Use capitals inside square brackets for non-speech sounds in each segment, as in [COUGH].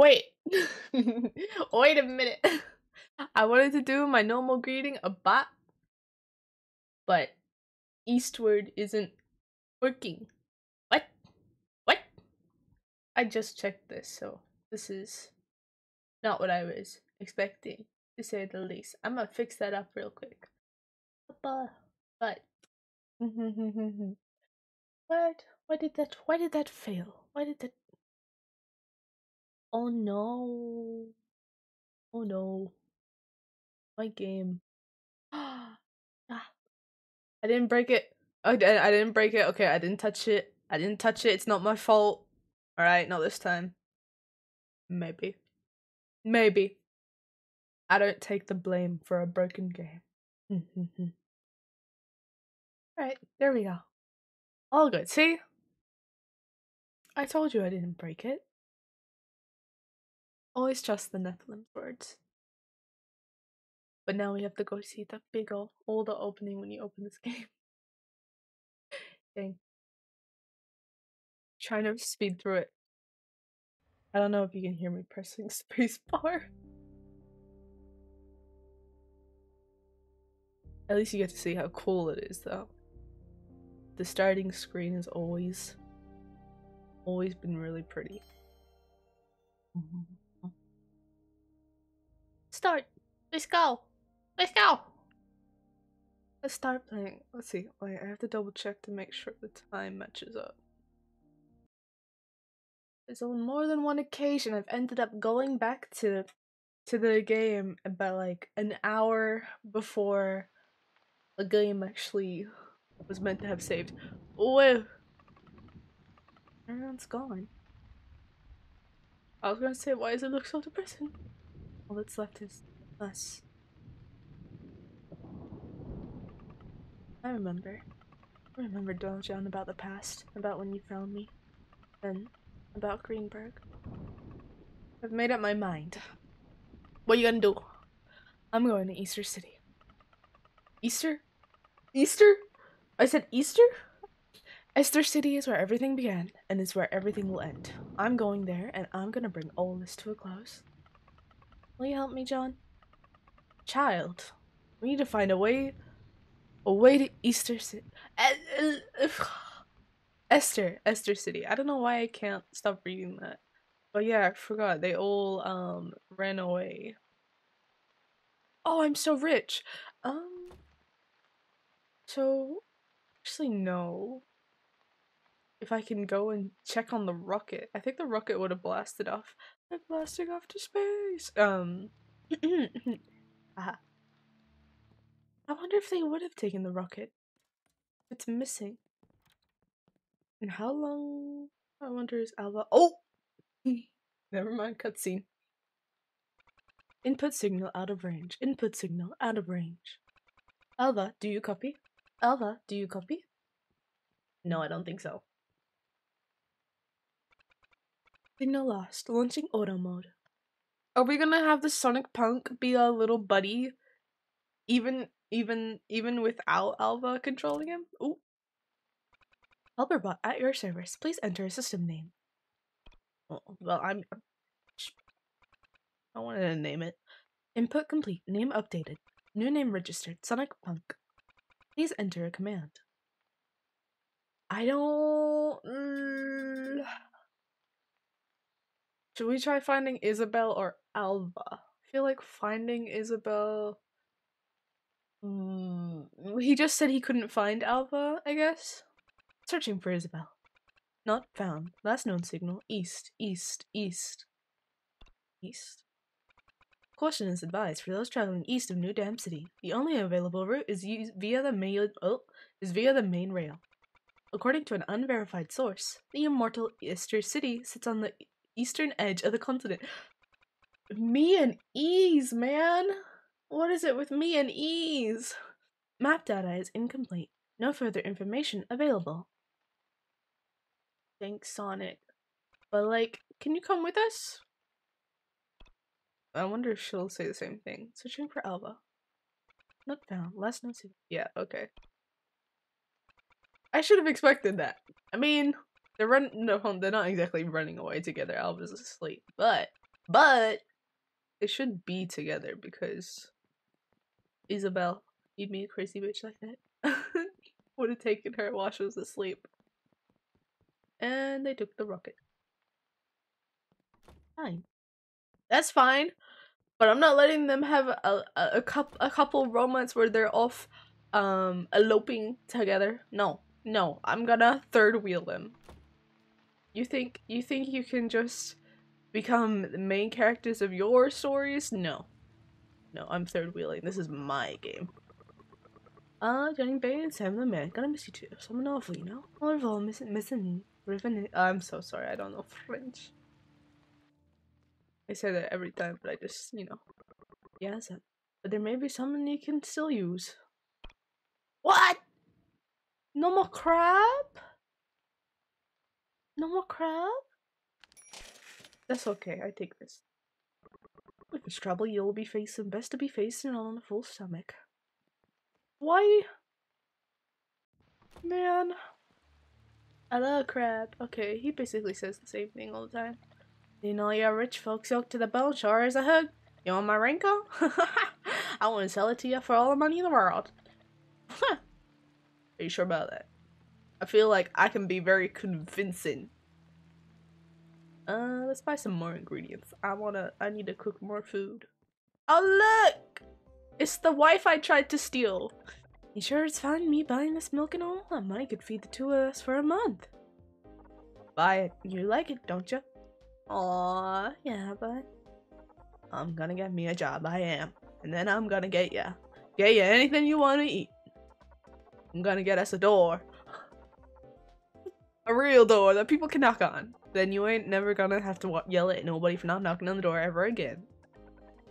Wait. [LAUGHS] [LAUGHS] Wait a minute. [LAUGHS] I wanted to do my normal greeting a bot, but eastward isn't working. What? What? I just checked this, so this is not what I was expecting, to say the least. I'm gonna fix that up real quick. But, but, what? Why did that? Why did that fail? Why did that? Oh no! Oh no! My game. [GASPS] ah. I didn't break it. I, I didn't break it. Okay, I didn't touch it. I didn't touch it. It's not my fault. Alright, not this time. Maybe. Maybe. I don't take the blame for a broken game. [LAUGHS] Alright, there we go. All good. See? I told you I didn't break it. Always trust the Nephilim's words. But now we have to go see the big ol' older opening when you open this [LAUGHS] game. Dang. Trying to speed through it. I don't know if you can hear me pressing [LAUGHS] spacebar. At least you get to see how cool it is though. The starting screen has always always been really pretty. Mm-hmm. Start! Let's go! Let's go! Let's start playing. Let's see. Wait, I have to double check to make sure the time matches up. There's on more than one occasion I've ended up going back to to the game about like an hour before the game actually was meant to have saved. Whoa! Everyone's gone. I was gonna say, why does it look so depressing? All that's left is us. I remember. I remember Dojon about the past, about when you found me, and about Greenberg. I've made up my mind. What you gonna do? I'm going to Easter City. Easter? Easter? I said Easter? Easter City is where everything began, and is where everything will end. I'm going there, and I'm gonna bring all this to a close. Will you help me, John? Child, we need to find a way Away to Easter City. [SIGHS] Esther, Esther City. I don't know why I can't stop reading that. But yeah, I forgot. They all um ran away. Oh, I'm so rich. Um so actually no. If I can go and check on the rocket. I think the rocket would have blasted off. I'm blasting off to space. Um Aha. [CLEARS THROAT] I wonder if they would have taken the rocket. It's missing. And how long? I wonder is Alva. Oh! [LAUGHS] Never mind, cutscene. Input signal out of range. Input signal out of range. Alva, do you copy? Alva, do you copy? No, I don't think so. Signal lost. Launching auto mode. Are we gonna have the Sonic Punk be a little buddy? Even even even without Alva controlling him? Ooh. Helperbot at your service. Please enter a system name. Oh, well, I'm. I wanted to name it. Input complete. Name updated. New name registered. Sonic Punk. Please enter a command. I don't. Mm, Should we try finding Isabel or Alva? I feel like finding Isabel Mm, he just said he couldn't find Alva, I guess. Searching for Isabel. Not found. Last known signal. East, east, east. East. Caution is advised for those traveling east of New Dam City. The only available route is via the main oh, is via the main rail. According to an unverified source, the immortal Easter City sits on the eastern edge of the continent. Me and ease, man. What is it with me and ease? Map data is incomplete. No further information available. Thanks, Sonic. But, like, can you come with us? I wonder if she'll say the same thing. Searching for Alva. Not found. Last known Yeah, okay. I should have expected that. I mean, they're run no, they're not exactly running away together. Alva's asleep, but But they should be together because Isabel, you'd be a crazy bitch like that. [LAUGHS] Would have taken her while she was asleep. And they took the rocket. Fine. That's fine. But I'm not letting them have a, a, a, couple, a couple romance where they're off um eloping together. No. No. I'm gonna third wheel them. You think you think you can just become the main characters of your stories? No. No, I'm third wheeling. This is my game. Uh, Johnny Bay and Sam the Man. Gonna miss you too. Someone awful, you know? All, missing, missing, riven. I'm so sorry, I don't know [LAUGHS] French. I say that every time, but I just, you know. Yeah, but there may be someone you can still use. What? No more crab? No more crab? That's okay, I take this. If it's trouble you'll be facing, best to be facing on a full stomach. Why? Man. I love crab. Okay, he basically says the same thing all the time. You know, you're rich folks yoke to the bone sure as a hug. You want my raincoat? [LAUGHS] I want to sell it to you for all the money in the world. [LAUGHS] Are you sure about that? I feel like I can be very convincing. Uh, let's buy some more ingredients. I wanna, I need to cook more food. Oh look! It's the wife I tried to steal. You sure it's fine me buying this milk and all? That money could feed the two of us for a month. Buy it. You like it, don't you? Aw, yeah, but I'm gonna get me a job. I am. And then I'm gonna get ya. Get ya anything you want to eat. I'm gonna get us a door. A real door that people can knock on. Then you ain't never gonna have to yell at nobody for not knocking on the door ever again.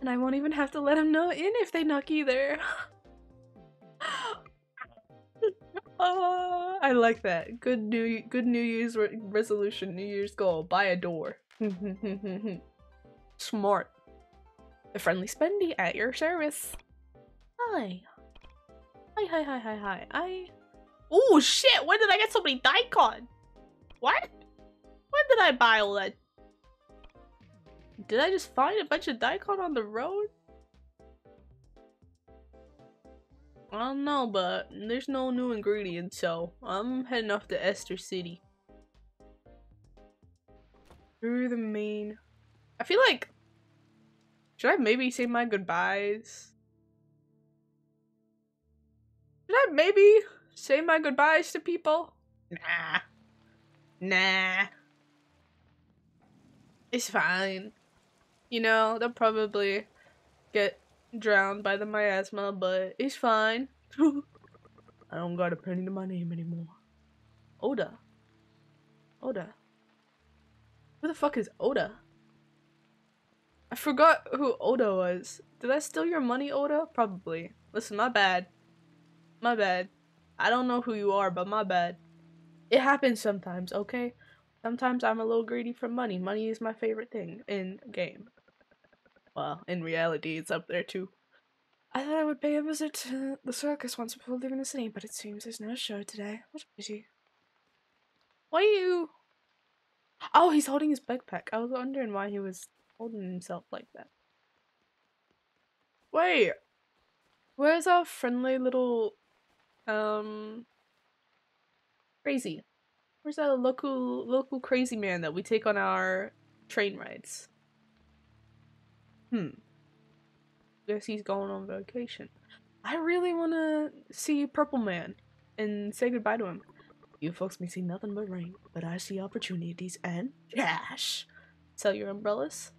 And I won't even have to let them know in if they knock either. oh, [LAUGHS] I like that. Good new good New Year's re resolution, New Year's goal. Buy a door. [LAUGHS] Smart. The friendly spendy at your service. Hi. Hi, hi, hi, hi, hi. I. Oh shit! When did I get so many daikon? What? When did I buy all that? Did I just find a bunch of daikon on the road? I don't know, but there's no new ingredients, so I'm heading off to Esther City. Through the main... I feel like... Should I maybe say my goodbyes? Should I maybe say my goodbyes to people? Nah. Nah. It's fine. You know, they'll probably get drowned by the miasma, but it's fine. [LAUGHS] I don't got a penny to my name anymore. Oda. Oda. Who the fuck is Oda? I forgot who Oda was. Did I steal your money, Oda? Probably. Listen, my bad. My bad. I don't know who you are, but my bad. It happens sometimes, okay? Sometimes I'm a little greedy for money. Money is my favorite thing in game. Well, in reality, it's up there too. I thought I would pay a visit to the circus once before leaving the city, but it seems there's no show today. What a pity. Why are you... Oh, he's holding his backpack. I was wondering why he was holding himself like that. Wait! Where's our friendly little... Um... Crazy? Where's that local local crazy man that we take on our train rides? Hmm. Guess he's going on vacation. I really want to see Purple Man and say goodbye to him. You folks may see nothing but rain, but I see opportunities and cash. Sell your umbrellas?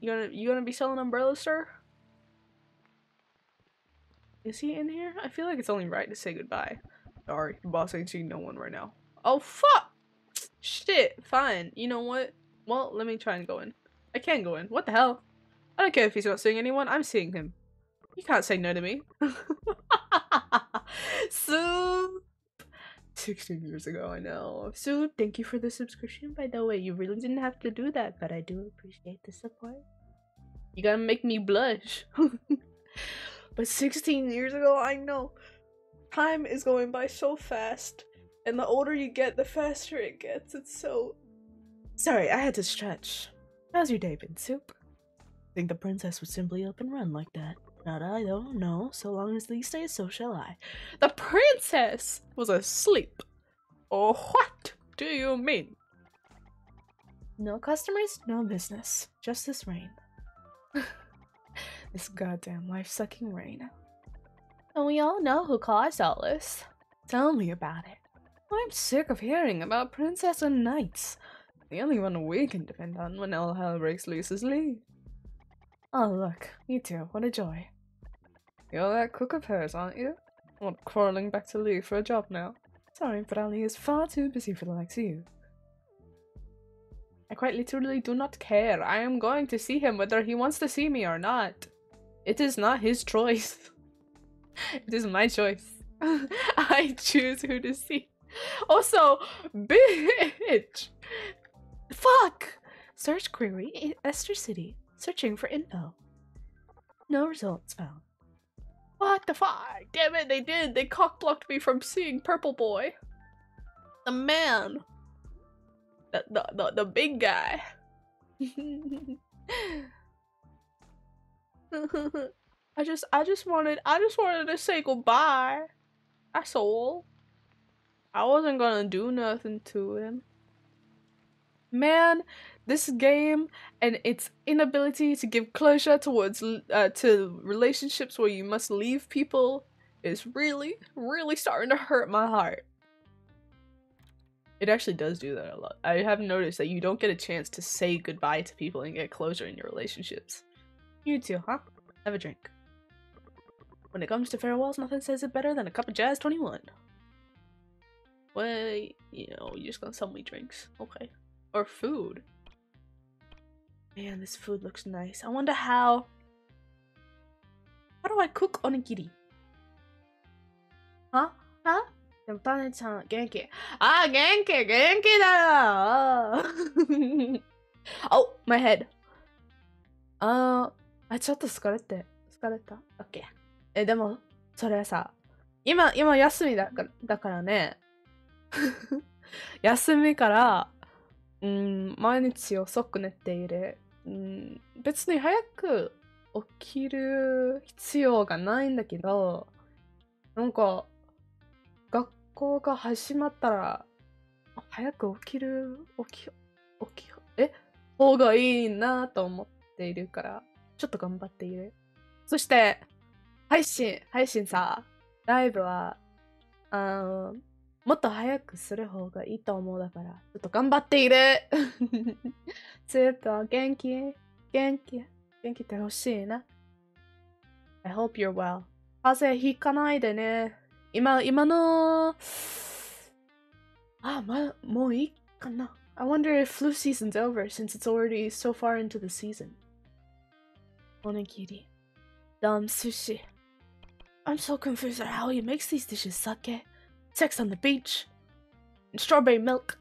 You gonna you gonna be selling umbrellas, sir? Is he in here? I feel like it's only right to say goodbye. Sorry, the boss ain't seeing no one right now. Oh fuck! Shit, fine. You know what? Well, let me try and go in. I can go in. What the hell? I don't care if he's not seeing anyone, I'm seeing him. You can't say no to me. [LAUGHS] so 16 years ago, I know. So thank you for the subscription, by the way. You really didn't have to do that, but I do appreciate the support. You gotta make me blush. [LAUGHS] but 16 years ago, I know. Time is going by so fast. And the older you get, the faster it gets. It's so... Sorry, I had to stretch. How's your day been, Soup? Think the princess would simply up and run like that. Not I, though. No, so long as Lee stays, so shall I. The princess was asleep. Oh, what do you mean? No customers, no business. Just this rain. [LAUGHS] this goddamn life-sucking rain. And we all know who caused all this. Tell me about it. I'm sick of hearing about Princess and Knights. The only one we can depend on when all hell breaks loose is Lee. Oh, look, you too. What a joy. You're that cook of hers, aren't you? What, quarreling back to Lee for a job now? Sorry, but Ali is far too busy for the likes of you. I quite literally do not care. I am going to see him whether he wants to see me or not. It is not his choice. [LAUGHS] [LAUGHS] it is my choice. [LAUGHS] I choose who to see. Also, bitch! Fuck! Search query Esther City. Searching for info. No results found. What the fuck? Damn it, they did. They cockblocked me from seeing Purple Boy. The man. The the the, the big guy. [LAUGHS] I just I just wanted I just wanted to say goodbye. That's all. I wasn't gonna do nothing to him. Man, this game and its inability to give closure towards uh, to relationships where you must leave people is really, really starting to hurt my heart. It actually does do that a lot. I have noticed that you don't get a chance to say goodbye to people and get closure in your relationships. You too, huh? Have a drink. When it comes to farewells, nothing says it better than a cup of Jazz 21. Wait, you know, you're just gonna sell me drinks. Okay. Or food. Man, this food looks nice. I wonder how... How do I cook onigiri? Huh? Huh? でもタネちゃん元気。あ、元気元気だよ [LAUGHS] Oh, my head. あー、あ、ちょっと疲れて。疲れた ?OK。 え、でも、それさ、今、今休みだからだからね。[LAUGHS] 休みから、うん、毎日遅く寝ている。うん、別に早く起きる必要がないんだけど、なんか、学校が始まったら、早く起きる、起き、起き、え？方がいいなと思っているから、ちょっと頑張っている。そして、配信、配信さ、ライブは、あの、もっと早くする方がいいと思うだから、ちょっと頑張っている [LAUGHS] ずっと元気、元気、元気でほしいな。I hope you're well. 風邪ひかないでね。今、今の、[SIGHS] あ、ま、もういいかな。I wonder if flu season's over since it's already so far into the season. おにぎり。ダムスし。I'm so confused at how he makes these dishes, Sake. Sex on the beach. And strawberry milk.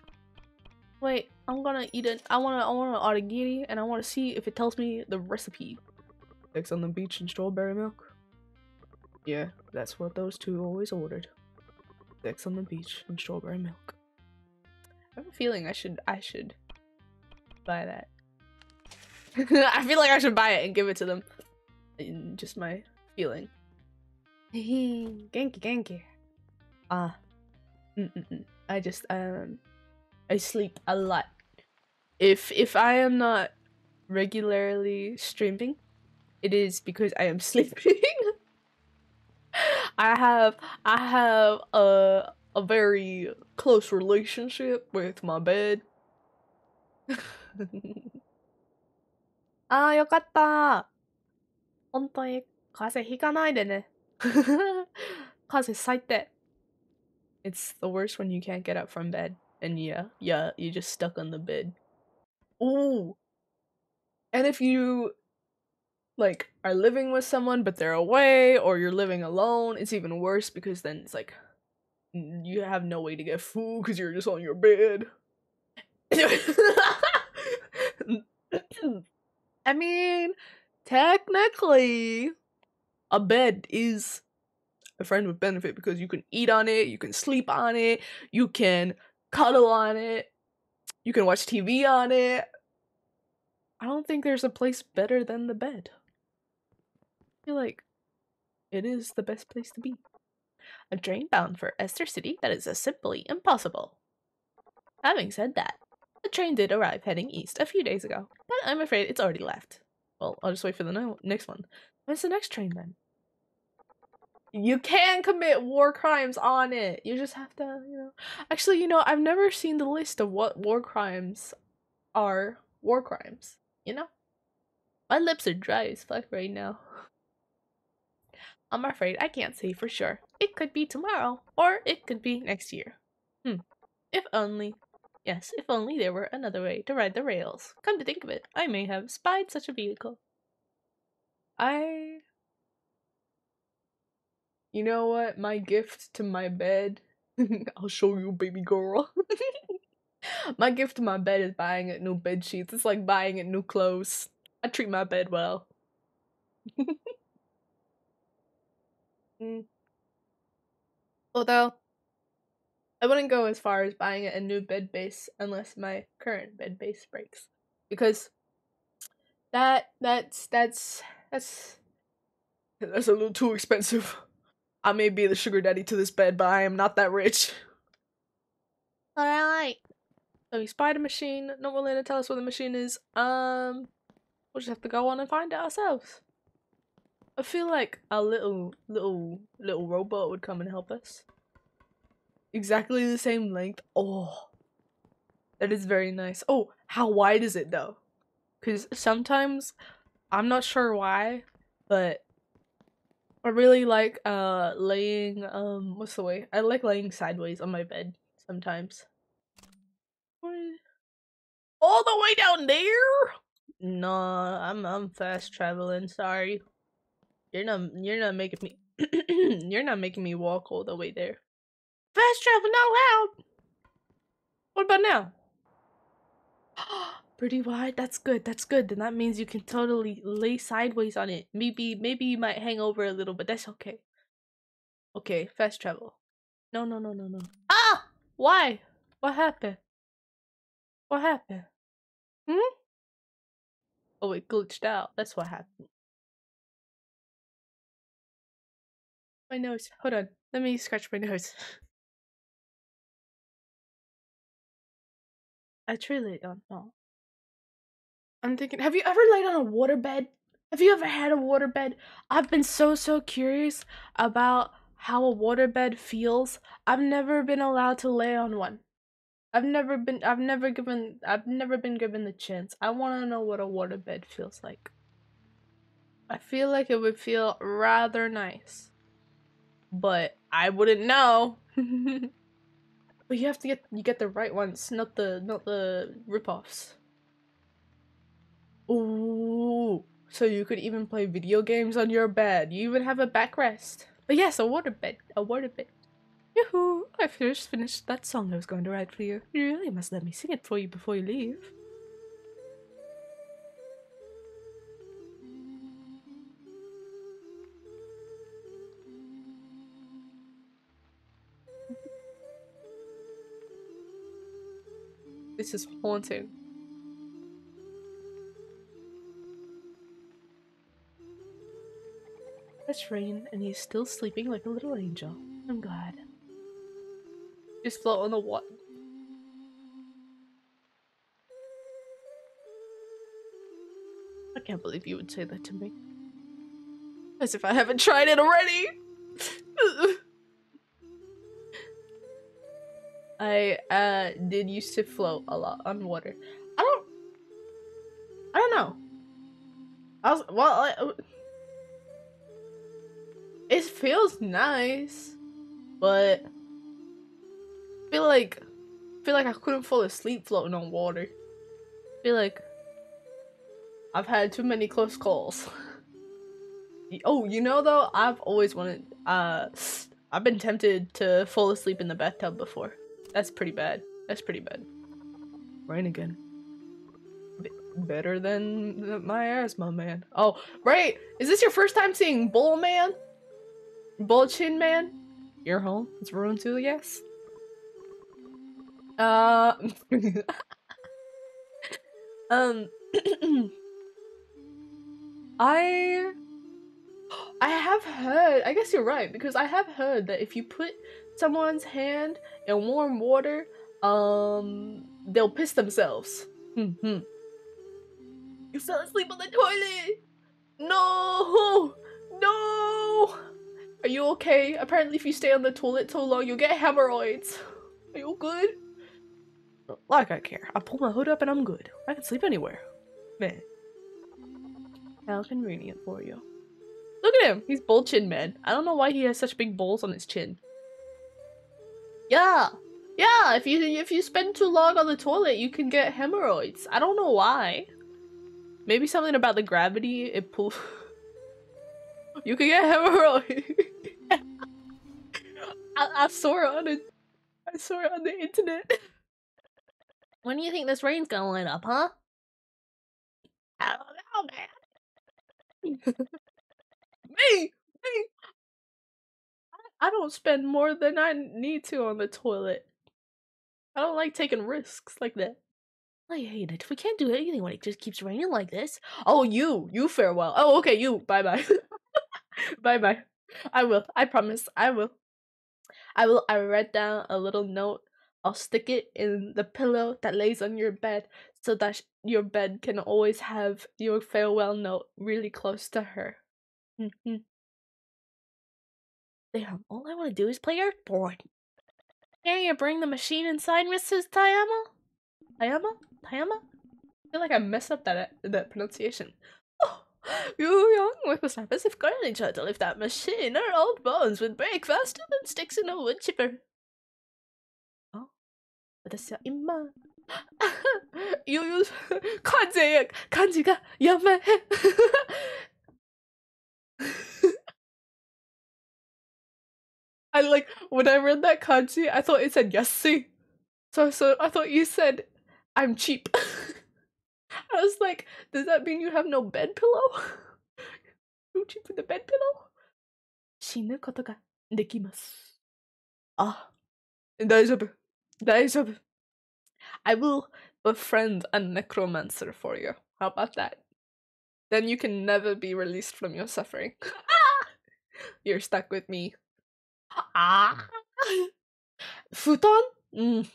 Wait, I'm gonna eat it. I wanna I wanna onigiri and I wanna see if it tells me the recipe. Sex on the beach and strawberry milk. Yeah, that's what those two always ordered. Sex on the beach and strawberry milk. I have a feeling I should I should buy that. [LAUGHS] I feel like I should buy it and give it to them. Just my feeling. genki genki. Ah. Mm -mm -mm. I just um I sleep a lot. If if I am not regularly streaming, it is because I am [LAUGHS] sleeping. I have I have a a very close relationship with my bed. [LAUGHS] ああ、よかった。本当に風邪ひかないでね。 [LAUGHS] Cause it's like that. It's the worst when you can't get up from bed and yeah, yeah, you're just stuck on the bed. Ooh. And if you like are living with someone but they're away or you're living alone, it's even worse because then it's like you have no way to get food because you're just on your bed. [COUGHS] I mean, technically, a bed is a friend with benefit because you can eat on it, you can sleep on it, you can cuddle on it, you can watch TV on it. I don't think there's a place better than the bed. I feel like it is the best place to be. A train bound for Esther City that is simply impossible. Having said that, the train did arrive heading east a few days ago, but I'm afraid it's already left. Well, I'll just wait for the no next one. When's the next train then? You can commit war crimes on it. You just have to, you know. Actually, you know, I've never seen the list of what war crimes are war crimes, you know? My lips are dry as fuck right now. I'm afraid I can't say for sure. It could be tomorrow, or it could be next year. Hmm. If only. Yes, if only there were another way to ride the rails. Come to think of it, I may have spied such a vehicle. I. You know what? My gift to my bed. [LAUGHS] I'll show you, baby girl. [LAUGHS] my gift to my bed is buying it new bed sheets. It's like buying it new clothes. I treat my bed well. [LAUGHS] mm. Although, I wouldn't go as far as buying it a new bed base unless my current bed base breaks. Because that that's that's that's that's a little too expensive. I may be the sugar daddy to this bed, but I am not that rich. Alright. So we spied a machine, not willing to tell us what the machine is. Um we'll just have to go on and find it ourselves. I feel like a little little little robot would come and help us. Exactly the same length. Oh. That is very nice. Oh, how wide is it though? Cuz sometimes I'm not sure why, but I really like uh laying um what's the way? I like laying sideways on my bed sometimes. All the way down there? Nah, I'm I'm fast traveling, sorry. You're not you're not making me [CLEARS THROAT] you're not making me walk all the way there. Fast travel not allowed. What about now? [GASPS] [GASPS] Pretty wide. That's good. That's good. Then that means you can totally lay sideways on it. Maybe maybe you might hang over a little, but that's okay. Okay, fast travel. No, no, no, no, no. Ah! Why? What happened? What happened? Hmm? Oh, it glitched out. That's what happened. My nose. Hold on. Let me scratch my [LAUGHS] nose. I truly don't know. I'm thinking, have you ever laid on a waterbed? Have you ever had a waterbed? I've been so, so curious about how a waterbed feels. I've never been allowed to lay on one. I've never been, I've never given, I've never been given the chance. I want to know what a waterbed feels like. I feel like it would feel rather nice but I wouldn't know. [LAUGHS] but you have to get you get the right ones, not the not the ripoffs. Ooh, so you could even play video games on your bed. You even have a backrest. But yes, a waterbed, a waterbed. Yoo-hoo! I just finished that song I was going to write for you. You really must let me sing it for you before you leave. This is haunting. It's rain and he's still sleeping like a little angel. I'm glad. Just float on the water. I can't believe you would say that to me. As if I haven't tried it already! [LAUGHS] I uh did used to float a lot on water. I don't I don't know. I was well I, feels nice, but feel like I feel like I couldn't fall asleep floating on water. Feel like I've had too many close calls. [LAUGHS] oh, you know though, I've always wanted uh I've been tempted to fall asleep in the bathtub before. That's pretty bad. That's pretty bad. Rain again. B better than my asthma, man. Oh, right! Is this your first time seeing Bull Man? Bull Chin Man? Your home? It's ruined too, yes? Uh... [LAUGHS] um, [CLEARS THROAT] I I have heard, I guess you're right, because I have heard that if you put someone's hand in warm water, um, they'll piss themselves. hmm You fell asleep on the toilet! No! No! Are you okay? Apparently if you stay on the toilet too long, you'll get hemorrhoids. Are you good? Like I care. I pull my hood up and I'm good. I can sleep anywhere. Man. How convenient for you. Look at him! He's bull chin man. I don't know why he has such big balls on his chin. Yeah! Yeah, if you if you spend too long on the toilet, you can get hemorrhoids. I don't know why. Maybe something about the gravity it pulls. [LAUGHS] you can get hemorrhoids. I, I saw it on it. I saw it on the internet. [LAUGHS] When do you think this rain's gonna light up, huh? I don't know, man. [LAUGHS] me, me. I don't spend more than I need to on the toilet. I don't like taking risks like that. I hate it. We can't do anything when it just keeps raining like this. Oh, you, you farewell. Oh, okay, you. Bye bye. bye bye. I will. I promise. I will. I will. I write down a little note. I'll stick it in the pillow that lays on your bed so that your bed can always have your farewell note really close to her. Mm-hmm. Damn, all I want to do is play Earthborn. Can you bring the machine inside, Mrs. Tayama? Tayama? Tayama? I feel like I messed up that that pronunciation. [LAUGHS] You young whippersnappers have currently tried to lift that machine. Our old bones would break faster than sticks in a wood chipper. Oh, that's your imma. [LAUGHS] you use [LAUGHS] kanji. Kanji ga. I like when I read that kanji, I thought it said yes. So so I thought you said I'm cheap. I was like, does that mean you have no bed pillow? [LAUGHS] Uchi for the bed pillow? Shinu koto ga dekimasu. Ah, daijoubu. Daijoubu. I will befriend a necromancer for you. How about that? Then you can never be released from your suffering. [LAUGHS] You're stuck with me. Ah! Futon? Mm.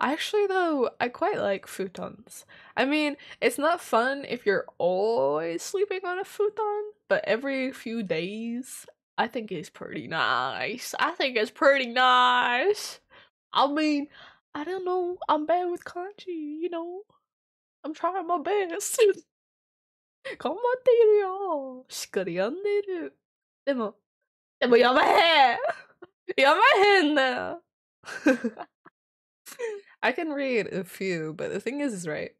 Actually, though, I quite like futons. I mean, it's not fun if you're always sleeping on a futon, but every few days, I think it's pretty nice. I think it's pretty nice. I mean, I don't know. I'm bad with kanji, you know. I'm trying my best. [LAUGHS] 頑張っているよ。しっかり読んでる。でも、でも読まへん読まへんな [LAUGHS] [LAUGHS] I can read a few, but the thing is, is right.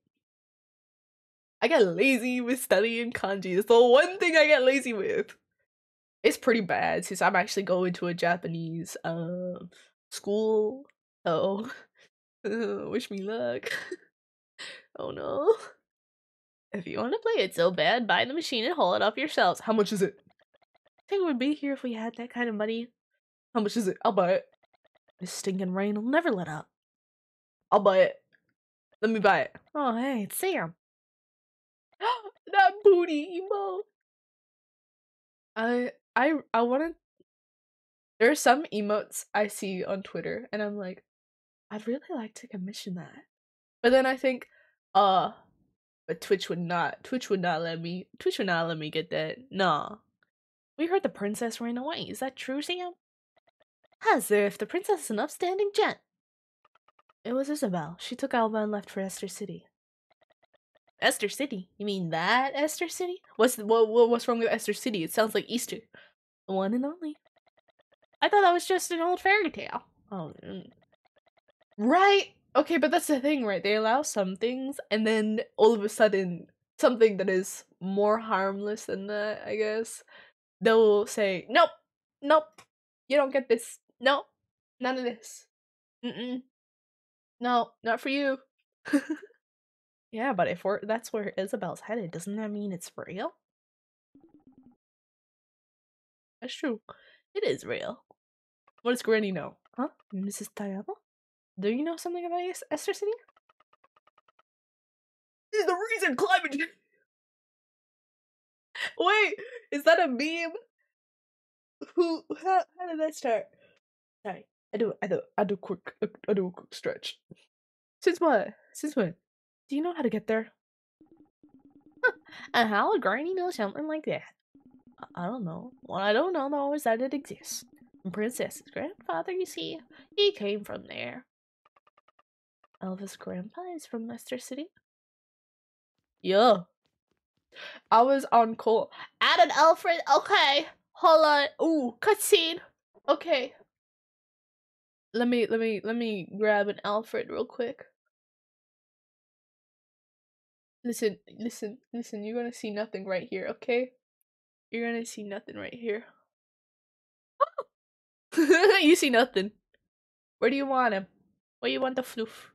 I get lazy with studying kanji. It's the one thing I get lazy with. It's pretty bad since I'm actually going to a Japanese um school. So [LAUGHS] wish me luck. [LAUGHS] oh no. If you want to play it so bad, buy the machine and haul it off yourselves. How much is it? I think we'd be here if we had that kind of money. How much is it? I'll buy it. This stinking rain will never let up. I'll buy it. Let me buy it. Oh, hey, it's Sam. [GASPS] that booty emote. I I I want to. There are some emotes I see on Twitter, and I'm like, I'd really like to commission that. But then I think, uh, but Twitch would not. Twitch would not let me. Twitch would not let me get that. Nah. We heard the princess ran away. Is that true, Sam? As if the princess is an upstanding gent. It was Isabel. She took Alva and left for Esther City. Esther City? You mean that Esther City? What's what, what what's wrong with Esther City? It sounds like Easter. The one and only. I thought that was just an old fairy tale. Oh, mm. right. Okay, but that's the thing, right? They allow some things, and then all of a sudden, something that is more harmless than that, I guess, they'll say, "Nope, nope, you don't get this. Nope, none of this. Mm-mm. No, not for you." [LAUGHS] yeah, but if we're that's where Isabel's headed, doesn't that mean it's real? That's true. It is real. What does Granny know? Huh? Mrs. Tayama? Do you know something about Esther City? is the reason climate change. [LAUGHS] Wait, is that a meme? Who? How, how did that start? Sorry, I do. I do. I do quick. Uh, I do a quick stretch. Since what? Since when? Do you know how to get there? [LAUGHS] and how would Granny know something like that? I don't know. What I don't know though is that it exists. And Princess's grandfather, you see, he came from there. Elvis' grandpa is from Leicester City. Yeah. I was on call. Added Alfred. Okay. Hold on. Ooh, cutscene. Okay. Let me let me let me grab an Alfred real quick. Listen, listen, listen. You're gonna see nothing right here, okay? You're gonna see nothing right here. [LAUGHS] you see nothing. Where do you want him? Where you want the floof?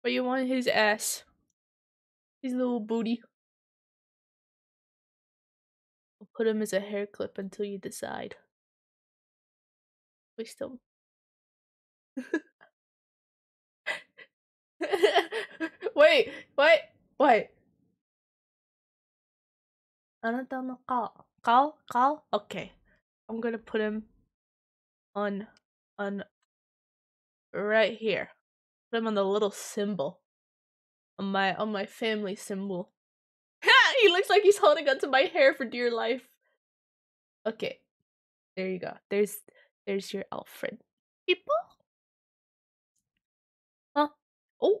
Where you want his ass? His little booty. I'll put him as a hair clip until you decide. We still. wait, wait, wait. あなたの顔。顔顔 Okay. I'm gonna put him on on right here. Put him on the little symbol. On my on my family symbol. [LAUGHS] he looks like he's holding onto my hair for dear life. Okay. There you go. There's there's your Alfred. People? Oh.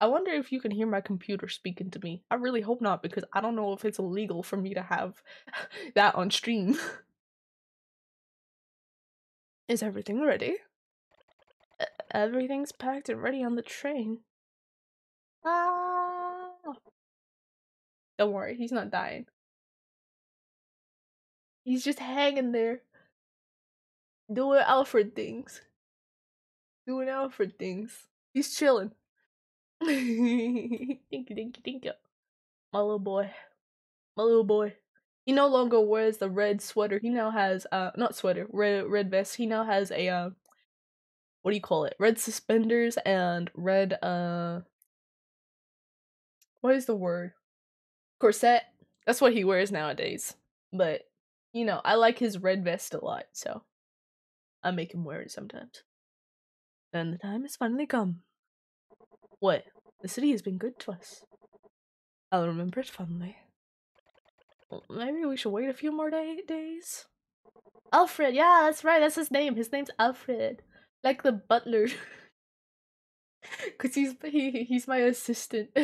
I wonder if you can hear my computer speaking to me. I really hope not because I don't know if it's illegal for me to have [LAUGHS] that on stream. [LAUGHS] Is everything ready? Everything's packed and ready on the train. Ah! Don't worry, he's not dying. He's just hanging there. Doing Alfred things. Doing Alfred things. He's chilling. [LAUGHS] thank you, thank you, thank you. My little boy. My little boy. He no longer wears the red sweater. He now has uh not sweater, red red vest. He now has a uh what do you call it? Red suspenders and red uh what is the word? Corset. That's what he wears nowadays. But you know, I like his red vest a lot, so I make him wear it sometimes. And the time has finally come. What? The city has been good to us. I'll remember it fondly. Well, maybe we should wait a few more day days. Alfred, yeah, that's right, that's his name. His name's Alfred. Like the butler. [LAUGHS] Cause he's he, he's my assistant. [LAUGHS]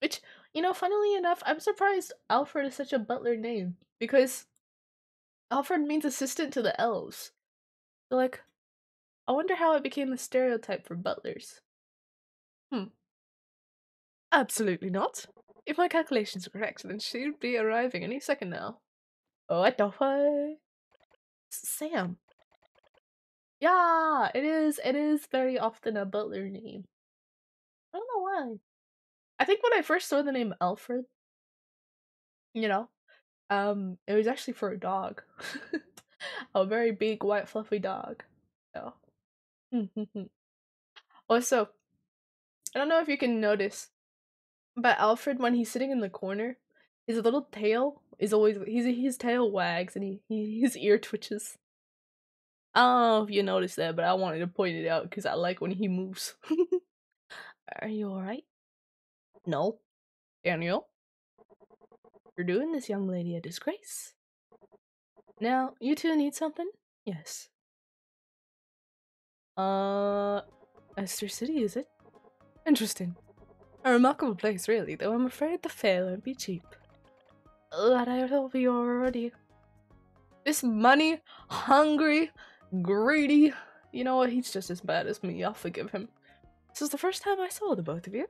Which, you know, funnily enough, I'm surprised Alfred is such a butler name. Because Alfred means assistant to the elves. So like I wonder how it became a stereotype for butlers. Hmm. Absolutely not. If my calculations are correct, then she'd be arriving any second now. Oh, what the fuck? Sam. Yeah, it is. It is very often a butler name. I don't know why. I think when I first saw the name Alfred, you know, um, it was actually for a dog, [LAUGHS] a very big white fluffy dog. So Mm-hmm. also, I don't know if you can notice, but Alfred, when he's sitting in the corner, his little tail is always he's his tail wags and he, he his ear twitches. I don't know if you noticed that, but I wanted to point it out because I like when he moves. [LAUGHS] Are you alright? No. Daniel? You're doing this young lady a disgrace. Now, you two need something? Yes. Uh, Esther City, is it? Interesting. A remarkable place, really, though I'm afraid the fare won't be cheap. That I will be already. This money hungry, greedy. You know what? He's just as bad as me. I'll forgive him. This is the first time I saw the both of you.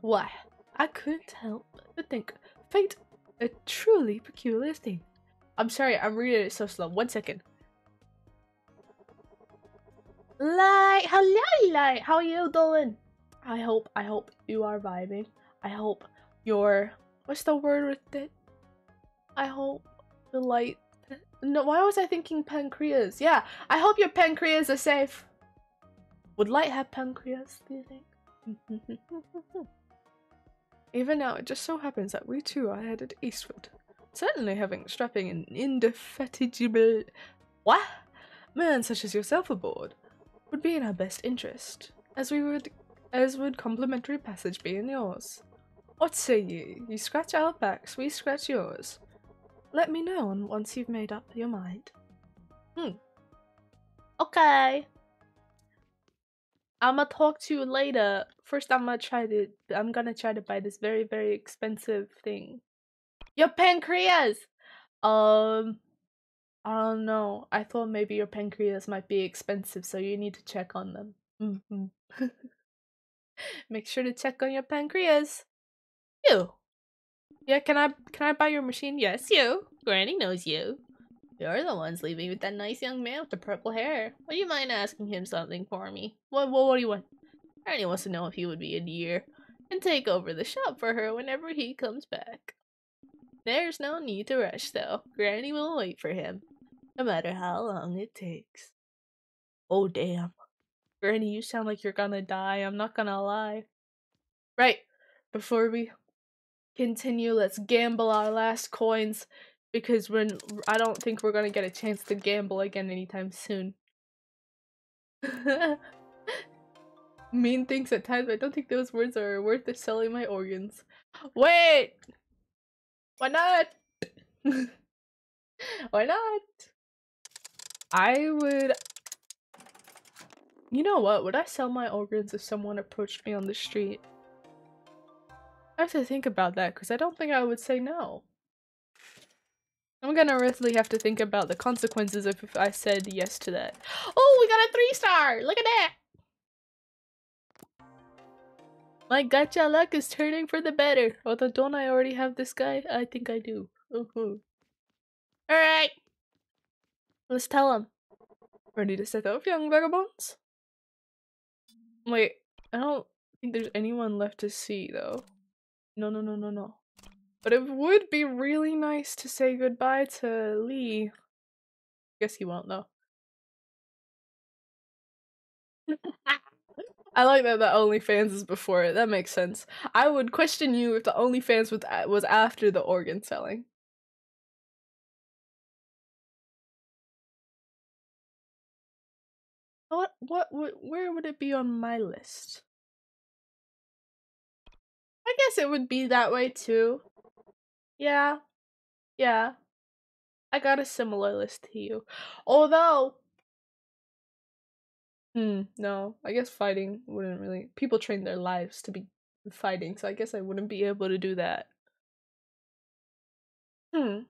Why, I couldn't help but think fate a truly peculiar thing. I'm sorry, I'm reading it so slow. One second. Light, hello, Light. How are you doing? I hope, I hope you are vibing. I hope your what's the word with it? I hope the light. No, why was I thinking pancreas? Yeah, I hope your pancreas are safe. Would light have pancreas? Do you think? [LAUGHS] Even now, it just so happens that we too are headed eastward. Certainly having strapping an indefatigable what? Man such as yourself aboard would be in our best interest, as we would as would complimentary passage be in yours. What say ye? You scratch our backs, we scratch yours. Let me know once you've made up your mind. Hmm. Okay. I'ma talk to you later. First I'm gonna try to I'm gonna try to buy this very, very expensive thing. Your pancreas! Um I don't know. I thought maybe your pancreas might be expensive, so you need to check on them. Mm-hmm. [LAUGHS] Make sure to check on your pancreas. You. Yeah, can I can I buy your machine? Yes, you. Granny knows you. You're the ones leaving with that nice young man with the purple hair. Would you mind asking him something for me? What what, what do you want? Granny wants to know if he would be a dear and take over the shop for her whenever he comes back. There's no need to rush though. Granny will wait for him no matter how long it takes. Oh, damn. Granny, you sound like you're gonna die, I'm not gonna lie. Right, before we continue, let's gamble our last coins because when I don't think we're gonna get a chance to gamble again anytime soon. [LAUGHS] mean things at times, I don't think those words are worth the selling my organs. Wait! Why not? [LAUGHS] Why not? I would. You know what? Would I sell my organs if someone approached me on the street? I have to think about that because I don't think I would say no. I'm gonna really have to think about the consequences if I said yes to that. Oh, we got a three star! Look at that! My gacha luck is turning for the better. Although, don't I already have this guy? I think I do. Uh-huh. Alright! Let's tell him. Ready to set off, young vagabonds? Wait, I don't think there's anyone left to see, though. No, no, no, no, no. But it would be really nice to say goodbye to Lee. Guess he won't, though. I like that the OnlyFans is before it. That makes sense. I would question you if the OnlyFans was was after the organ selling. What, what, what, where would it be on my list? I guess it would be that way too. Yeah. Yeah. I got a similar list to you. Although, hmm, no, I guess fighting wouldn't really. People train their lives to be fighting, so I guess I wouldn't be able to do that. Hmm.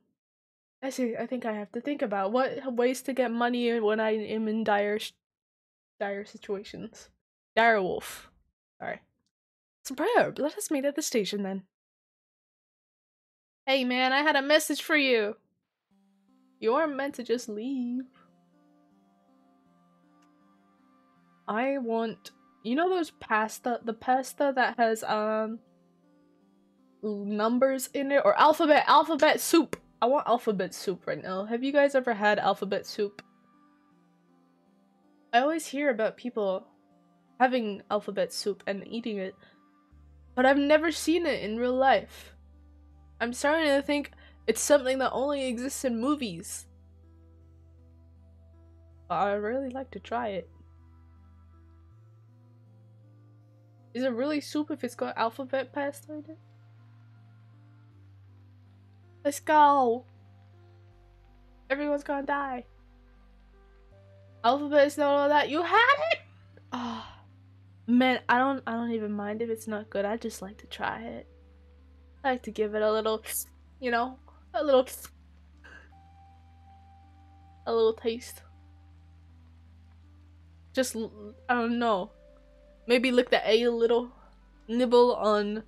I see. I think I have to think about what ways to get money when I am in dire dire situations. Dire wolf. Sorry. Superb. Let us meet at the station then. Hey man, I had a message for you. You aren't meant to just leave. I want you know those pasta the pasta that has um numbers in it or alphabet alphabet soup. I want alphabet soup right now. Have you guys ever had alphabet soup? I always hear about people having alphabet soup and eating it, but I've never seen it in real life. I'm starting to think it's something that only exists in movies. But I'd really like to try it. Is it really soup if it's got alphabet pasta in it? Let's go! Everyone's gonna die. Alphabet is not all that. You had it. Oh, man, I don't. I don't even mind if it's not good. I just like to try it. I like to give it a little, you know, a little, a little taste. Just I don't know. Maybe lick the A a little, nibble on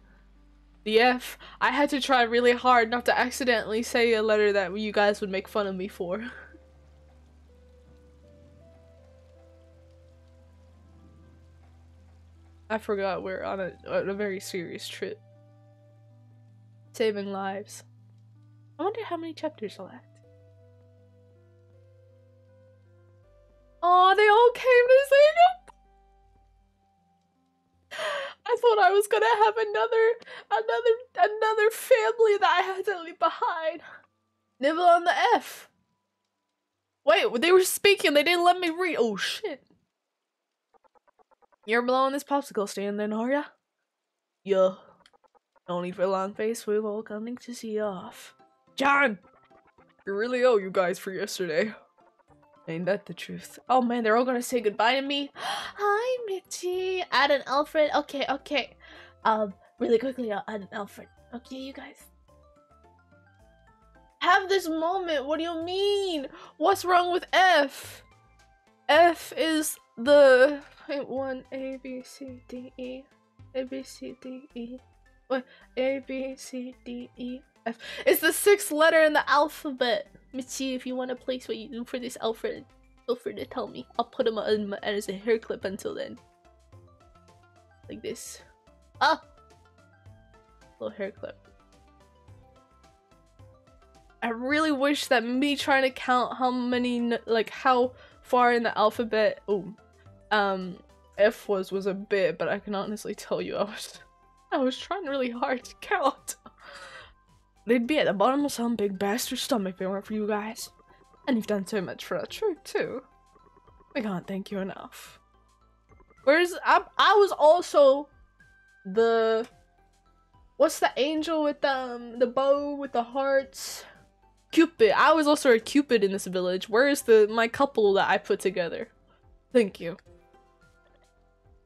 the F. I had to try really hard not to accidentally say a letter that you guys would make fun of me for. [LAUGHS] I forgot we're on a, on a very serious trip. Saving lives. I wonder how many chapters left. Oh, they all came to I thought I was gonna have another, another, another family that I had to leave behind. Nibble on the F. Wait, they were speaking. They didn't let me read. Oh shit. You're blowing this popsicle stand then, are ya? Yeah. Need for long face. We're all coming to see you off. John! You really owe you guys for yesterday. Ain't that the truth? Oh man, they're all gonna say goodbye to me. [GASPS] Hi, Mitzi. Add an Alfred. Okay, okay. Um, really quickly, I'll add an Alfred. Okay, you guys. Have this moment. What do you mean? What's wrong with F? F is the wait, one A B C D E A B C D E. What A B C D E F? It's the sixth letter in the alphabet. Mitzi, if you want to place what you do for this Alfred, feel free to tell me. I'll put him on my, as a hair clip until then. Like this. Ah! Little hair clip. I really wish that me trying to count how many, like how far in the alphabet, oh, um, F was was a bit, but I can honestly tell you I was, I was trying really hard to count. They'd be at the bottom of some big bastard stomach if it weren't for you guys. And you've done so much for the truth too. We can't thank you enough. Whereas I, I was also the what's the angel with the um, the bow with the hearts? Cupid. I was also a Cupid in this village. Where is the my couple that I put together? Thank you.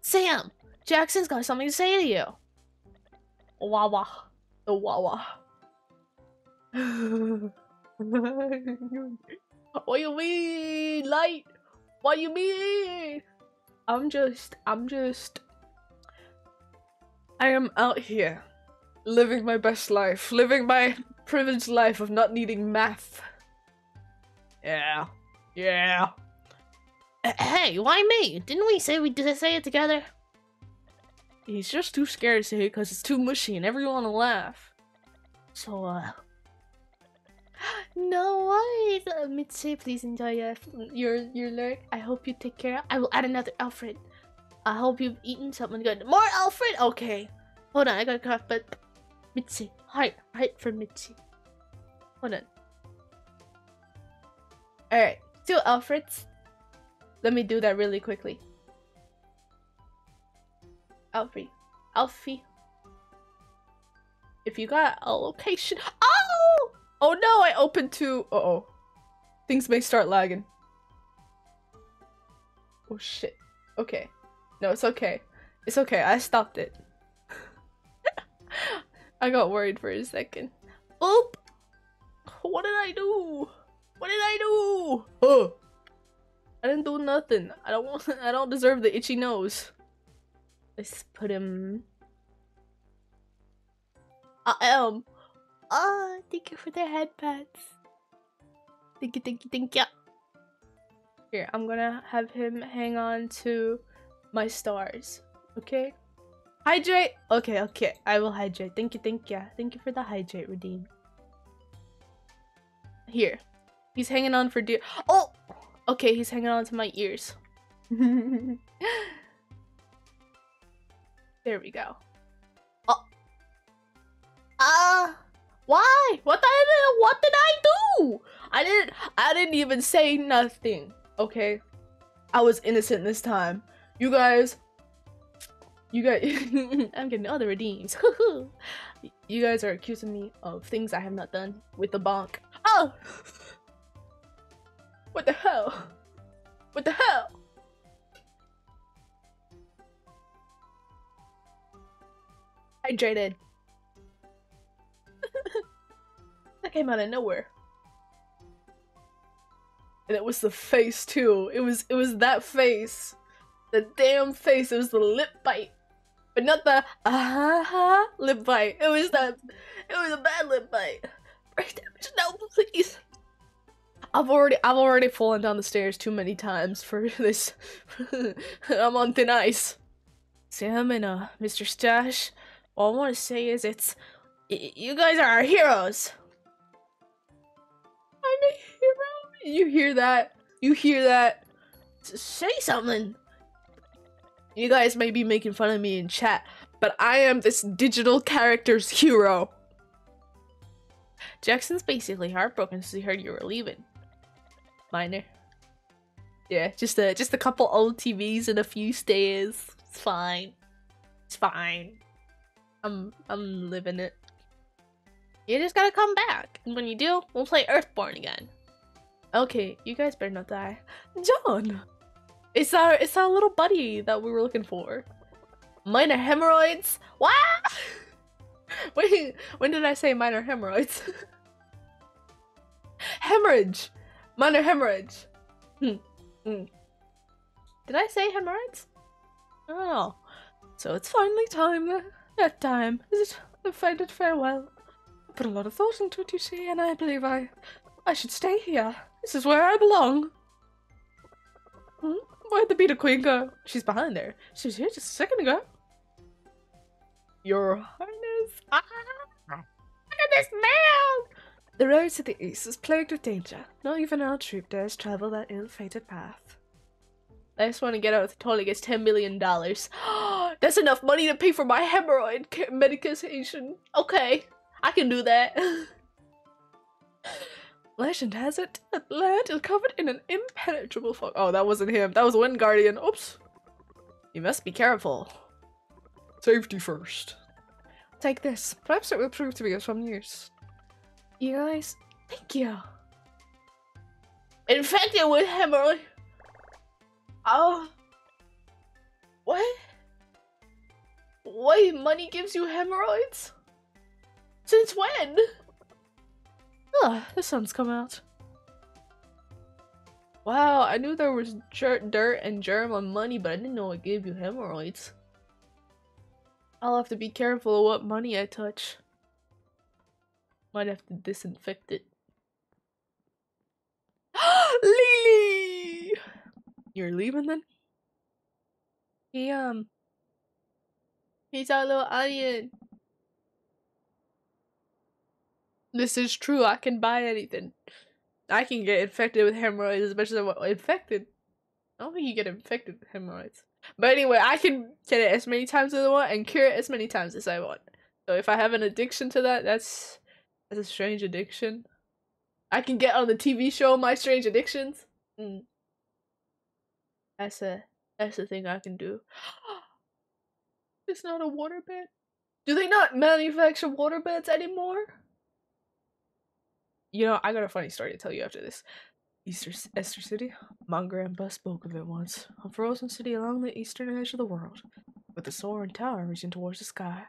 Sam, Jackson's got something to say to you. Wawa. The Wawa. [LAUGHS] what you mean, light? What you mean? I'm just, I'm just, I am out here, living my best life, living my privileged life of not needing math. Yeah, yeah. Hey, why me? Didn't we say we did say it together? He's just too scared to say it because it's too mushy and everyone will laugh. So, uh... [GASPS] No worries, uh, Mitzi. Please enjoy uh, your your lurk. I hope you take care. I will add another Alfred. I hope you've eaten something good. More Alfred? Okay. Hold on, I got a cough, but... Mitzi. Heart. Heart for Mitzi. Hold on. Alright. Two Alfreds. Let me do that really quickly. Alfie. Alfie. If you got a location. Oh! Oh no, I opened two. Uh oh. Things may start lagging. Oh shit. Okay. No, it's okay. It's okay. I stopped it. [LAUGHS] I got worried for a second. Oop! What did I do? What did I do? Oh! I didn't do nothing. I don't want. [LAUGHS] I don't deserve the itchy nose. Let's put him. I am. Oh, thank you for the head. Thank you, thank you, thank you. Here, I'm gonna have him hang on to my stars. Okay? Hydrate! Okay, okay. I will hydrate. Thank you, thank you. Thank you for the hydrate, Redeem. Here. He's hanging on for dear- Oh! Okay, he's hanging on to my ears. [LAUGHS] there we go. Oh. Ah! Uh, why? What did I, what did I do? I didn't I didn't even say nothing. Okay? I was innocent this time. You guys you guys [LAUGHS] I'm getting other redeems. [LAUGHS] you guys are accusing me of things I have not done with the bonk. Oh! What the hell? What the hell? Hydrated. [LAUGHS] that came out of nowhere. And it was the face too. It was it was that face. The damn face. It was the lip bite. But not the ah -huh lip bite. It was that it was a bad lip bite. Brain damage, no please. I've already I've already fallen down the stairs too many times for [LAUGHS] this. [LAUGHS] I'm on thin ice. Sam and uh Mr. Stash, all I want to say is it's you guys are our heroes. I'm a hero. You hear that? You hear that? Say something. You guys may be making fun of me in chat, but I am this digital character's hero. Jackson's basically heartbroken since he heard you were leaving. Minor. Yeah, just a just a couple old TVs and a few stairs. It's fine. It's fine. I'm I'm living it. You just gotta come back. And when you do, we'll play Earthborn again. Okay, you guys better not die. John! It's our it's our little buddy that we were looking for. Minor hemorrhoids? What? [LAUGHS] Wait, when did I say minor hemorrhoids? [LAUGHS] hemorrhage! Minor hemorrhage. Hmm. Hmm. Did I say hemorrhoids? Oh. So it's finally time. That time. Is it a fated farewell? I put a lot of thought into it, you see, and I believe I I should stay here. This is where I belong. Hmm? Where'd the Beta Queen go? She's behind there. She was here just a second ago. Your Highness. Ah! Look at this man! The road to the east is plagued with danger. Not even our troop dares travel that ill-fated path. I just want to get out of with totally gets $10 million. [GASPS] That's enough money to pay for my hemorrhoid medication. Okay, I can do that. [LAUGHS] Legend has it that land is covered in an impenetrable fog. Oh, that wasn't him. That was Wind Guardian. Oops. You must be careful. Safety first. Take this. Perhaps it will prove to be of some use. You guys, thank you. Infected with hemorrhoid. Oh. What? Wait, money gives you hemorrhoids? Since when? Ah, the sun's come out. Wow, I knew there was dirt and germ on money, but I didn't know it gave you hemorrhoids. I'll have to be careful of what money I touch. Might have to disinfect it. [GASPS] Lily! You're leaving then? He, um... He's our little onion. This is true. I can buy anything. I can get infected with hemorrhoids as much as I want. Infected? I don't think you get infected with hemorrhoids. But anyway, I can get it as many times as I want and cure it as many times as I want. So if I have an addiction to that, that's that's a strange addiction. I can get on the TV show My Strange Addictions. Mm. That's a that's the thing I can do. [GASPS] it's not a waterbed. Do they not manufacture waterbeds anymore? You know, I got a funny story to tell you after this. Easter Esther City? My grandpa spoke of it once. A frozen city along the eastern edge of the world, with a soaring tower reaching towards the sky.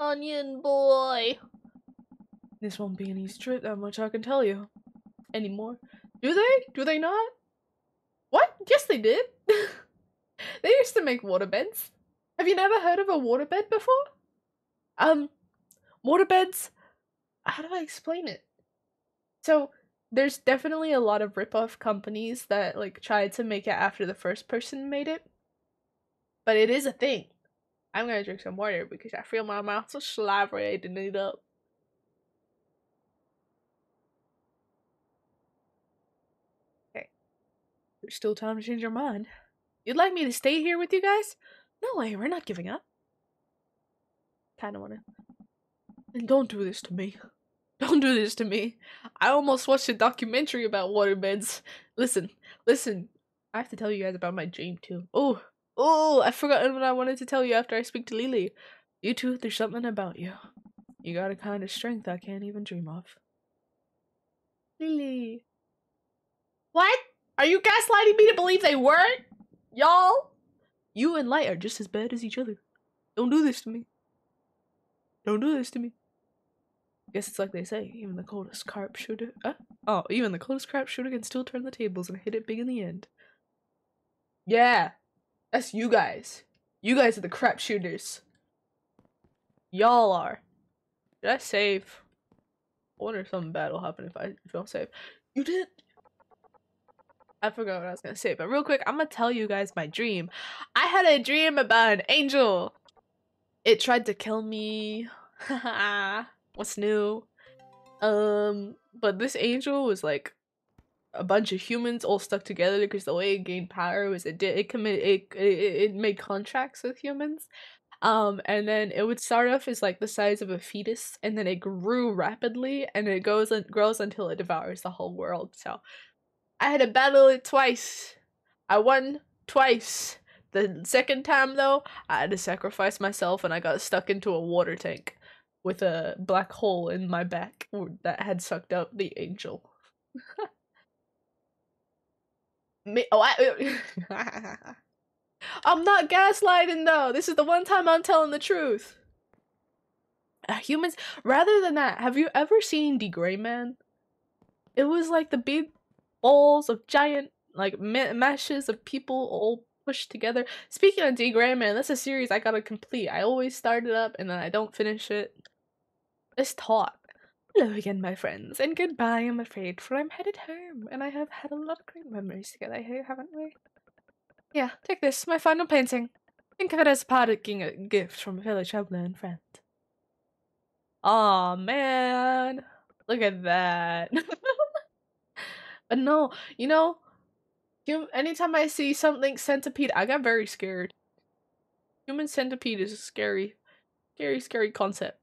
Onion boy. This won't be an easy trip, that much I can tell you. Anymore. Do they? Do they not? What? Yes, they did. [LAUGHS] they used to make waterbeds. Have you never heard of a waterbed before? Um, waterbeds how do I explain it? So there's definitely a lot of rip-off companies that like tried to make it after the first person made it. But it is a thing. I'm gonna drink some water because I feel my mouth so salivating it up. Still time to change your mind. You'd like me to stay here with you guys? No way, we're not giving up. Kinda wanna and don't do this to me. Don't do this to me. I almost watched a documentary about waterbeds. Listen, listen. I have to tell you guys about my dream too. Oh, oh, I forgot what I wanted to tell you after I speak to Lily. You two, there's something about you. You got a kind of strength I can't even dream of. Lily. What? Are you gaslighting me to believe they weren't? Y'all? You and Light are just as bad as each other. Don't do this to me. Don't do this to me. Guess it's like they say, even the coldest carp shooter. Uh, oh, even the coldest carp shooter can still turn the tables and hit it big in the end. Yeah, that's you guys. You guys are the crap shooters. Y'all are. Did I save? I wonder if something bad will happen if I if I don't save. You did. I forgot what I was gonna say, but real quick, I'm gonna tell you guys my dream. I had a dream about an angel. It tried to kill me. [LAUGHS] What's new? Um, but this angel was like a bunch of humans all stuck together because the way it gained power was it did it commit it, it it made contracts with humans. Um, and then it would start off as like the size of a fetus, and then it grew rapidly, and it goes and grows until it devours the whole world. So, I had to battle it twice. I won twice. The second time though, I had to sacrifice myself, and I got stuck into a water tank with a black hole in my back that had sucked up the angel. [LAUGHS] Me- oh, I- [LAUGHS] I'm not gaslighting though. This is the one time I'm telling the truth. Uh, humans, rather than that, have you ever seen The Gray Man? It was like the big balls of giant, like ma- mashes of people all pushed together. Speaking of D Gray Man, that's a series I gotta complete. I always start it up and then I don't finish it. It's taught. Hello again, my friends, and goodbye, I'm afraid, for I'm headed home, and I have had a lot of great memories together here, haven't we? Yeah, take this, my final painting. Think of it as a parting a gift from a fellow traveler and friend. Aw, man. Look at that. [LAUGHS] but no, you know, anytime I see something centipede, I got very scared. Human centipede is a scary, scary, scary concept.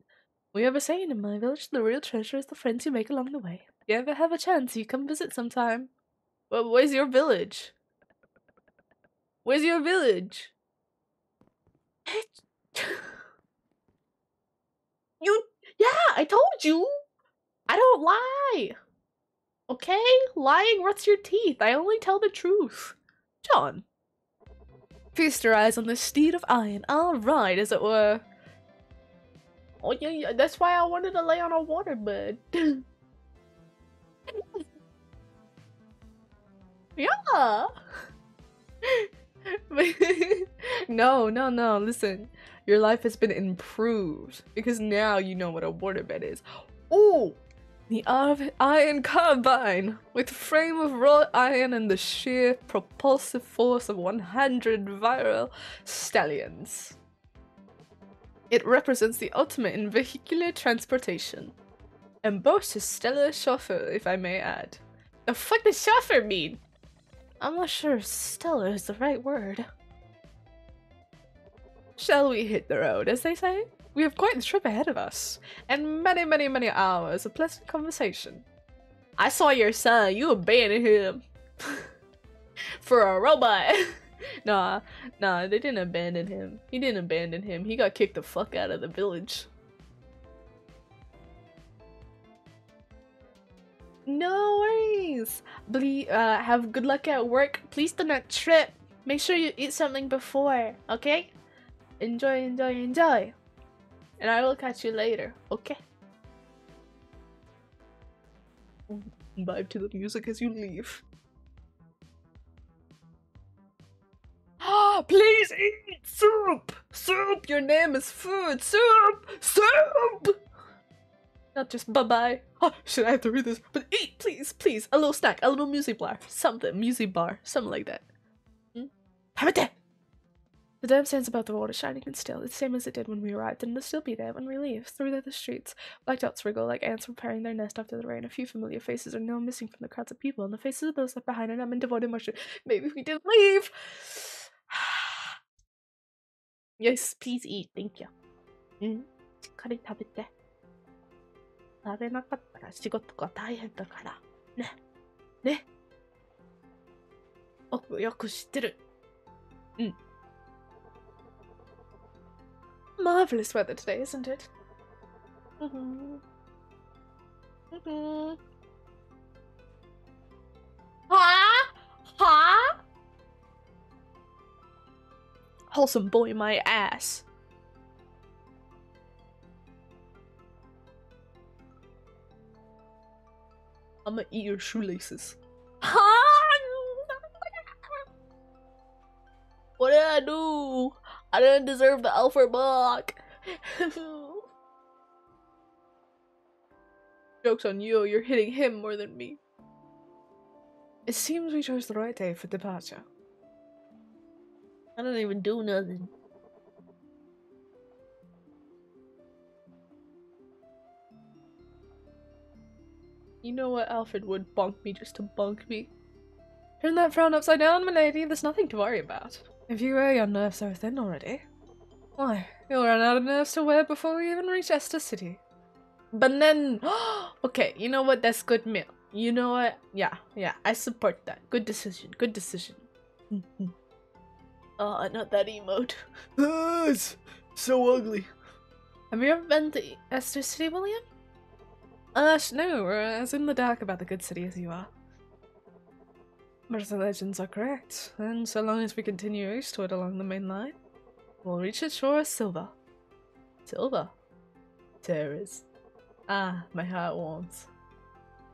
We have a saying in my village the real treasure is the friends you make along the way. If you ever have a chance, you come visit sometime. Well, where's your village? Where's your village? [LAUGHS] you, yeah, I told you. I don't lie. Okay? Lying rots your teeth. I only tell the truth. John. Feast your eyes on this steed of iron. I'll ride, as it were. Oh yeah, yeah, that's why I wanted to lay on a waterbed. [LAUGHS] yeah. [LAUGHS] no, no, no. Listen, your life has been improved because now you know what a waterbed is. Oh, the iron carbine with frame of wrought iron and the sheer propulsive force of 100 viral stallions. It represents the ultimate in vehicular transportation. And boasts a stellar chauffeur, if I may add. The fuck does chauffeur mean? I'm not sure stellar is the right word. Shall we hit the road, as they say? We have quite the trip ahead of us, and many, many, many hours of pleasant conversation. I saw your son, you abandoned him. [LAUGHS] For a robot. [LAUGHS] nah, nah, they didn't abandon him. He didn't abandon him. He got kicked the fuck out of the village. No worries. Uh, have good luck at work. Please do not trip. Make sure you eat something before, okay? Enjoy, enjoy, enjoy. And I will catch you later, okay? Vibe to the music as you leave. Ah, [GASPS] please eat soup! Soup! Your name is food! Soup! Soup! Not just bye bye. [GASPS] Oh, should I have to read this? But eat, please, please. A little snack, a little music bar, something, music bar, something like that. Hmm? Have it The dam stands above the water, shining and still, the same as it did when we arrived, and it'll still be there when we leave. Through the streets, black dots wriggle like ants preparing their nest after the rain. A few familiar faces are now missing from the crowds of people, and the faces of those left behind are numb and devoid of emotion. Maybe we didn't leave. [SIGHS] yes, please eat. Thank you. うんしっかり食べて。食べなかったら仕事が大変だから。ね。ね。僕よく知ってる。うん。 Marvelous weather today, isn't it? Mm-hmm. Mm-hmm. Huh? Huh? Wholesome boy, my ass. I'm gonna eat your shoelaces. What did I do? I didn't deserve the Alfred block. [LAUGHS] Joke's on you, you're hitting him more than me. It seems we chose the right day for departure. I don't even do nothing. You know what? Alfred would bonk me just to bonk me. Turn that frown upside down, my lady. There's nothing to worry about. If you wear your nerves so thin already. Why, you'll run out of nerves to wear before we even reach Esther City. But then, [GASPS] okay, you know what? That's good meal. You know what? Yeah, yeah, I support that. Good decision. Good decision. [LAUGHS] oh, not that emote. [LAUGHS] It's so ugly. Have you ever been to Esther City, William? Uh, no, we're as in the dark about the good city as you are. But the legends are correct, and so long as we continue eastward along the main line, we'll reach its shore as Silver. Silver? Terrors. Ah, my heart warms.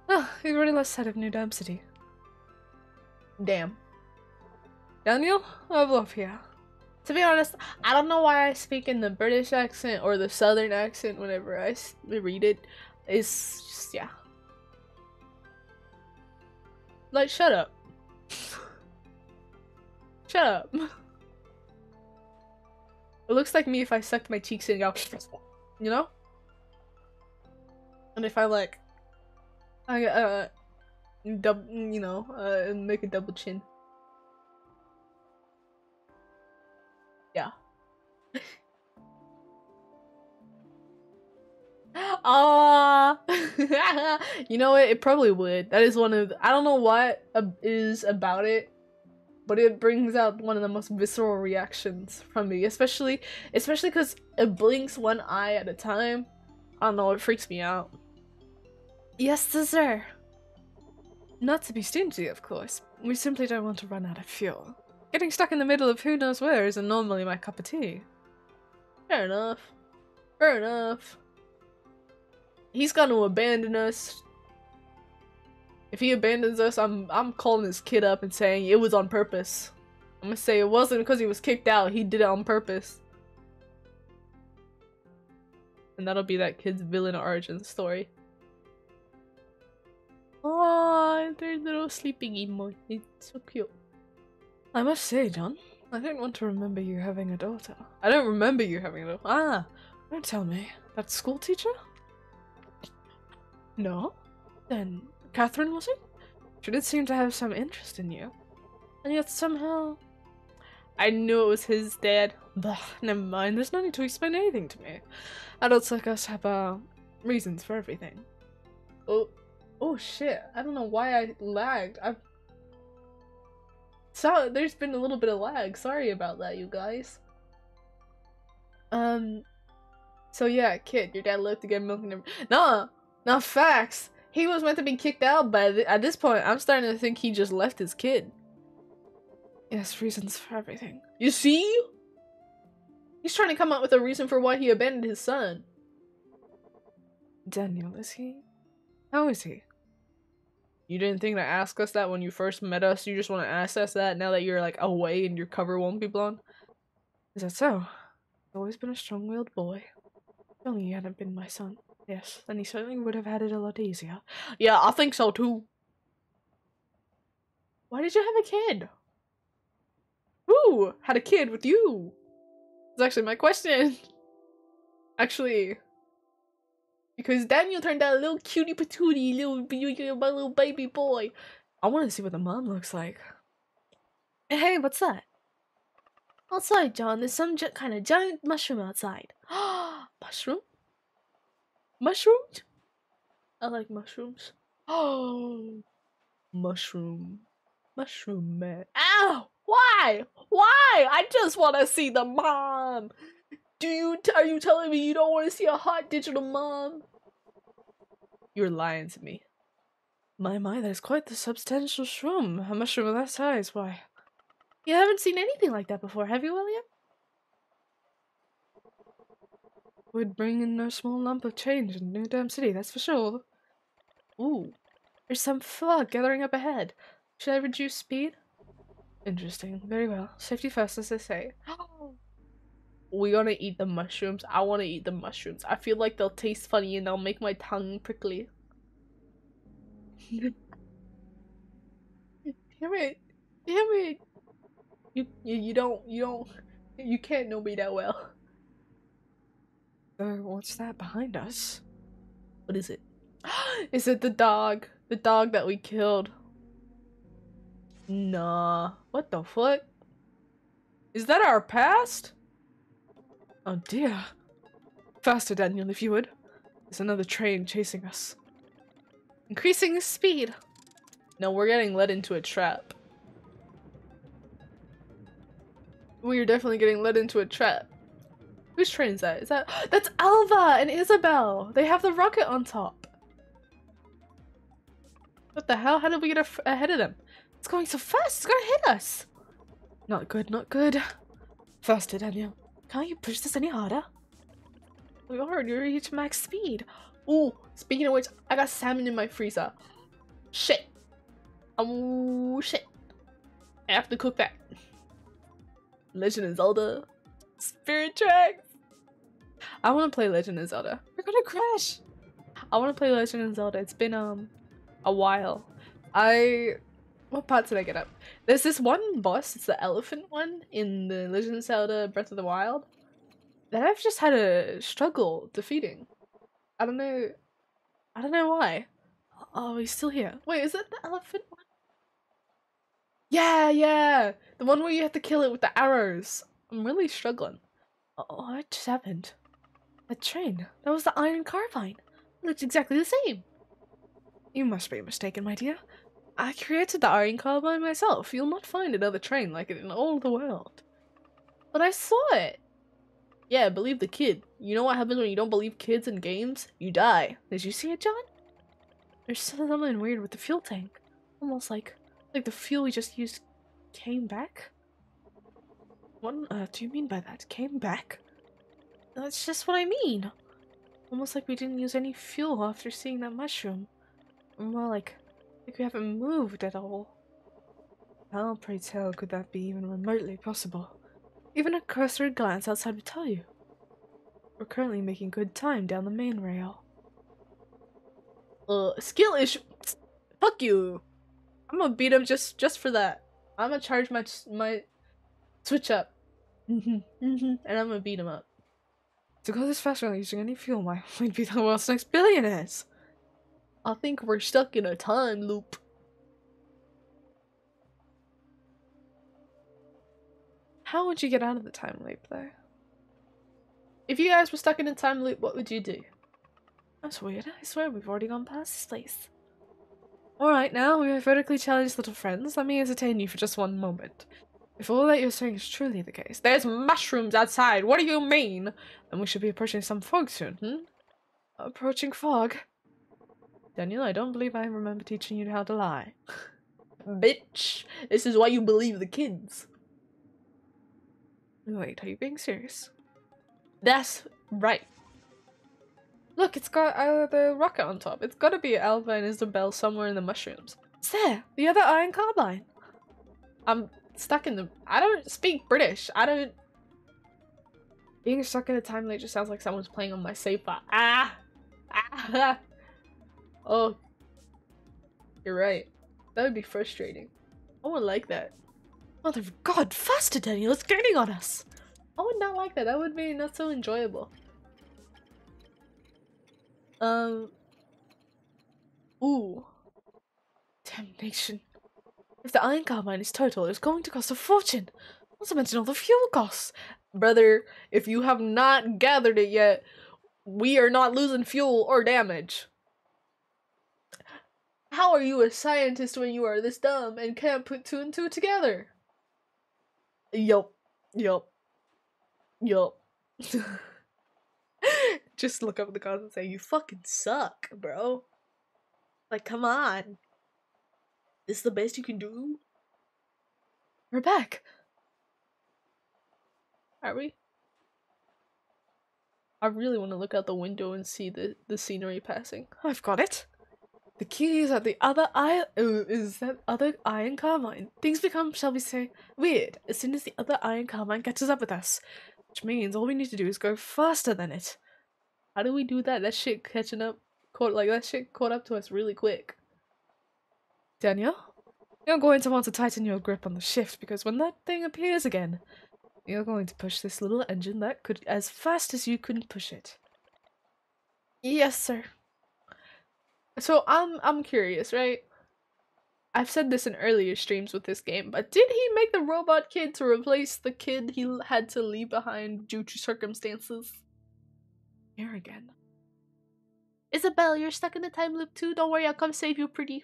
Ah, we've already lost sight of New Dam City. Damn. Daniel, I've love here. To be honest, I don't know why I speak in the British accent or the Southern accent whenever I read it. It's just, yeah. Like, shut up. [SIGHS] shut up. It looks like me if I sucked my cheeks in and go, [SNIFFS] you know? And if I like, I uh, dub, you know, uh, make a double chin. Ah, [LAUGHS] you know what? It probably would. That is one of I don't know what is about it, but it brings out one of the most visceral reactions from me, especially especially because it blinks one eye at a time. I don't know. It freaks me out. Yes, sir. Not to be stingy, of course. We simply don't want to run out of fuel. Getting stuck in the middle of who knows where isn't normally my cup of tea. Fair enough. Fair enough. He's gonna abandon us. If he abandons us, I'm I'm calling this kid up and saying it was on purpose. I'm gonna say it wasn't because he was kicked out. He did it on purpose. And that'll be that kid's villain origin story. Oh, their little sleeping emoji. It's so cute. I must say, John, I don't want to remember you having a daughter. I don't remember you having a daughter. Ah, don't tell me. That school teacher? No? Then, Catherine was it? She did seem to have some interest in you. And yet somehow... I knew it was his dad. Bah, never mind. There's no need to explain anything to me. Adults like us have, uh, reasons for everything. Oh, oh shit. I don't know why I lagged. I've so there's been a little bit of lag. Sorry about that, you guys. Um. So yeah, kid, your dad left to get milk and. Nah, not facts. He was meant to be kicked out, but at this point, I'm starting to think he just left his kid. Yes, reasons for everything. You see? He's trying to come up with a reason for why he abandoned his son. Daniel, is he? How is he? You didn't think to ask us that when you first met us? You just want to ask us that now that you're like away and your cover won't be blown? Is that so? He's always been a strong willed boy. If only he hadn't been my son. Yes, then he certainly would have had it a lot easier. Yeah, I think so too. Why did you have a kid? Who had a kid with you? That's actually my question. [LAUGHS] Actually, because Daniel turned out a little cutie patootie, little my little baby boy. I want to see what the mom looks like. Hey, what's that? Outside, John. There's some kind of giant mushroom outside. [GASPS] mushroom? Mushrooms? I like mushrooms. Oh, [GASPS] mushroom, mushroom man. Ow! Why? Why? I just want to see the mom. Do you? T- are you telling me you don't want to see a hot digital mom? You're lying to me. My, my, that is quite the substantial shroom. A mushroom of that size, why? You haven't seen anything like that before, have you, William? Would bring in no small lump of change in New Dam City, that's for sure. Ooh, there's some fog gathering up ahead. Should I reduce speed? Interesting. Very well. Safety first, as they say. [GASPS] we gonna eat the mushrooms. I want to eat the mushrooms. I feel like they'll taste funny and they'll make my tongue prickly. [LAUGHS] Damn it! Damn it! You, you you don't you don't you can't know me that well. Uh, what's that behind us? What is it? [GASPS] is it the dog? The dog that we killed? Nah. What the fuck? Is that our past? Oh dear. Faster, Daniel, if you would. There's another train chasing us. Increasing speed. No, we're getting led into a trap. We are definitely getting led into a trap. Whose train is that? Is that [GASPS] that's Alva and Isabel? They have the rocket on top. What the hell? How did we get ahead of them? It's going so fast. It's gonna hit us. Not good. Not good. Faster, Daniel. Can't you push this any harder? We already reached max speed. Ooh, speaking of which, I got salmon in my freezer. Shit. Oh shit. I have to cook that. Legend of Zelda. Spirit Tracks. I want to play Legend of Zelda. We're gonna crash. I want to play Legend of Zelda. It's been um a while. I what parts did I get up? There's this one boss. It's the elephant one in the Legend of Zelda Breath of the Wild that I've just had a struggle defeating. I don't know. I don't know why. Oh, he's still here. Wait, is it the elephant one? Yeah, yeah. The one where you have to kill it with the arrows. I'm really struggling. Oh, what just happened? That train. That was the iron carbine. It looks exactly the same. You must be mistaken, my dear. I created the iron carbine myself. You'll not find another train like it in all the world. But I saw it. Yeah, believe the kid. You know what happens when you don't believe kids in games? You die. Did you see it, John? There's something weird with the fuel tank. Almost like like the fuel we just used came back? What do you mean by that? Came back? That's just what I mean. Almost like we didn't use any fuel after seeing that mushroom. More like, like we haven't moved at all. How, pray tell, could that be even remotely possible? Even a cursory glance outside would tell you. We're currently making good time down the main rail. Uh, skill issue. [TSK] Fuck you. I'm gonna beat him just just for that. I'm gonna charge my my switch up, [LAUGHS] and I'm gonna beat him up. To go this fast without using any fuel, my [LAUGHS] we'd be the world's next billionaires. I think we're stuck in a time loop. How would you get out of the time loop, though? If you guys were stuck in a time loop, what would you do? That's weird. I swear we've already gone past this place. Alright, now we have vertically challenged little friends. Let me entertain you for just one moment. If all that you're saying is truly the case, there's mushrooms outside. What do you mean? Then we should be approaching some fog soon, hmm? Approaching fog? Daniel, I don't believe I remember teaching you how to lie. [LAUGHS] Bitch, this is why you believe the kids. Wait, are you being serious? That's right. Look, it's got uh, the rocket on top. It's gotta be Alva and Isabel somewhere in the mushrooms. It's there! The other iron carbine! I'm stuck in the- I don't speak British. I don't- Being stuck in a time loop just sounds like someone's playing on my save. Ah! Ah! [LAUGHS] Oh. You're right. That would be frustrating. I would like that. Mother of God, faster, Daniel! It's gaining on us! I would not like that. That would be not so enjoyable. Um. Ooh. Damnation. If the iron carbine is total, it's going to cost a fortune. Not to mention all the fuel costs. Brother, if you have not gathered it yet, we are not losing fuel or damage. How are you a scientist when you are this dumb and can't put two and two together? Yup. Yup. Yup. [LAUGHS] Just look up the comments and say, You fucking suck, bro. Like, come on. This is the best you can do? We're back. Are we? I really want to look out the window and see the, the scenery passing. I've got it. The key is at the other iron uh, is that other iron carbine. Things become, shall we say, weird as soon as the other iron carmine catches up with us. Which means all we need to do is go faster than it. How do we do that? That shit catching up caught like that shit caught up to us really quick. Daniel? You're going to want to tighten your grip on the shift because when that thing appears again, you're going to push this little engine that could as fast as you couldn't push it. Yes, sir. So I'm I'm curious, right? I've said this in earlier streams with this game, but did he make the robot kid to replace the kid he had to leave behind due to circumstances? Here again. Isabel, you're stuck in the time loop too. Don't worry, I'll come save you, pretty.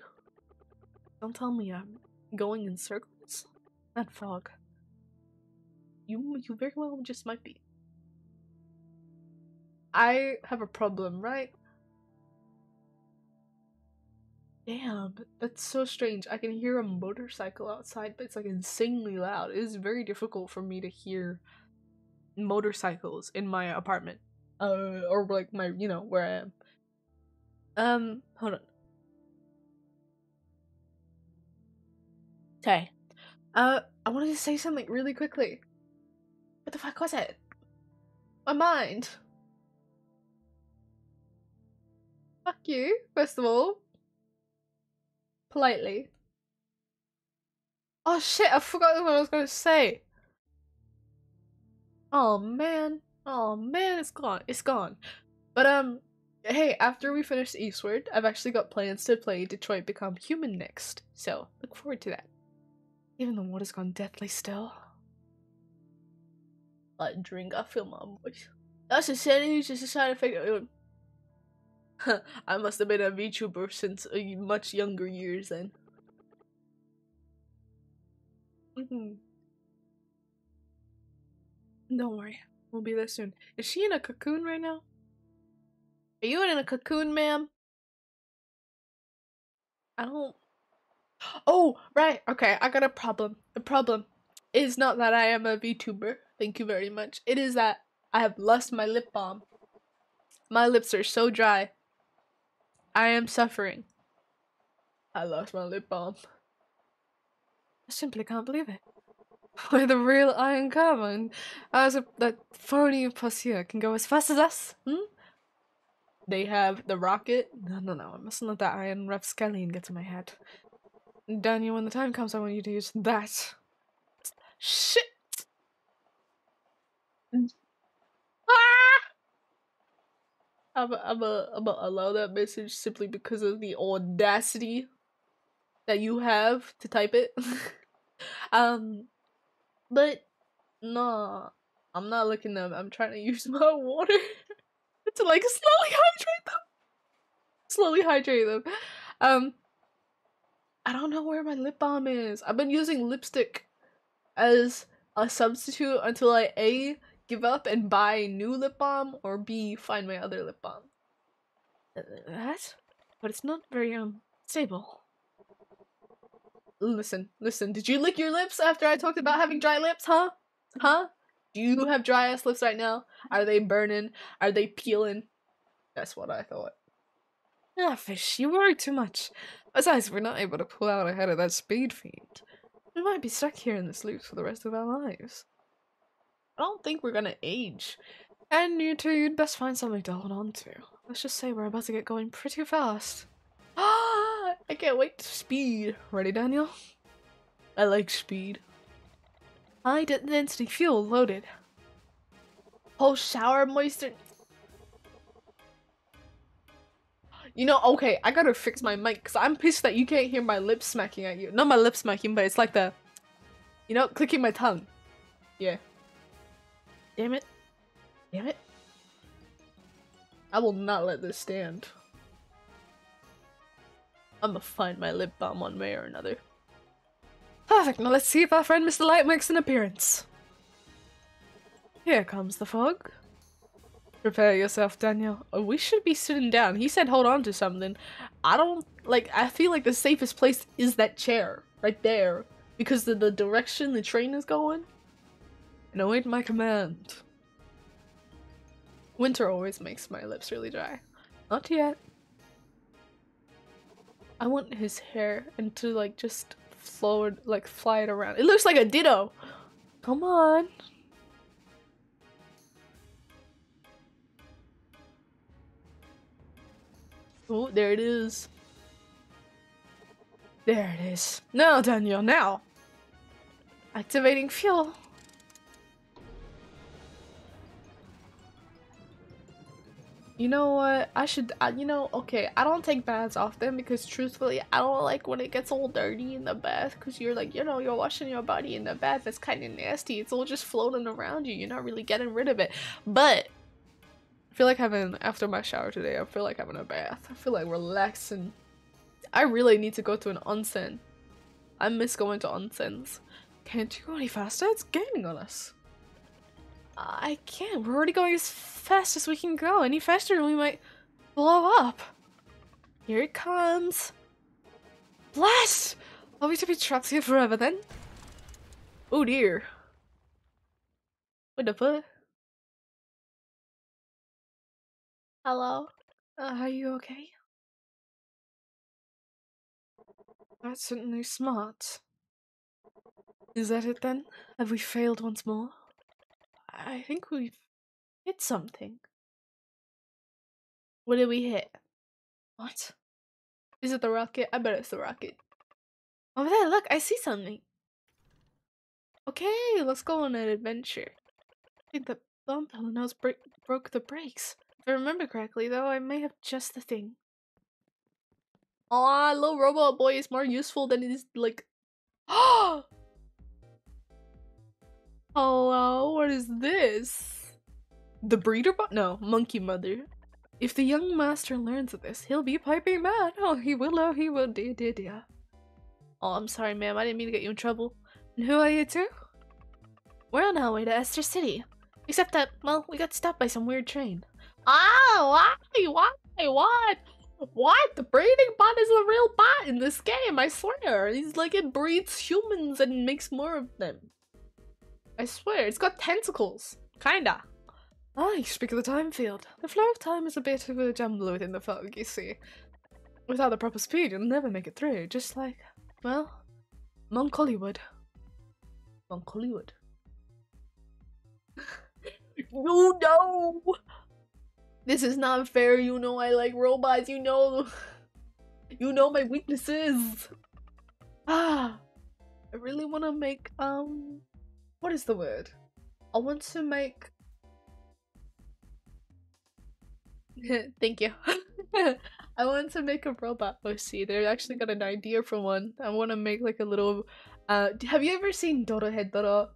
Don't tell me I'm going in circles. That fog. You you very well just might be. I have a problem, right? Damn, that's so strange. I can hear a motorcycle outside, but it's like insanely loud. It is very difficult for me to hear motorcycles in my apartment. Uh, or like my, you know, where I am. Um, hold on. Okay. Uh, I wanted to say something really quickly. What the fuck was it? My mind. Fuck you, first of all. Politely. Oh shit, I forgot what I was gonna say. Oh man. Oh man, it's gone. It's gone. But um hey, after we finish Eastward, I've actually got plans to play Detroit Become Human next. So look forward to that. Even the water's gone deathly still. I drink, I feel my voice. That's insanity, it's just a side effect. [LAUGHS] I must have been a VTuber since much younger years then. Mhm. Don't worry, we'll be there soon. Is she in a cocoon right now? Are you in a cocoon, ma'am? I don't. Oh, right. Okay, I got a problem. The problem is not that I am a VTuber. Thank you very much. It is that I have lost my lip balm. My lips are so dry. I am suffering. I lost my lip balm. I simply can't believe it. [LAUGHS] We're the real Iron Karma, and as a, that phony posture can go as fast as us. Hmm? They have the rocket. No, no, no. I mustn't let that iron rapscallion get to my head. Daniel, when the time comes, I want you to use that. Shit! Ah! I'm a, I'm a, I'm allow that message simply because of the audacity that you have to type it. [LAUGHS] um, but no, I'm not looking them. I'm trying to use my [LAUGHS] water to like slowly [LAUGHS] hydrate them. Slowly hydrate them. Um, I don't know where my lip balm is. I've been using lipstick as a substitute until I a give up and buy new lip balm or b find my other lip balm. Uh, That, but it's not very um stable. Listen, listen. Did you lick your lips after I talked about having dry lips, huh? Huh? Do you have dry ass lips right now? Are they burning? Are they peeling? That's what I thought. Ah, fish, you worry too much. Besides, we're not able to pull out ahead of that speed fiend. We might be stuck here in this loop for the rest of our lives. I don't think we're gonna age. And you two, you'd best find something to hold on to. Let's just say we're about to get going pretty fast. Ah, [GASPS] I can't wait to speed. Ready, Daniel? I like speed. High de- density fuel loaded. Whole shower moisture. You know, okay, I gotta fix my mic because I'm pissed that you can't hear my lips smacking at you. Not my lips smacking, but it's like the, you know, clicking my tongue. Yeah. Damn it. Damn it. I will not let this stand. I'm gonna find my lip balm one way or another. Perfect, now let's see if our friend Mr. Light makes an appearance. Here comes the fog. Prepare yourself, Daniel. Oh, we should be sitting down. He said hold on to something. I don't like I feel like the safest place is that chair right there because of the direction the train is going. And await my command. Winter always makes my lips really dry. Not yet. I want his hair and to like just float like fly it around. It looks like a ditto. Come on. Oh, there it is. There it is. Now, Daniel, now. Activating fuel. You know what? I should. You know, okay. I don't take baths often because, truthfully, I don't like when it gets all dirty in the bath. Cause you're like, you know, you're washing your body in the bath. It's kind of nasty. It's all just floating around you. You're not really getting rid of it. But I feel like having after my shower today. I feel like having a bath. I feel like relaxing. I really need to go to an onsen. I miss going to onsens. Can't you go any faster? It's gaining on us. I can't. We're already going as fast as we can go. Any faster we might blow up. Here it comes. Blast! Are we to be trapped here forever then? Oh dear. What the fuck? Hello? Uh, are you okay? That's certainly smart. Is that it then? Have we failed once more? I think we've hit something. What did we hit? What? Is it the rocket? I bet it's the rocket. Over there, look, I see something. Okay, let's go on an adventure. I think the bump on the nose break broke the brakes. If I remember correctly, though, I may have just the thing. Aw, little robot boy is more useful than it is like. [GASPS] Hello, what is this? The breeder bot? No, monkey mother. If the young master learns of this, he'll be piping mad. Oh, he will, oh, he will, dear, dear, dear. Oh, I'm sorry, ma'am. I didn't mean to get you in trouble. And who are you two? We're on our way to Esther City. Except that, well, we got stopped by some weird train. Ah, why? Why? What? What? The breeding bot is a real bot in this game, I swear. He's like, it breeds humans and makes more of them. I swear, it's got tentacles. Kinda. Ah, you speak of the time field. The flow of time is a bit of a jumble within the fog, you see. Without the proper speed, you'll never make it through, just like, well, Monk Hollywood. Monk Hollywood. [LAUGHS] you no! This is not fair, you know I like robots, you know... [LAUGHS] You know my weaknesses! Ah! [SIGHS] I really want to make, um... What is the word? I want to make. [LAUGHS] Thank you. [LAUGHS] I want to make a robot OC. They actually got an idea for one. I want to make like a little. Uh, have you ever seen Dorohedoro?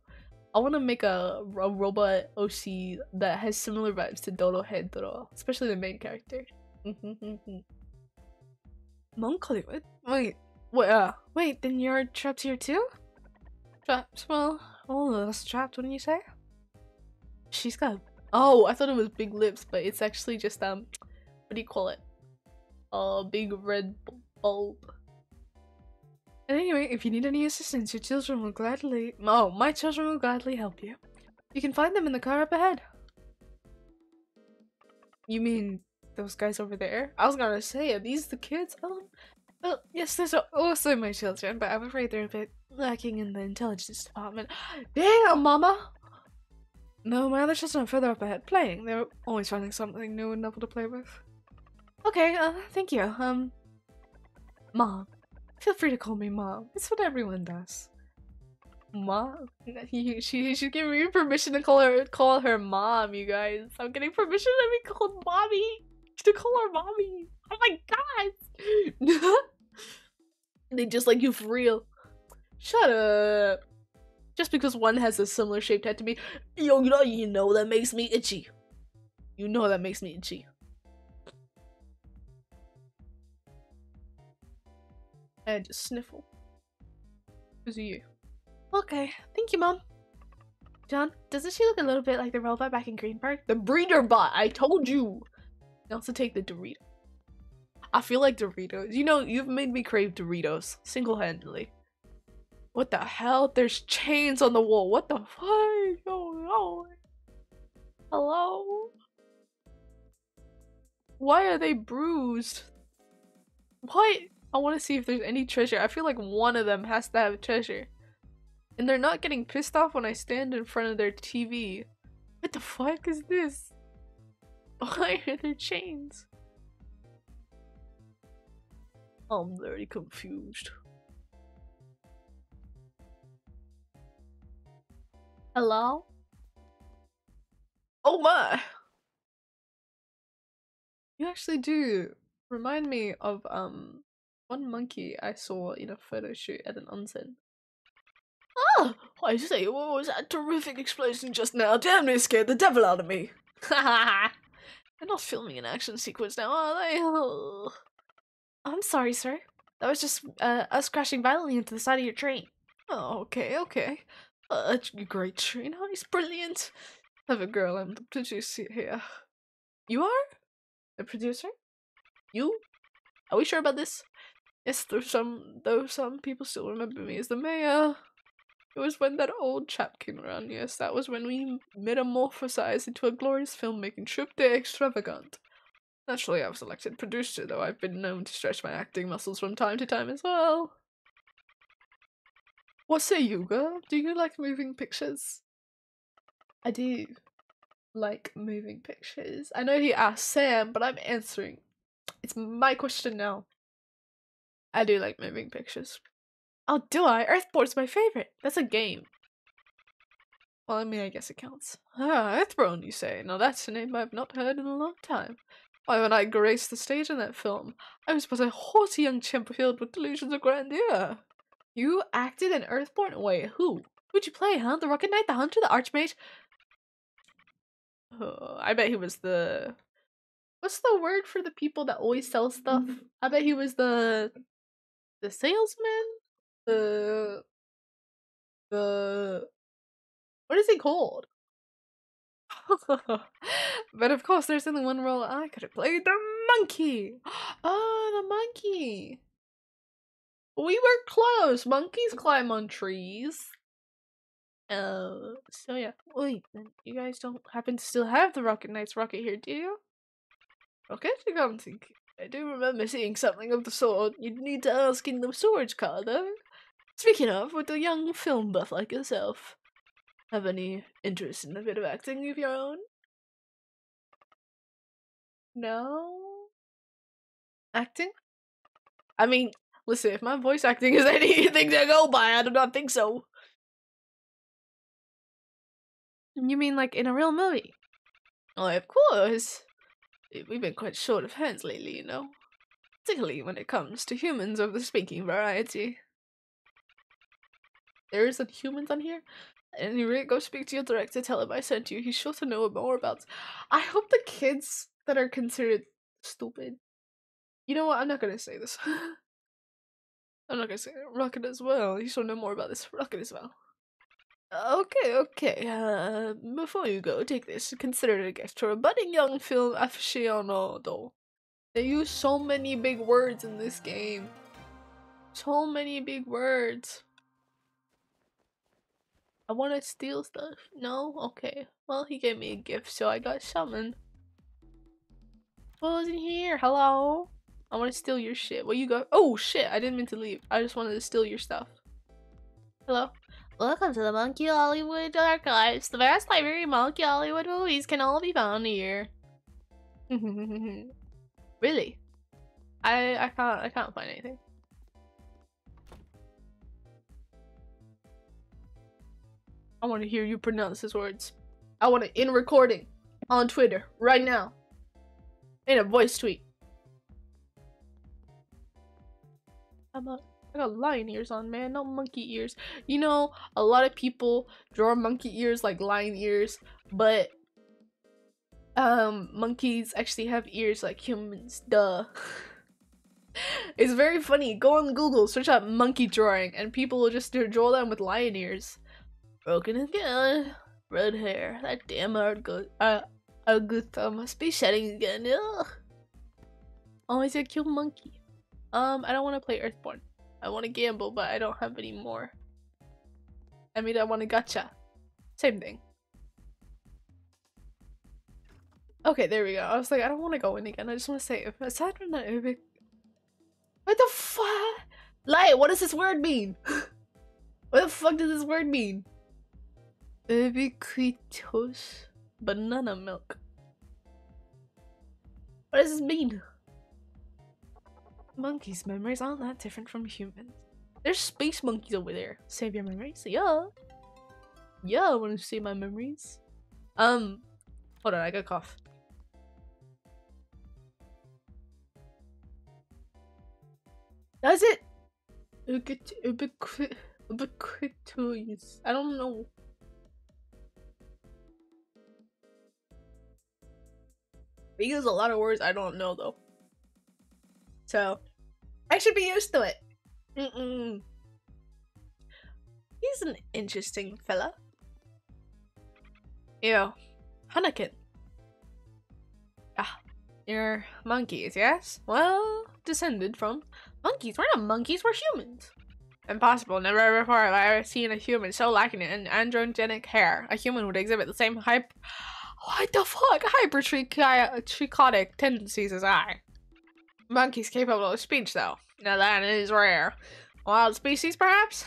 I want to make a, a robot OC that has similar vibes to Dorohedoro, especially the main character. [LAUGHS] Monk Hollywood? Wait, wait, uh, wait, then you're trapped here too? Trapped? Well, Oh, that's trapped, wouldn't you say? She's got. Oh, I thought it was big lips, but it's actually just um, what do you call it? A big red bulb. Anyway, if you need any assistance, your children will gladly. Oh, my children will gladly help you. You can find them in the car up ahead. You mean those guys over there? I was gonna say, are these the kids? Um, well, yes, those are also my children, but I'm afraid they're a bit lacking in the intelligence department. Damn, mama! No, my other children are further up ahead, playing. They're always finding something new and novel to play with. Okay, uh, thank you. Um, mom. Feel free to call me mom. It's what everyone does. Mom? [LAUGHS] She, she, she's giving me permission to call her call her mom, you guys. I'm getting permission to be called mommy. To call her mommy. Oh my god! [LAUGHS] they just like you for real. Shut up. Just because one has a similar shaped head to me, yo, you know, you know that makes me itchy. You know that makes me itchy. And just sniffle. Who's you? Okay, thank you, mom. John, doesn't she look a little bit like the robot back in Greenberg? The breeder bot, I told you! I also take the Dorito. I feel like Doritos. You know, you've made me crave Doritos single-handedly. What the hell? There's chains on the wall. What the fuck? Oh no. Hello? Why are they bruised? What? I want to see if there's any treasure. I feel like one of them has to have treasure. And they're not getting pissed off when I stand in front of their TV. What the fuck is this? [LAUGHS] Why are there chains? I'm very confused. Hello? Oh my! You actually do remind me of um one monkey I saw in a photo shoot at an onsen. Ah, I say, what was that terrific explosion just now? Damn near scared the devil out of me. Ha [LAUGHS] ha! They're not filming an action sequence now, are they? Oh. I'm sorry, sir. That was just uh, us crashing violently into the side of your train. Oh, okay, okay. Uh, a great train heist, brilliant. Have a girl, I'm the producer here. You are? The producer? You? Are we sure about this? Yes, there's some, though some people still remember me as the mayor. It was when that old chap came around, yes, that was when we metamorphosized into a glorious filmmaking troupe de extravagant. Naturally, I was elected producer, though I've been known to stretch my acting muscles from time to time as well. What say you, girl? Do you like moving pictures? I do like moving pictures. I know he asked Sam, but I'm answering. It's my question now. I do like moving pictures. Oh, do I? Earthborn's my favorite. That's a game. Well, I mean, I guess it counts. Ah, Earthborn, you say? Now that's a name I've not heard in a long time. Why, when I graced the stage in that film, I was but a haughty young chimp filled with delusions of grandeur. You acted in Earthborn? Wait, who? Who'd you play, huh? The Rocket Knight, the Hunter, the Archmage? Uh, I bet he was the. What's the word for the people that always sell stuff? I bet he was the. The salesman? The. The. What is he called? [LAUGHS] but of course, there's only one role I could have played the monkey. [GASPS] Oh, the monkey. We were close. Monkeys climb on trees. Uh, so yeah. Wait, you guys don't happen to still have the Rocket Knights rocket here, do you? Rocket? You think. I do remember seeing something of the sort. You'd need to ask in the storage car, though. Speaking of, with a young film buff like yourself, have any interest in a bit of acting of your own? No? Acting? I mean, listen, if my voice acting is [LAUGHS] anything to go by, I do not think so. You mean like in a real movie? Oh, of course. We've been quite short of hands lately, you know. Particularly when it comes to humans of the speaking variety. There isn't humans on here? At any rate, go speak to your director, tell him I sent you. He's sure to know more about. I hope the kids that are considered stupid. You know what? I'm not gonna say this. [LAUGHS] I'm not gonna say it. Rocket as well. You should know more about this. Rocket as well. Okay, okay. Uh, before you go, take this. Consider it a gift for a budding young film aficionado. They use so many big words in this game. So many big words. I want to steal stuff. No? Okay. Well, he gave me a gift, so I got summoned. What was in here? Hello? I want to steal your shit. Where you go? Oh, shit. I didn't mean to leave. I just wanted to steal your stuff. Hello? Welcome to the Monkey Hollywood Archives. The vast library of Monkey Hollywood movies can all be found here. [LAUGHS] really? I I can't I can't find anything. I want to hear you pronounce his words. I want it in recording on Twitter right now. In a voice tweet. I'm I got lion ears on, man, not monkey ears. You know, a lot of people draw monkey ears like lion ears, but um, monkeys actually have ears like humans. Duh. [LAUGHS] it's very funny. Go on Google, search up monkey drawing, and people will just draw them with lion ears. Broken again. Red hair. That damn Argo- uh, Agusta must be shedding again. Ugh. Oh, he's a cute monkey. Um, I don't want to play Earthborn. I want to gamble, but I don't have any more. I mean, I want to gacha. Same thing. Okay, there we go. I was like, I don't want to go in again. I just want to say, aside from that, what the fuck? Light, what does this word mean? [LAUGHS] what the fuck does this word mean? Ubiquitous banana milk. What does this mean? Monkeys' memories aren't that different from humans. There's space monkeys over there. Save your memories? Yeah. Yeah, I want to save my memories. Um, hold on, I got cough. Does it? Ubiquitous. I don't know. He uses a lot of words I don't know though. So I should be used to it. Mm-mm. He's an interesting fella. Ew. Hanakin. Ah, you're monkeys, yes? Well, descended from monkeys. We're not monkeys, we're humans. Impossible. Never before have I ever seen a human so lacking in androgenic hair. A human would exhibit the same hype. What the fuck? Hypertrichotic tendencies as I. Monkeys capable of speech, though. Now that is rare. Wild species, perhaps?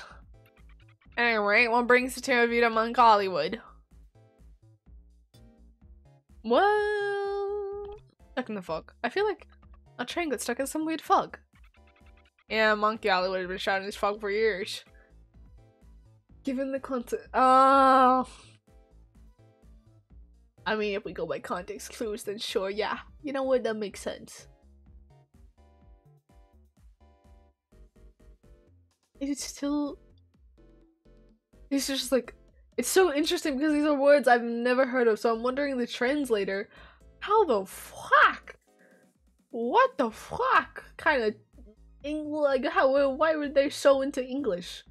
Anyway, what brings the two of you to Monk Hollywood? Well, stuck in the fog. I feel like a train got stuck in some weird fog. Yeah, Monkey Hollywood has been shot in this fog for years. Given the context, oh. Uh, I mean, if we go by context clues, then sure, yeah. You know what? That makes sense. It's still. It's just like. It's so interesting because these are words I've never heard of, so I'm wondering the translator. How the fuck? What the fuck? Kind of. English? Like, how. Why were they so into English?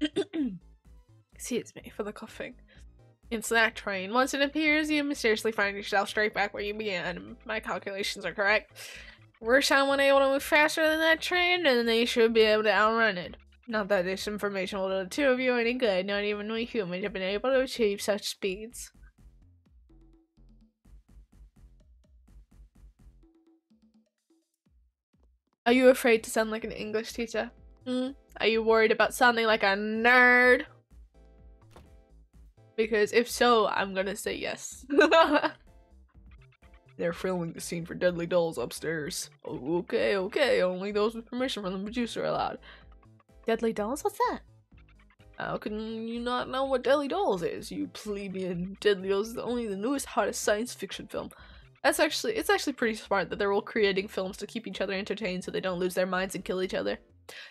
[CLEARS THROAT] Excuse me for the coughing. In Snack Train, once it appears, you mysteriously find yourself straight back where you began. My calculations are correct. Were someone able to move faster than that train, and they should be able to outrun it. Not that this information will do the two of you any good, not even we humans have been able to achieve such speeds. Are you afraid to sound like an English teacher? Hmm? Are you worried about sounding like a nerd? Because if so, I'm gonna say yes. [LAUGHS] They're filming the scene for Deadly Dolls upstairs. Okay, okay, only those with permission from the producer are allowed. Deadly Dolls? What's that? How can you not know what Deadly Dolls is, you plebeian? Deadly Dolls is only the newest, hottest science fiction film. That's actually, it's actually pretty smart that they're all creating films to keep each other entertained so they don't lose their minds and kill each other.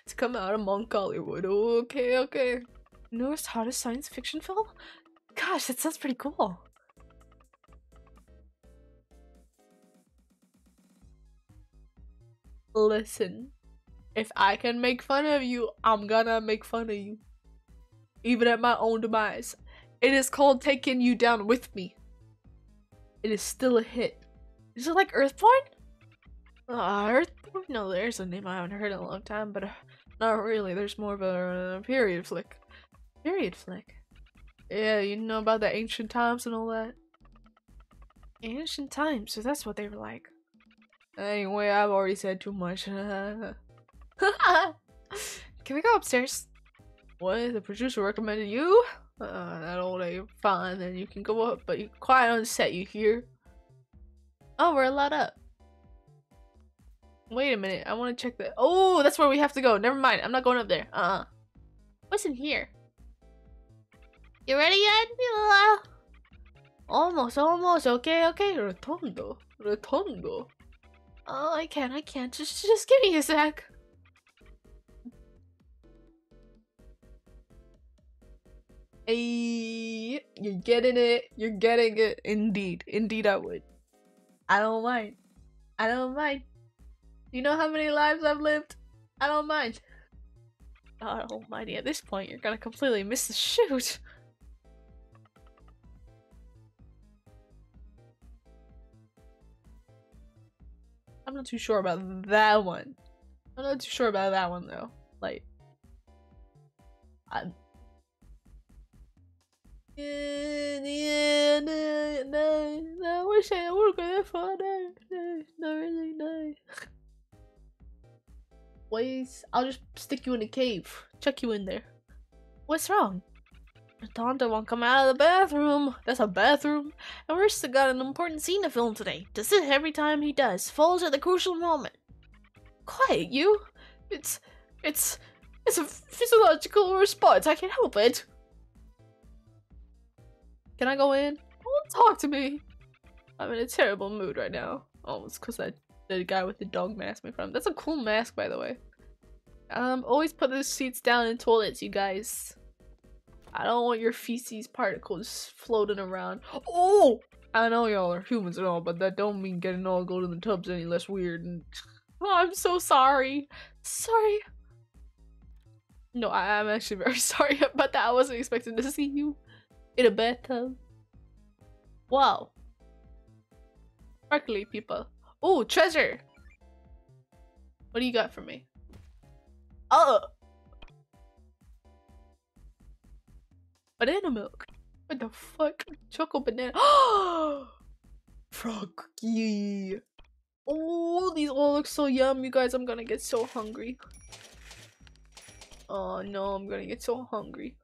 It's come out of Monk Hollywood. Okay, okay. Newest, hottest science fiction film? Gosh, that sounds pretty cool. Listen, if I can make fun of you, I'm gonna make fun of you. Even at my own demise. It is called taking you down with me. It is still a hit. Is it like Earthborn? Uh, Earthborn? No, there's a name I haven't heard in a long time, but uh, not really. There's more of a, uh, period flick. Period flick. Yeah, you know about the ancient times and all that? Ancient times, so that's what they were like. Anyway, I've already said too much. [LAUGHS] Can we go upstairs? What? The producer recommended you? Uh, that old lady. Fine, then you can go up, but you quiet on set, you hear? Oh, we're allowed up. Wait a minute, I want to check that. Oh, that's where we have to go. Never mind, I'm not going up there. Uh-uh. What's in here? You ready yet? Almost, almost. Okay, okay. Rotondo. Rotondo. Oh, I can't, I can't. Just, just give me a sec. Hey, you're getting it. You're getting it. Indeed. Indeed, I would. I don't mind. I don't mind. You know how many lives I've lived? I don't mind. God almighty, at this point, you're gonna completely miss the shoot. I'm not too sure about that one. I'm not too sure about that one though. Like, I. Yeah, yeah, no, no, no. Wish I would go that far. No, no, not really, no. [LAUGHS] Please, I'll just stick you in a cave. Chuck you in there. What's wrong? Tonto won't come out of the bathroom. That's a bathroom. And we're still got an important scene to film today. Does it every time he does. Falls at the crucial moment. Quiet, you. It's, it's, it's a physiological response. I can't help it. Can I go in? Don't talk to me. I'm in a terrible mood right now. Oh, it's because that the guy with the dog mask fun of. That's a cool mask, by the way. Um, always put those seats down in toilets, you guys. I don't want your feces particles floating around. Oh! I know y'all are humans and all, but that don't mean getting all gold in the tubs any less weird. And [LAUGHS] oh, I'm so sorry. Sorry. No, I am actually [LAUGHS] very sorry about that. I wasn't expecting to see you in a bathtub. Wow. Sparkly people. Oh, treasure! What do you got for me? Oh! Banana milk. What the fuck? Choco banana. [GASPS] Froggy. Oh, these all look so yum, you guys. I'm gonna get so hungry. Oh no, I'm gonna get so hungry.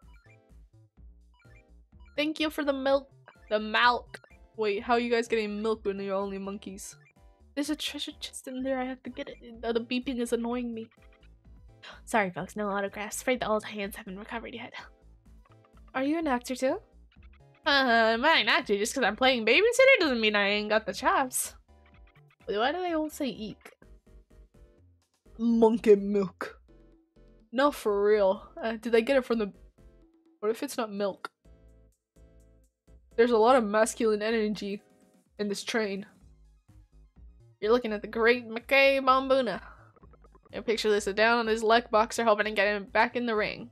Thank you for the milk. The milk. Wait, how are you guys getting milk when you're only monkeys? There's a treasure chest in there. I have to get it. The, beeping is annoying me. [GASPS] Sorry, folks. No autographs. Afraid the old hands haven't recovered yet. Are you an actor too? Uh, I'm not an actor. Just because I'm playing babysitter doesn't mean I ain't got the chops. Why do they all say eek? Monkey milk. No, for real. Uh, did they get it from the... What if it's not milk? There's a lot of masculine energy in this train. You're looking at the great McKay Bombuna. And picture this down on his leg boxer hoping to get him back in the ring.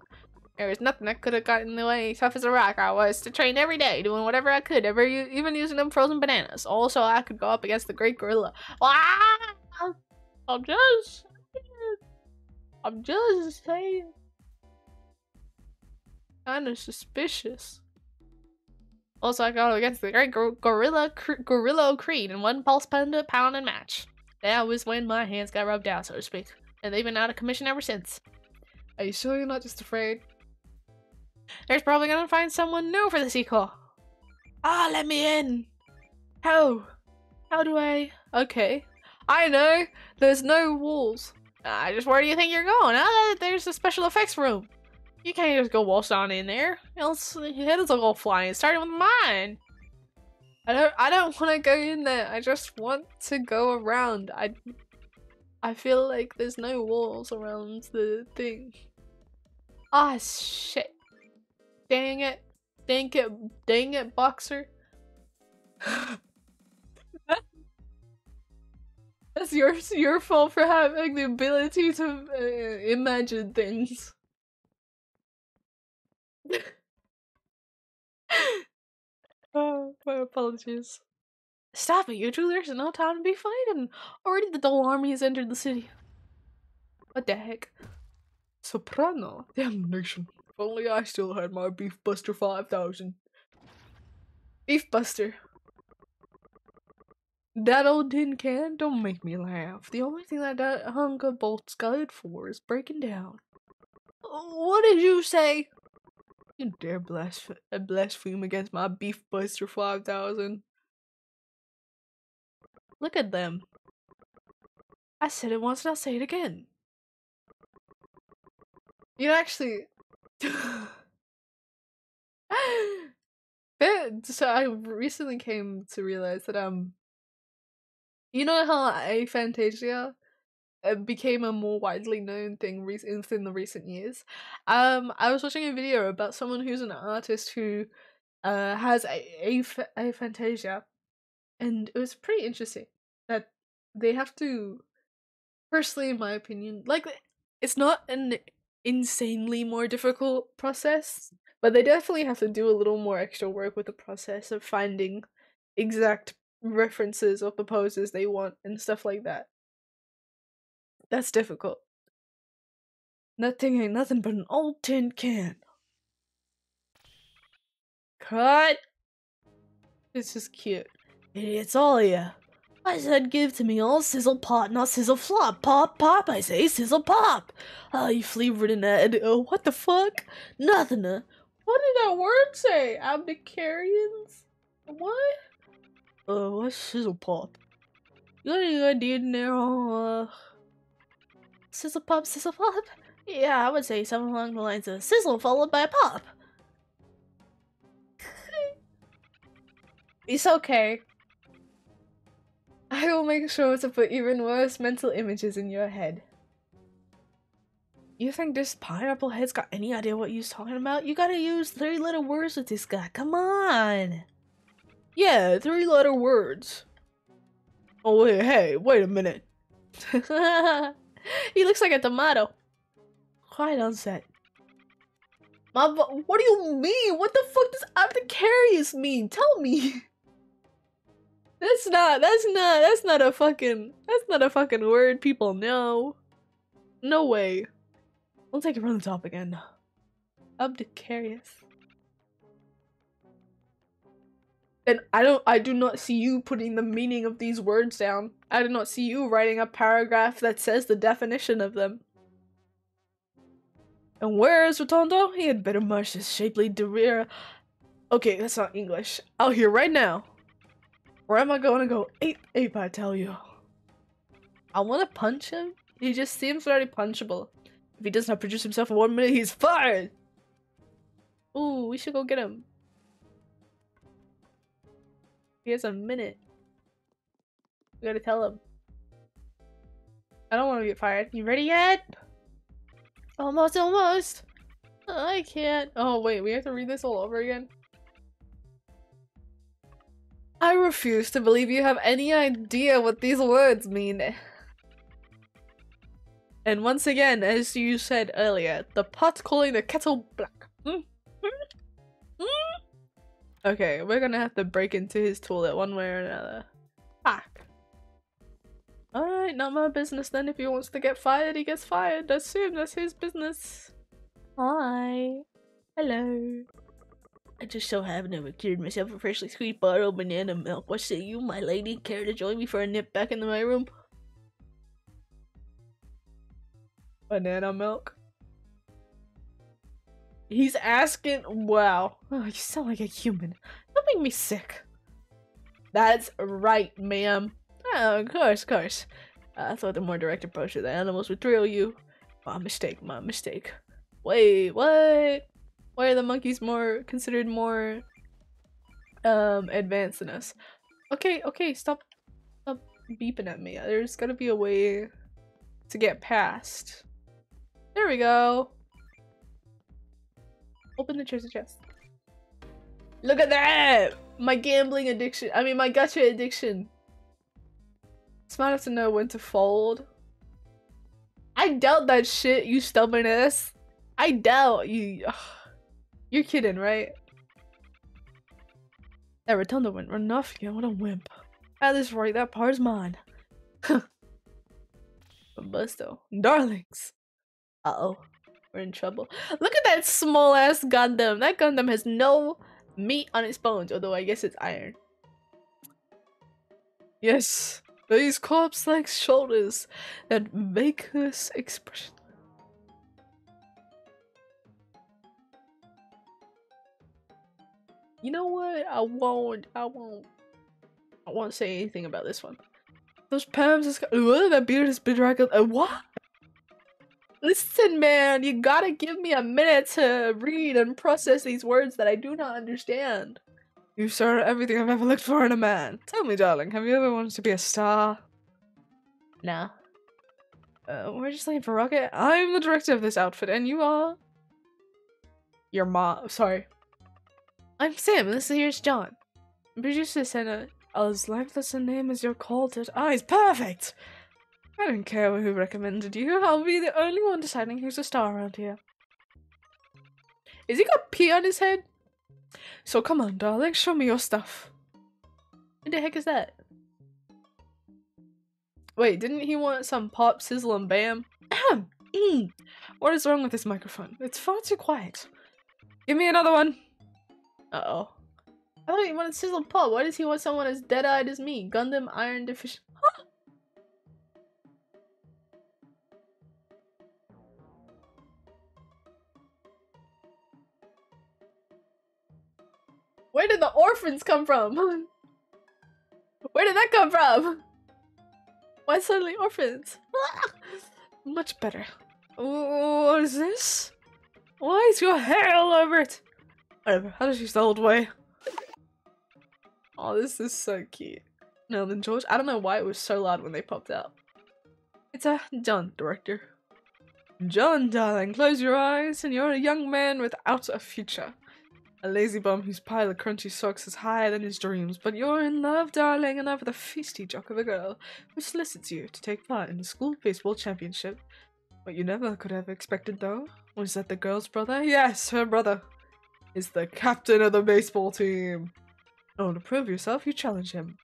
There was nothing that could have gotten in the way. Tough as a rock I was to train every day, doing whatever I could, ever even using them frozen bananas. Also, I could go up against the great gorilla. Wow! I'm just... I'm just saying. Kinda suspicious. Also, I got up against the great gor gorilla cr gorilla Creed in one pulse to pound and match. That was when my hands got rubbed out, so to speak, and they've been out of commission ever since. Are you sure you're not just afraid? There's probably gonna find someone new for the sequel. Ah, let me in. How? How do I? Okay, I know. There's no walls. I just where do you think you're going? Ah, there's a special effects room. You can't just go waltz on in there, else your head will go flying. Starting with mine. I don't. I don't want to go in there. I just want to go around. I. I feel like there's no walls around the thing. Ah shit! Dang it! Dang it! Dang it, boxer! [LAUGHS] That's your your fault for having the ability to uh, imagine things. oh, [LAUGHS] my apologies. Stop it, you two. There's no time to be fighting. Already the Dull Army has entered the city. What the heck? Soprano? Damnation. Only I still had my Beef Buster 5000. Beef Buster. That old tin can? Don't make me laugh. The only thing that that hunger bolt's good for is breaking down. What did you say? You dare blasph- blaspheme against my Beef Buster 5000. Look at them. I said it once and I'll say it again. You actually. [LAUGHS] so I recently came to realize that um, you know how aphantasia it became a more widely known thing within the recent years. Um, I was watching a video about someone who's an artist who uh has a aphantasia, and it was pretty interesting that they have to. Personally, in my opinion, like it's not an insanely more difficult process, but they definitely have to do a little more extra work with the process of finding exact references of the poses they want and stuff like that. That's difficult. Nothing ain't nothing but an old tin can. Cut! This is cute. Idiots all ya. I said give to me all sizzle pot, not sizzle flop. Pop, pop, I say sizzle pop. Ah, you flea ridden Ed. Oh, what the fuck? Nothing. Uh. What did that word say? Abdicarians? What? Uh, what's sizzle pop? You got any idea in there? Uh, sizzle pop, sizzle pop? Yeah, I would say something along the lines of sizzle followed by a pop. [LAUGHS] it's okay. I will make sure to put even worse mental images in your head. You think this pineapple head's got any idea what you's talking about? You gotta use three letter words with this guy. Come on. Yeah, three letter words. Oh wait, hey, wait a minute. [LAUGHS] he looks like a tomato. Quiet on set. My, what do you mean? What the fuck does Abdicarius mean? Tell me. [LAUGHS] That's not. That's not. That's not a fucking. That's not a fucking word people know. No way. We'll take it from the top again. Abdicarius. And I don't. I do not see you putting the meaning of these words down. I do not see you writing a paragraph that says the definition of them. And where is Rotondo? He had better march his shapely derriere. Okay, that's not English. Out here right now. Where am I going to go? Ape, ape, I tell you. I want to punch him. He just seems very punchable. If he does not produce himself in one minute, he's fired! Ooh, we should go get him. He has a minute. We gotta tell him. I don't want to get fired. You ready yet? Almost, almost. I can't. Oh, wait, we have to read this all over again? I refuse to believe you have any idea what these words mean. And once again, as you said earlier, the pot calling the kettle black. Mm. Mm. Okay, we're gonna have to break into his toilet one way or another. Fuck. Alright, not my business then. If he wants to get fired, he gets fired. Assume that's his business. Hi. Hello. I just so happen to have myself a freshly squeezed bottle of banana milk. What say you, my lady? Care to join me for a nip back into my room? Banana milk? He's asking- wow. Oh, you sound like a human. Don't make me sick. That's right, ma'am. Oh, of course, of course. I thought the more direct approach to the animals would thrill you. My mistake, my mistake. Wait, what? Why are the monkeys more considered more um advanced than us? Okay, okay, stop stop beeping at me. There's gotta be a way to get past. There we go. Open the treasure chest. Look at that! My gambling addiction. I mean my gacha addiction. Smart enough to know when to fold. I doubt that shit, you stubborn ass. I doubt you. Ugh. You're kidding, right? That Rotundo went off again. What a wimp. At this rate, that part's mine. [LAUGHS] Busto. Darlings. Uh-oh. We're in trouble. Look at that small ass Gundam. That Gundam has no meat on its bones, although I guess it's iron. Yes, these corpse-like shoulders, that vacuous expression. You know what? I won't. I won't. I won't say anything about this one. Those perms is. Ugh, that beard is bedraggled. Uh, what? Listen, man, you gotta give me a minute to read and process these words that I do not understand. You sir everything I've ever looked for in a man. Tell me, darling, have you ever wanted to be a star? Nah. Uh, we're just looking for Rocket. I'm the director of this outfit, and you are? Your mom. Sorry. I'm Sam, this here's John. Producer sent a as lifeless a name as your cultured eyes. Perfect! I don't care who recommended you. I'll be the only one deciding who's a star around here. Is he got pee on his head? So come on, darling, show me your stuff. What the heck is that? Wait, didn't he want some pop, sizzle, and bam? [CLEARS THROAT] What is wrong with this microphone? It's far too quiet. Give me another one. Uh-oh. I thought he wanted sizzle pop. Why does he want someone as dead-eyed as me? Gundam iron deficient. [GASPS] Where did the orphans come from? [LAUGHS] Where did that come from? [LAUGHS] Why suddenly orphans? [LAUGHS] Much better. What is this? Why is your hair all over it? Whatever, how does she the old way? Oh, this is so cute. No, then George, I don't know why it was so loud when they popped out. It's a John, director. John, darling, close your eyes, and you're a young man without a future. A lazy bum whose pile of crunchy socks is higher than his dreams, but you're in love, darling, and have the feisty jock of a girl who solicits you to take part in the school baseball championship. What you never could have expected, though, was that the girl's brother, yes, her brother, is the captain of the baseball team. Oh, to prove yourself, you challenge him.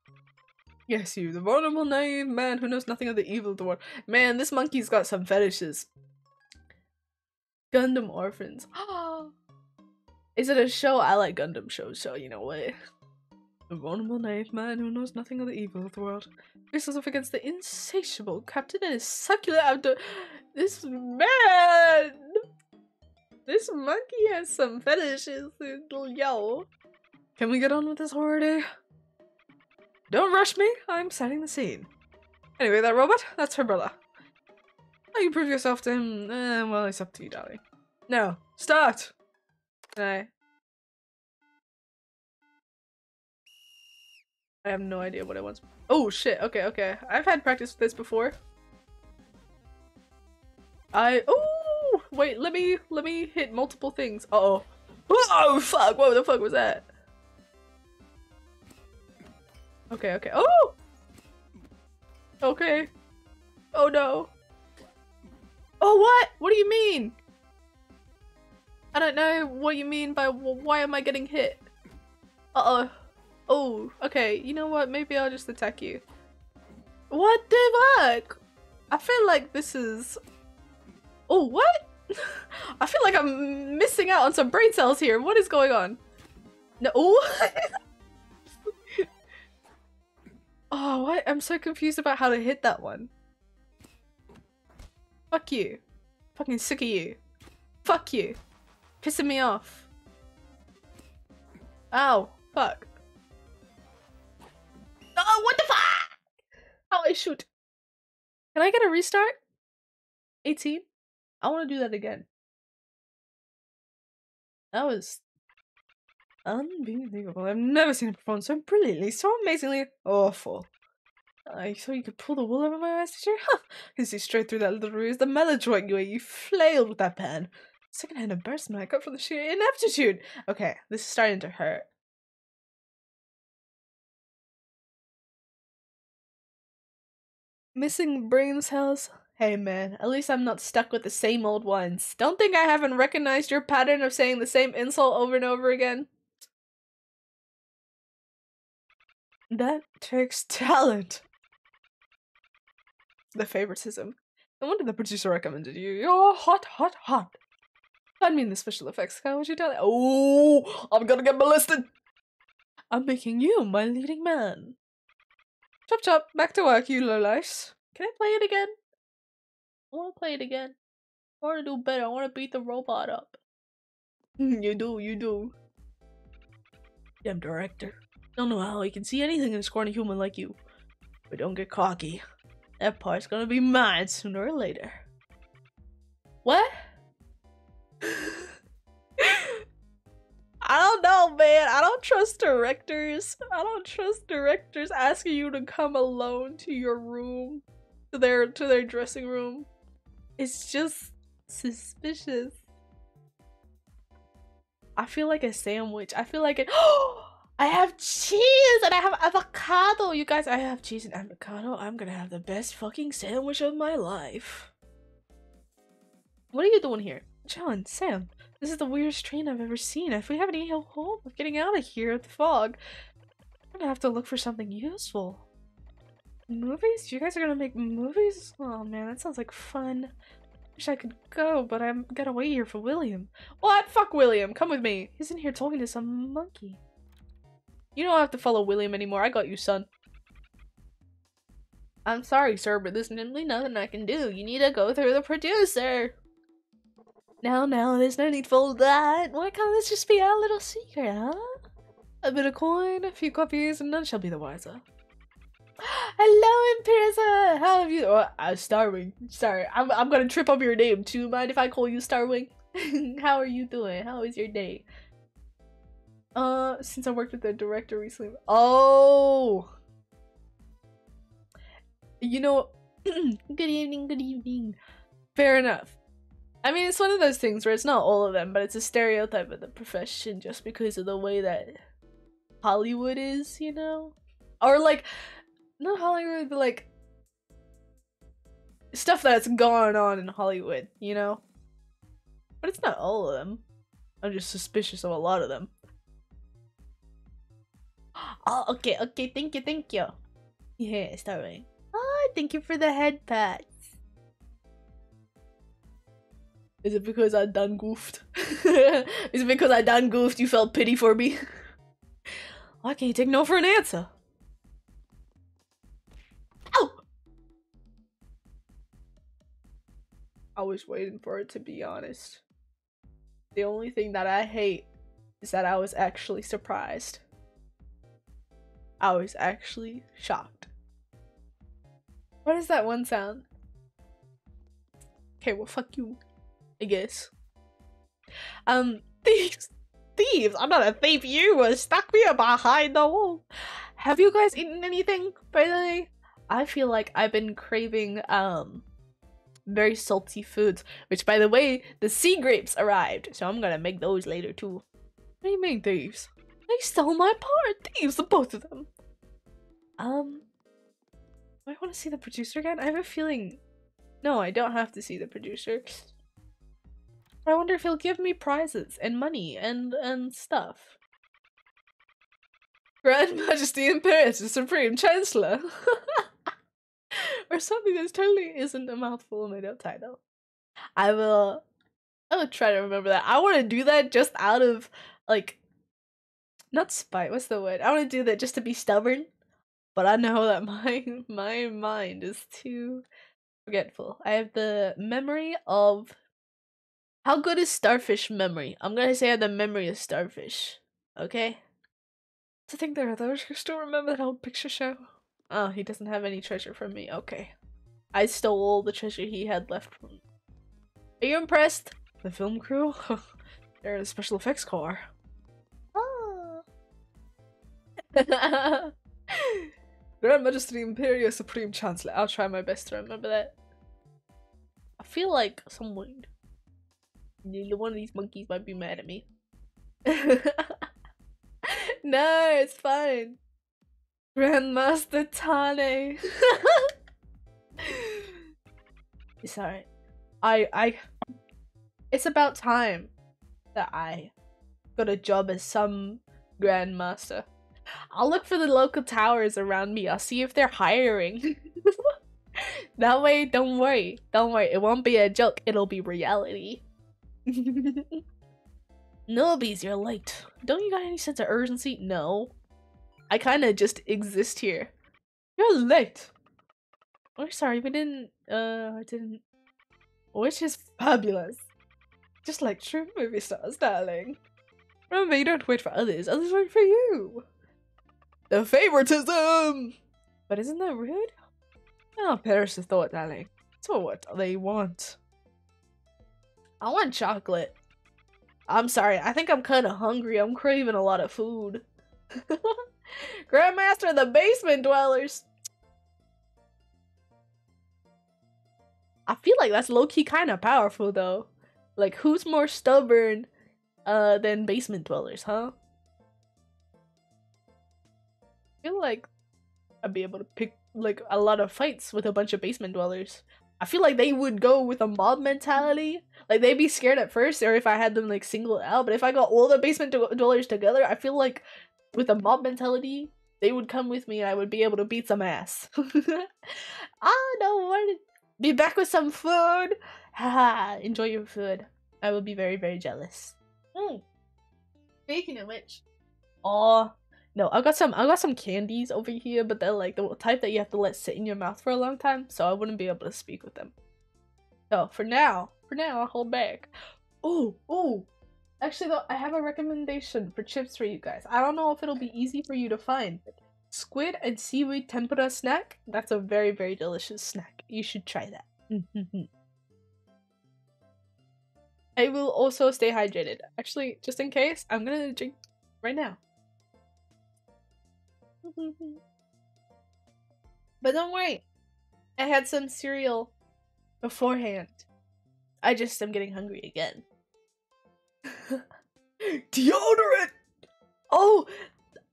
Yes, you, the vulnerable, naive man who knows nothing of the evil of the world. Man, this monkey's got some fetishes. Gundam Orphans. [GASPS] Is it a show? I like Gundam shows, so you know what. [LAUGHS] The vulnerable, naive man who knows nothing of the evil of the world faces off against the insatiable captain and his succulent abdo- This man! This monkey has some fetishes, yo. Can we get on with this already? Don't rush me, I'm setting the scene. Anyway, that robot, that's her brother. How you prove yourself to him? Eh, well, it's up to you, darling. No, start! I... I have no idea what I want. Oh shit, okay, okay. I've had practice with this before. I- oh! Wait, let me- let me hit multiple things. Uh oh Oh fuck, what the fuck was that? Okay, okay. Oh! Okay. Oh no. Oh what? What do you mean? I don't know what you mean by why am I getting hit? Uh-oh. Oh, okay. You know what? Maybe I'll just attack you. What the fuck? I feel like this is... Oh, what? [LAUGHS] I feel like I'm missing out on some brain cells here. What is going on? No. [LAUGHS] oh, what? I'm so confused about how to hit that one. Fuck you. Fucking sick of you. Fuck you. Pissing me off. Ow. Fuck. Oh, what the fuck? Oh, how I shoot. Can I get a restart? 18? I want to do that again. That was unbelievable. I've never seen it perform so brilliantly, so amazingly awful. I saw you could pull the wool over my eyes, did you? [LAUGHS] I can see straight through that little ruse. The melodrama way you flailed with that pen. Second-hand embarrassment I got from the sheer ineptitude. Okay, this is starting to hurt. Missing brain cells? Hey man, at least I'm not stuck with the same old ones. Don't think I haven't recognized your pattern of saying the same insult over and over again. That takes talent. The favoritism. No wonder the producer recommended you. You're hot, hot, hot. I mean the special effects guy, would you tell? Oh, I'm gonna get molested. I'm making you my leading man. Chop chop, back to work, you lowlifes. Can I play it again? I want to play it again. I want to do better. I want to beat the robot up. Mm, you do, you do. Damn director. Don't know how he can see anything in a scrawny human like you. But don't get cocky. That part's gonna be mine sooner or later. What? [LAUGHS] I don't know, man. I don't trust directors. I don't trust directors asking you to come alone to your room, to their to their dressing room. It's just suspicious. I feel like a sandwich. I feel like it. [GASPS] I have cheese and I have avocado. You guys, I have cheese and avocado. I'm gonna have the best fucking sandwich of my life. What are you doing here? John, Sam, this is the weirdest train I've ever seen. If we have any hope of getting out of here with the fog, I'm gonna have to look for something useful. Movies? You guys are gonna make movies? Oh man, that sounds like fun. Wish I could go, but I'm gonna wait here for William. What? Fuck William. Come with me. He's in here talking to some monkey. You don't have to follow William anymore. I got you, son. I'm sorry, sir, but there's simply nothing I can do. You need to go through the producer. Now, now, there's no need for that. Why can't this just be our little secret, huh? A bit of coin, a few copies, and none shall be the wiser. Hello, Imperiza! How have you- oh, uh, Starwing. Sorry, I'm, I'm gonna trip up your name. Do you mind if I call you Starwing? [LAUGHS] How are you doing? How is your day? Uh, since I worked with the director recently. Oh! You know, [CLEARS THROAT] good evening, good evening. Fair enough. I mean, it's one of those things where it's not all of them, but it's a stereotype of the profession just because of the way that Hollywood is, you know? Or like, not Hollywood, but like stuff that's gone on in Hollywood, you know? But it's not all of them. I'm just suspicious of a lot of them. [GASPS] Oh, okay, okay, thank you, thank you. Yeah, starting. Ah, thank you for the head pats. Is it because I done goofed? [LAUGHS] Is it because I done goofed you felt pity for me? [LAUGHS] Why can't you take no for an answer? I was waiting for it to be honest. The only thing that I hate is that I was actually surprised. I was actually shocked. What is that one sound? Okay, well, fuck you. I guess. Um, [LAUGHS] thieves! Thieves! I'm not a thief, you were stuck me behind the wall! Have you guys eaten anything, by the way? I feel like I've been craving, um, very salty foods, which, by the way, the sea grapes arrived, so I'm gonna make those later, too. What do you mean, thieves? They stole my part! Thieves, the both of them! Um, do I want to see the producer again? I have a feeling... No, I don't have to see the producer. I wonder if he'll give me prizes and money and and stuff. Grand Majesty Imperator Supreme Chancellor. [LAUGHS] [LAUGHS] or something that totally isn't a mouthful made up title. I will I will try to remember that. I want to do that just out of like not spite, what's the word? I want to do that just to be stubborn. But I know that [LAUGHS] my my mind is too forgetful. I have the memory of how good is starfish memory? I'm gonna say I have the memory of starfish. Okay? To think there are those who still remember that old picture show. Oh, he doesn't have any treasure from me. Okay. I stole all the treasure he had left from Are you impressed? The film crew? [LAUGHS] They're in a special effects car. Ah. [LAUGHS] Grand Majesty Imperial Supreme Chancellor. I'll try my best to remember that. I feel like someone one of these monkeys might be mad at me. [LAUGHS] no, it's fine. Grandmaster Tane. [LAUGHS] it's alright. I I it's about time that I got a job as some grandmaster. I'll look for the local towers around me. I'll see if they're hiring. [LAUGHS] that way, don't worry. Don't worry. It won't be a joke. It'll be reality. [LAUGHS] Nobbies, you're late. Don't you got any sense of urgency? No. I kind of just exist here. You're late. Oh, sorry, we didn't, uh, I didn't. Which is fabulous. Just like true movie stars, darling. Remember, you don't wait for others, others wait for you. The favoritism! But isn't that rude? Oh, perish the thought, darling. So what they want? I want chocolate. I'm sorry, I think I'm kind of hungry. I'm craving a lot of food. [LAUGHS] [LAUGHS] Grandmaster the Basement Dwellers! I feel like that's low-key kind of powerful, though. Like, who's more stubborn uh, than Basement Dwellers, huh? I feel like I'd be able to pick, like, a lot of fights with a bunch of Basement Dwellers. I feel like they would go with a mob mentality. Like they'd be scared at first, or if I had them like singled out. But if I got all the basement dwellers together, I feel like with a mob mentality, they would come with me and I would be able to beat some ass. [LAUGHS] I don't want to be back with some food. Enjoy your food. I will be very, very jealous. Mm. Speaking of which, oh no, I got some. I got some candies over here, but they're like the type that you have to let sit in your mouth for a long time, so I wouldn't be able to speak with them. So for now, for now, I'll hold back. Oh, oh. Actually, though, I have a recommendation for chips for you guys. I don't know if it'll be easy for you to find. Squid and seaweed tempura snack. That's a very, very delicious snack. You should try that. [LAUGHS] I will also stay hydrated. Actually, just in case, I'm gonna drink right now. [LAUGHS] but don't worry. I had some cereal beforehand. I just am getting hungry again. Deodorant! Oh,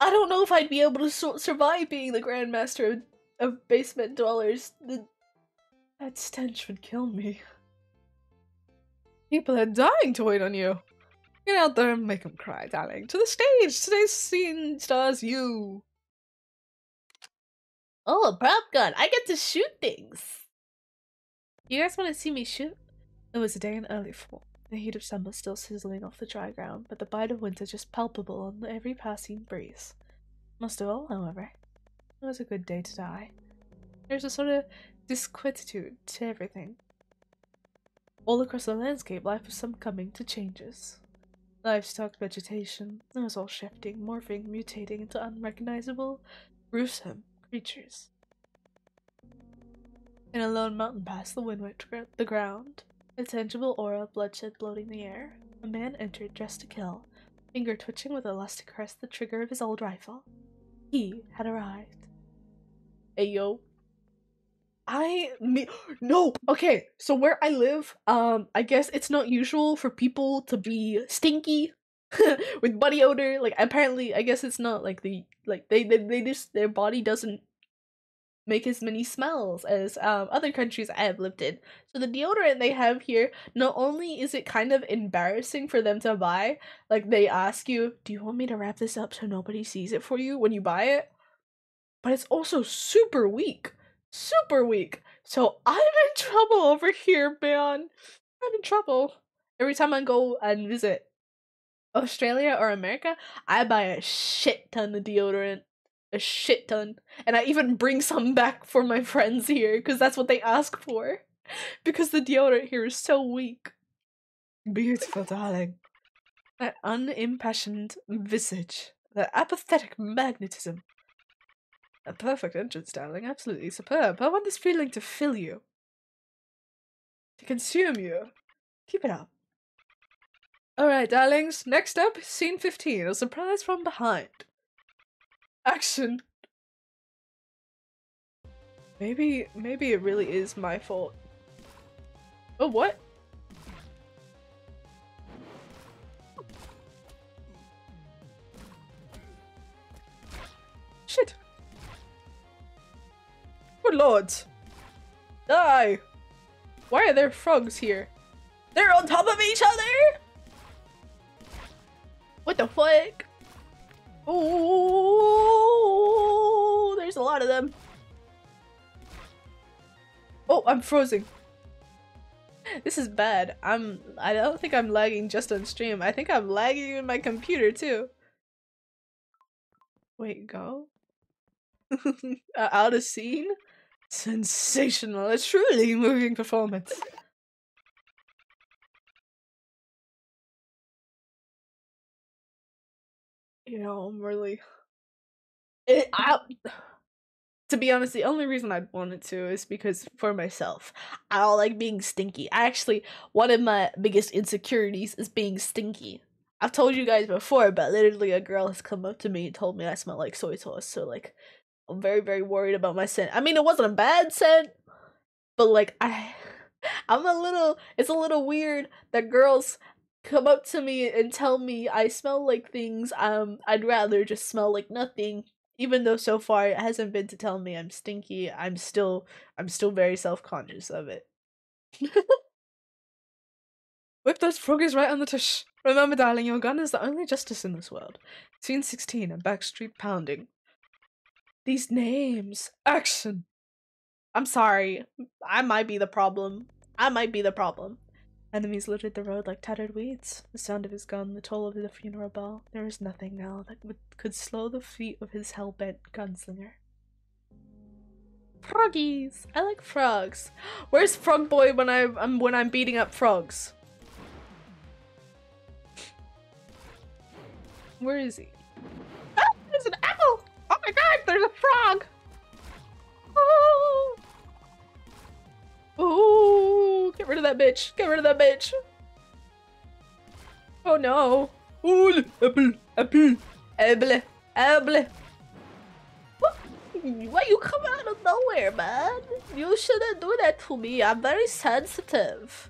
I don't know if I'd be able to su- survive being the Grandmaster of, of Basement Dwellers. The, that stench would kill me. People are dying to wait on you. Get out there and make them cry, darling. To the stage! Today's scene stars you. Oh, a prop gun! I get to shoot things! You guys want to see me shoot? It was a day in early fall. The heat of summer still sizzling off the dry ground, but the bite of winter just palpable on every passing breeze. Most of all, however, it was a good day to die. There's a sort of disquietude to everything. All across the landscape, life was succumbing to changes. Livestock, vegetation, it was all shifting, morphing, mutating into unrecognizable, gruesome creatures. In a lone mountain pass, the wind whipped the ground, a tangible aura of bloodshed bloating the air. A man entered dressed to kill, finger twitching with a lust to caress the trigger of his old rifle. He had arrived. Hey yo. I me no okay so where I live um I guess it's not usual for people to be stinky [LAUGHS] with body odor like apparently I guess it's not like the like they they, they just their body doesn't make as many smells as um other countries I have lived in so the deodorant they have here not only is it kind of embarrassing for them to buy like they ask you do you want me to wrap this up so nobody sees it for you when you buy it but it's also super weak super weak. So I'm in trouble over here, man. I'm in trouble. Every time I go and visit Australia or America, I buy a shit ton of deodorant. A shit ton. And I even bring some back for my friends here because that's what they ask for. Because the deodorant here is so weak. Beautiful, darling. That unimpassioned visage. That apathetic magnetism. A perfect entrance, darling. Absolutely superb. I want this feeling to fill you. To consume you. Keep it up. Alright, darlings. Next up, scene 15. A surprise from behind. Action. Maybe, maybe it really is my fault. Oh, what? Shit. Good lord. Die. Why are there frogs here? They're on top of each other? What the fuck? Oh, there's a lot of them. Oh, I'm frozen. This is bad. I'm I don't think I'm lagging just on stream. I think I'm lagging in my computer too. Wait, go? [LAUGHS] Out of scene? Sensational. A truly moving performance. You know, I'm really. It, I, to be honest, the only reason I wanted to is because for myself. I don't like being stinky. I actually, one of my biggest insecurities is being stinky. I've told you guys before, but literally a girl has come up to me and told me I smell like soy sauce. So, like, I'm very, very worried about my scent. I mean, it wasn't a bad scent, but like, I. [SIGHS] I'm a little. It's a little weird that girls come up to me and tell me I smell like things um I'd rather just smell like nothing even though so far it hasn't been to tell me I'm stinky I'm still I'm still very self-conscious of it [LAUGHS] Whip those froggies right on the tush. Remember, darling, your gun is the only justice in this world. Scene 16, a backstreet pounding. These names. Action! I'm sorry. I might be the problem. I might be the problem. Enemies littered the road like tattered weeds. The sound of his gun, the toll of the funeral bell. There was nothing now that would, could slow the feet of his hell-bent gunslinger. Froggies! I like frogs. [GASPS] Where's Frog Boy when I um, when I'm beating up frogs? [SIGHS] Where is he? Ah, there's an apple! Oh my god, there's a frog! Oh! Oh! Get rid of that bitch! Get rid of that bitch! Oh no! Oh, apple, apple, apple, apple. What? Why you come out of nowhere, man? You shouldn't do that to me. I'm very sensitive.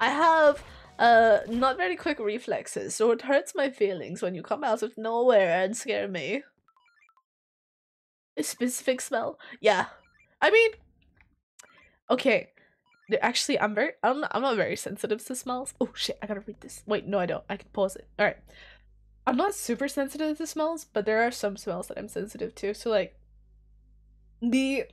I have uh not very quick reflexes, so it hurts my feelings when you come out of nowhere and scare me. A specific smell? Yeah. I mean Okay. Actually, I'm very I'm not, I'm not very sensitive to smells. Oh shit, I gotta read this. Wait, no I don't. I can pause it. Alright. I'm not super sensitive to smells, but there are some smells that I'm sensitive to. So like the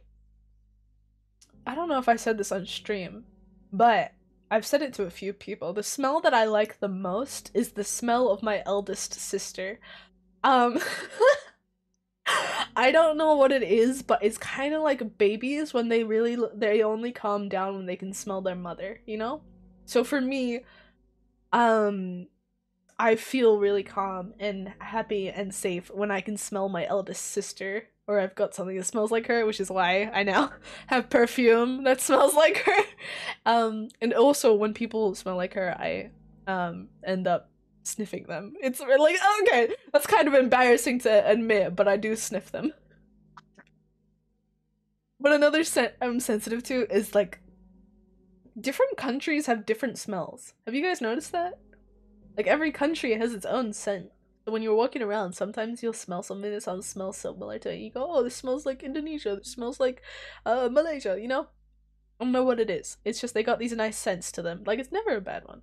I don't know if I said this on stream, but I've said it to a few people. The smell that I like the most is the smell of my eldest sister. Um [LAUGHS] I don't know what it is, but it's kind of like babies when they really they only calm down when they can smell their mother, you know? So for me, um I feel really calm and happy and safe when I can smell my eldest sister or I've got something that smells like her, which is why I now [LAUGHS] have perfume that smells like her. [LAUGHS] Um and also when people smell like her, I um end up sniffing them. It's like okay, that's kind of embarrassing to admit, but I do sniff them. But another scent I'm sensitive to is like different countries have different smells. Have you guys noticed that? Like every country has its own scent. So when you're walking around, sometimes you'll smell something that sounds smells similar to it. You go, "Oh, this smells like Indonesia. This smells like uh Malaysia." You know? I don't know what it is. It's just they got these nice scents to them. Like it's never a bad one.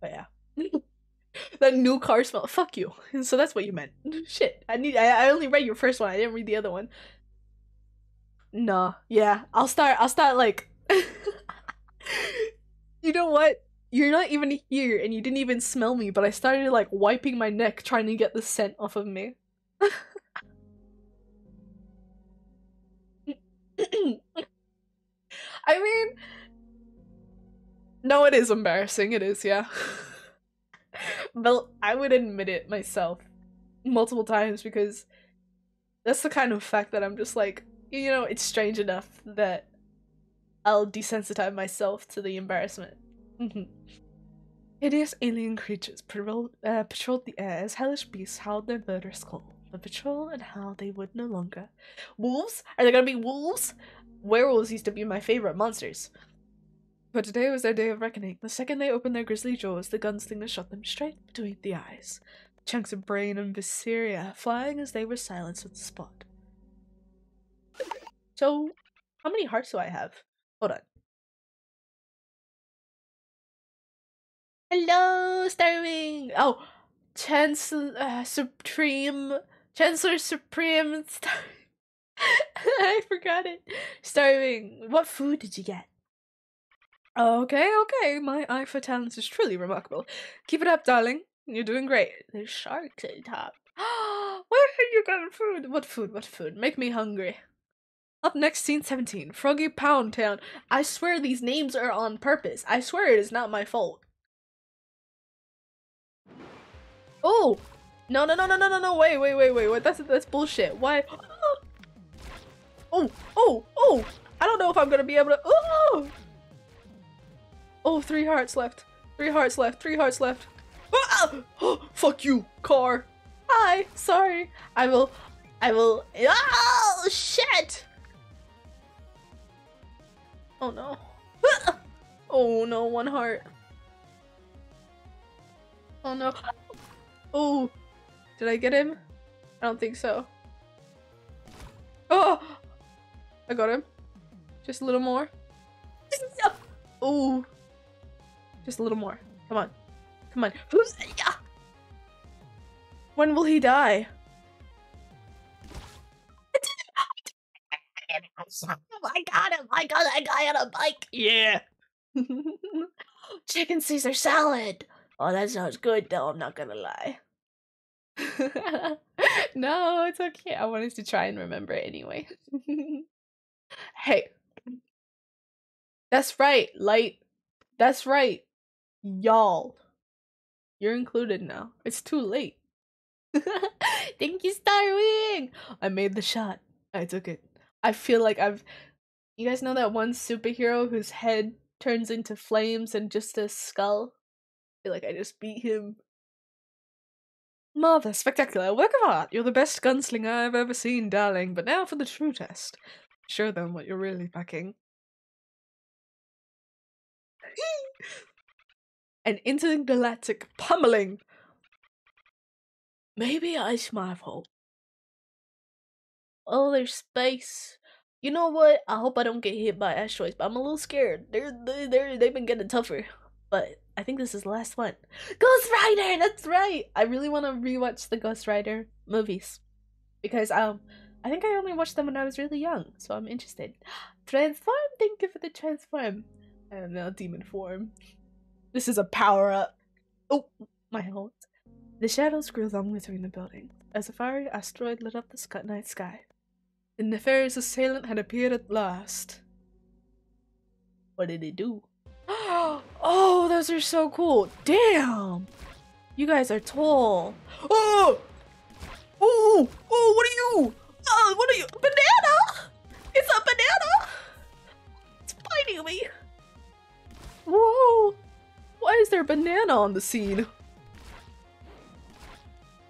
But yeah. [LAUGHS] [LAUGHS] that new car smell. Fuck you. [LAUGHS] So that's what you meant. [LAUGHS] Shit. I need. I, I only read your first one. I didn't read the other one. Nah. Yeah. I'll start. I'll start like. you know what? You're not even here, and you didn't even smell me. But I started like wiping my neck, trying to get the scent off of me. I mean, no, it is embarrassing. It is, yeah. But I would admit it myself multiple times because that's the kind of fact that I'm just like, you know, it's strange enough that I'll desensitize myself to the embarrassment. Hideous alien creatures patrol, uh, patrolled the air as hellish beasts howled their murderous call. The patrol and how they would no longer. Wolves? Are they gonna be wolves? Werewolves used to be my favorite monsters. But today was their day of reckoning. The second they opened their grisly jaws, the gunslinger shot them straight between the eyes. Chunks of brain and viscera flying as they were silenced at the spot. So, how many hearts do I have? Hold on. Hello, Starwing! Oh, Chancellor uh, Supreme. Chancellor Supreme. Star- [LAUGHS] I forgot it. Starwing, what food did you get? Okay, okay. My eye for talent is truly remarkable. Keep it up, darling. You're doing great. There's sharks at the top. [GASPS] Where have you gotten food? What food? What food? Make me hungry. Up next, scene 17. Froggy Pound Town. I swear these names are on purpose. I swear it is not my fault. Oh! No, no, no, no, no, no, no. Wait, wait, wait, wait, wait. That's, that's bullshit. Why? [GASPS] Oh, oh, oh! I don't know if I'm gonna be able to. Oh! Oh, three hearts left. Three hearts left. Three hearts left. Ah! Oh, [GASPS] fuck you, car. Hi. Sorry. I will. I will. Oh shit. Oh no. [GASPS] Oh no, one heart. Oh no. Oh. Did I get him? I don't think so. Oh! I got him. Just a little more. [LAUGHS] Oh. Just a little more. Come on. Come on. Who's... When will he die? [LAUGHS] I got him! I got that guy on a bike! Yeah. [LAUGHS] Chicken Caesar salad! Oh, that sounds good though, I'm not gonna lie. [LAUGHS] no, it's okay. I wanted to try and remember it anyway. hey. That's right, light. That's right. Y'all. You're included now. It's too late. [LAUGHS] Thank you, Starwing! I made the shot. I took it. I feel like I've. You guys know that one superhero whose head turns into flames and just a skull? I feel like I just beat him. Mother, spectacular work of art! You're the best gunslinger I've ever seen, darling. But now for the true test. Show them what you're really packing. And intergalactic pummeling. Maybe it's my fault. Oh, there's space. You know what? I hope I don't get hit by asteroids, but I'm a little scared. They're they they're they've been getting tougher. But I think this is the last one. Ghost Rider, that's right. I really want to rewatch the Ghost Rider movies because um I think I only watched them when I was really young, so I'm interested. Transform, thank you for the transform. I am now demon form. This is a power up. Oh, my heart. The shadows grew long between the buildings as a fiery asteroid lit up the night sky. The nefarious assailant had appeared at last. What did it do? [GASPS] oh, those are so cool. Damn! You guys are tall. Oh! Oh! Oh, what are you? Oh, what are you? Banana! It's a banana! It's biting me. Whoa! Why is there a banana on the scene?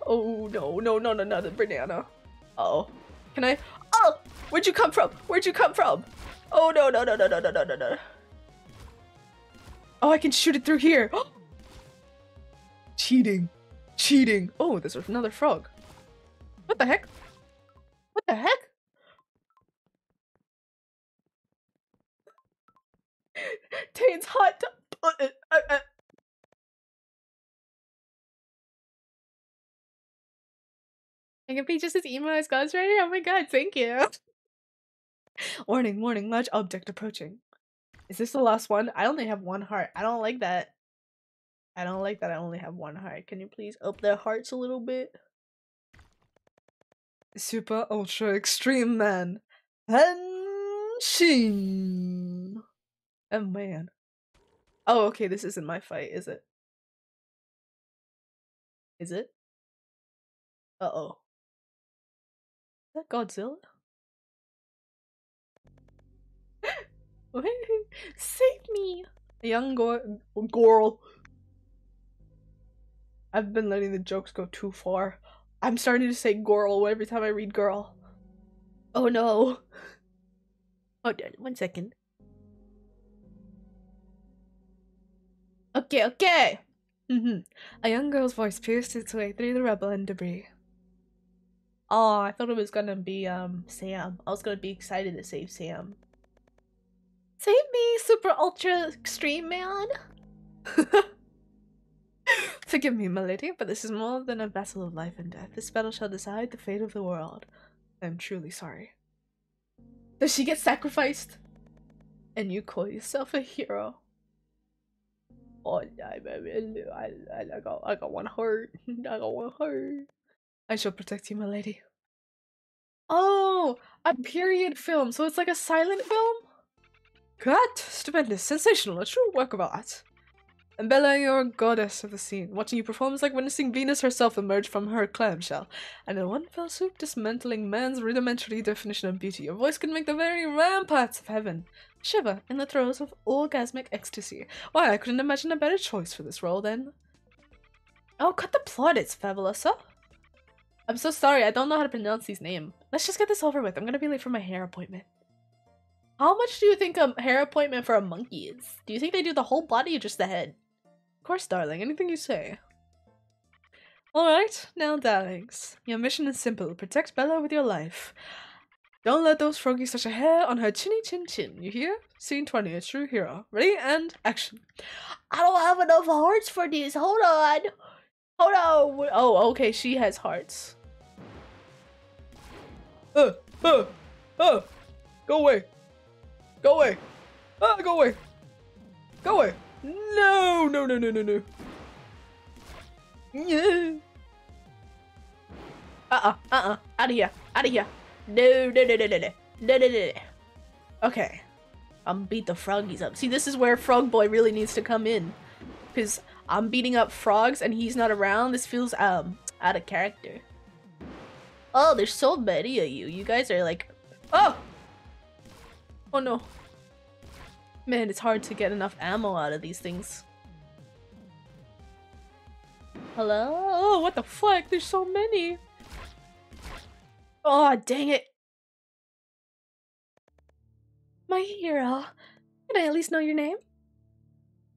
Oh no, no, no, no, not a banana. Oh. Can I? Oh! Where'd you come from? Where'd you come from? Oh no, no, no, no, no, no, no, no, no. Oh, I can shoot it through here. Cheating. Cheating. Oh, there's another frog. What the heck? What the heck? Tane's hot. Uh, uh, uh, I can be just as emo as Ghost Rider? Oh my god, thank you. [LAUGHS] warning, warning, large object approaching. Is this the last one? I only have one heart. I don't like that. I don't like that I only have one heart. Can you please up their hearts a little bit? Super Ultra Extreme Man. Henshin! Oh man. Oh, okay, this isn't my fight, is it? Is it? Uh-oh. Is that Godzilla? [LAUGHS] Save me! A young girl. I've been letting the jokes go too far. I'm starting to say girl every time I read girl. Oh no. Oh, Hold on, one second. Okay, okay. Mm-hmm. A young girl's voice pierced its way through the rubble and debris. Oh, I thought it was gonna be um Sam. I was gonna be excited to save Sam. Save me, super ultra extreme man. [LAUGHS] Forgive me, my lady, but this is more than a battle of life and death. This battle shall decide the fate of the world. I am truly sorry. Does she get sacrificed? And you call yourself a hero? Oh, I, I, I, got, I got one heart. [LAUGHS] I got one heart. I shall protect you, my lady. Oh, a period film. So it's like a silent film? Cut! Stupendous, sensational, a true work of art. And Bella, you're a goddess of the scene. Watching you perform is like witnessing Venus herself emerge from her clamshell, and in one fell swoop dismantling man's rudimentary definition of beauty. Your voice can make the very ramparts of heaven shiver in the throes of orgasmic ecstasy. Why, I couldn't imagine a better choice for this role then. Oh, cut the plot, plaudits, Fabulosa. I'm so sorry, I don't know how to pronounce his name. Let's just get this over with. I'm gonna be late for my hair appointment. How much do you think a hair appointment for a monkey is? Do you think they do the whole body or just the head? Of course, darling. Anything you say. Alright, now, darlings. Your mission is simple. Protect Bella with your life. Don't let those froggies touch a hair on her chinny chin chin. You hear? Scene 20, a true hero. Ready? And action. I don't have enough hearts for these. Hold on. Hold on. Oh, okay. She has hearts. Uh, uh, uh. Go away. Go away. Ah, go away. Go away. No, no, no, no, no, no. Yeah. Uh-uh, uh-uh. Out of here. Out of here. No, no, no, no, no, no. No, no, no. Okay. I'm beat the froggies up. See, this is where Frog Boy really needs to come in. Because I'm beating up frogs and he's not around. This feels, um, out of character. Oh, there's so many of you. You guys are like... Oh! Oh no. Man, it's hard to get enough ammo out of these things. Hello? Oh, what the fuck? There's so many. Oh, dang it. My hero. Can I at least know your name?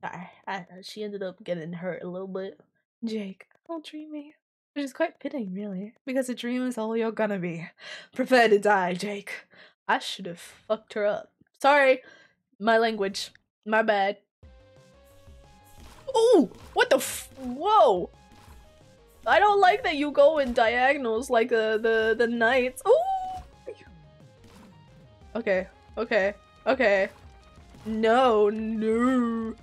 Sorry, I, uh, she ended up getting hurt a little bit. Jake, how me. Which is quite fitting, really, because a dream is all you're gonna be. Prepare to die, Jake. I should have fucked her up. Sorry, my language. My bad. Oh, what the f- Whoa! I don't like that you go in diagonals like the the the knights. Oh. Okay, okay, okay. No, no.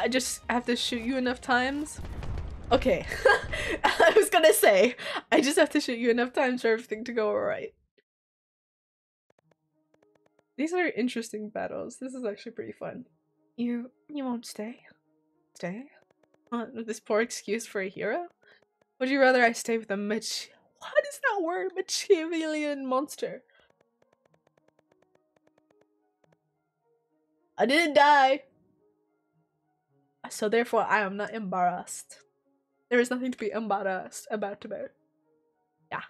I just have to shoot you enough times. Okay. [LAUGHS] I was gonna say, I just have to shoot you enough times for everything to go alright. These are interesting battles. This is actually pretty fun. You you won't stay? Stay? This poor excuse for a hero? Would you rather I stay with a Mach- What is that word? Machiavellian monster. I didn't die. So therefore I am not embarrassed. There is nothing to be embarrassed about about. Yeah.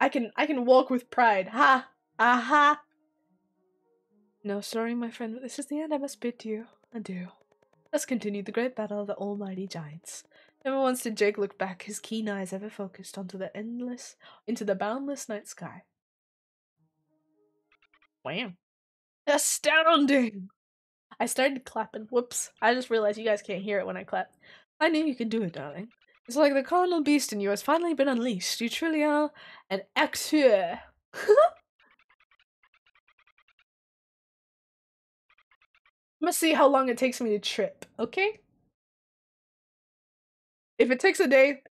I can I can walk with pride. Ha! Aha! No, sorry, my friend, but this is the end. I must bid you adieu. Let's continue the great battle of the almighty giants. Never once did Jake look back, his keen eyes ever focused onto the endless, into the boundless night sky. Wow. Astounding! I started clapping. Whoops. I just realized you guys can't hear it when I clap. I knew you could do it, darling. It's like the carnal beast in you has finally been unleashed. You truly are an acteur. [LAUGHS] Let's see how long it takes me to trip, okay? If it takes a day,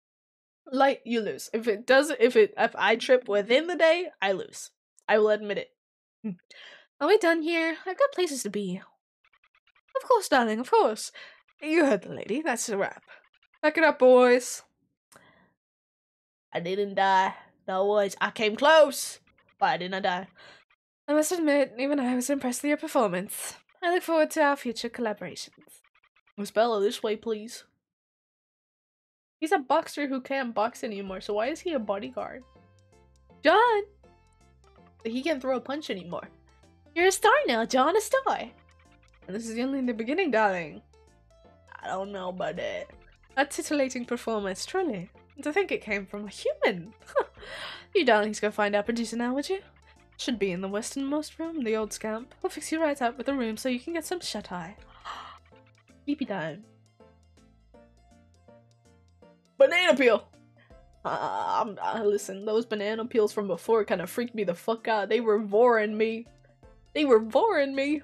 light, you lose. If it does if it if I trip within the day, I lose. I will admit it. Hmm. Are we done here? I've got places to be. Of course, darling, of course. You heard the lady, that's a wrap. Back it up, boys. I didn't die. No worries. I came close, but I did not die. I must admit, even I was impressed with your performance. I look forward to our future collaborations. Miss Bella, this way, please. He's a boxer who can't box anymore, so why is he a bodyguard? John! He can't throw a punch anymore. You're a star now, John, a star! And this is only the beginning, darling. I don't know about that. A titillating performance, truly. And to think it came from a human. [LAUGHS] you darlings go find our producer now, would you? Should be in the westernmost room, the old scamp. We'll fix you right up with a room so you can get some shut-eye. Sleepy [GASPS] time. Banana peel! Uh, I'm, uh, listen, those banana peels from before kind of freaked me the fuck out. They were voring me. They were voring me.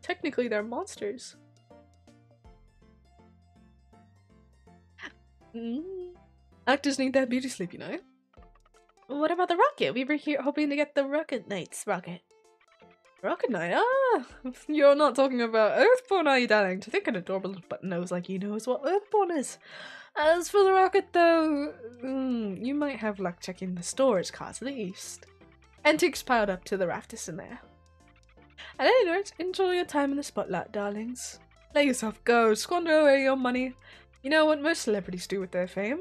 Technically, they're monsters. Mm. Actors need that beauty sleep, you know? What about the rocket? We were here hoping to get the Rocket Knights rocket. Rocket Knight? Ah! [LAUGHS] You're not talking about Earthborn, are you, darling? To think an adorable little button nose like you knows what Earthborn is. As for the rocket, though, mm, you might have luck checking the storage car to the east. Antiques piled up to the rafters in there. At any rate, enjoy your time in the spotlight, darlings. Let yourself go, squander away your money. You know what most celebrities do with their fame?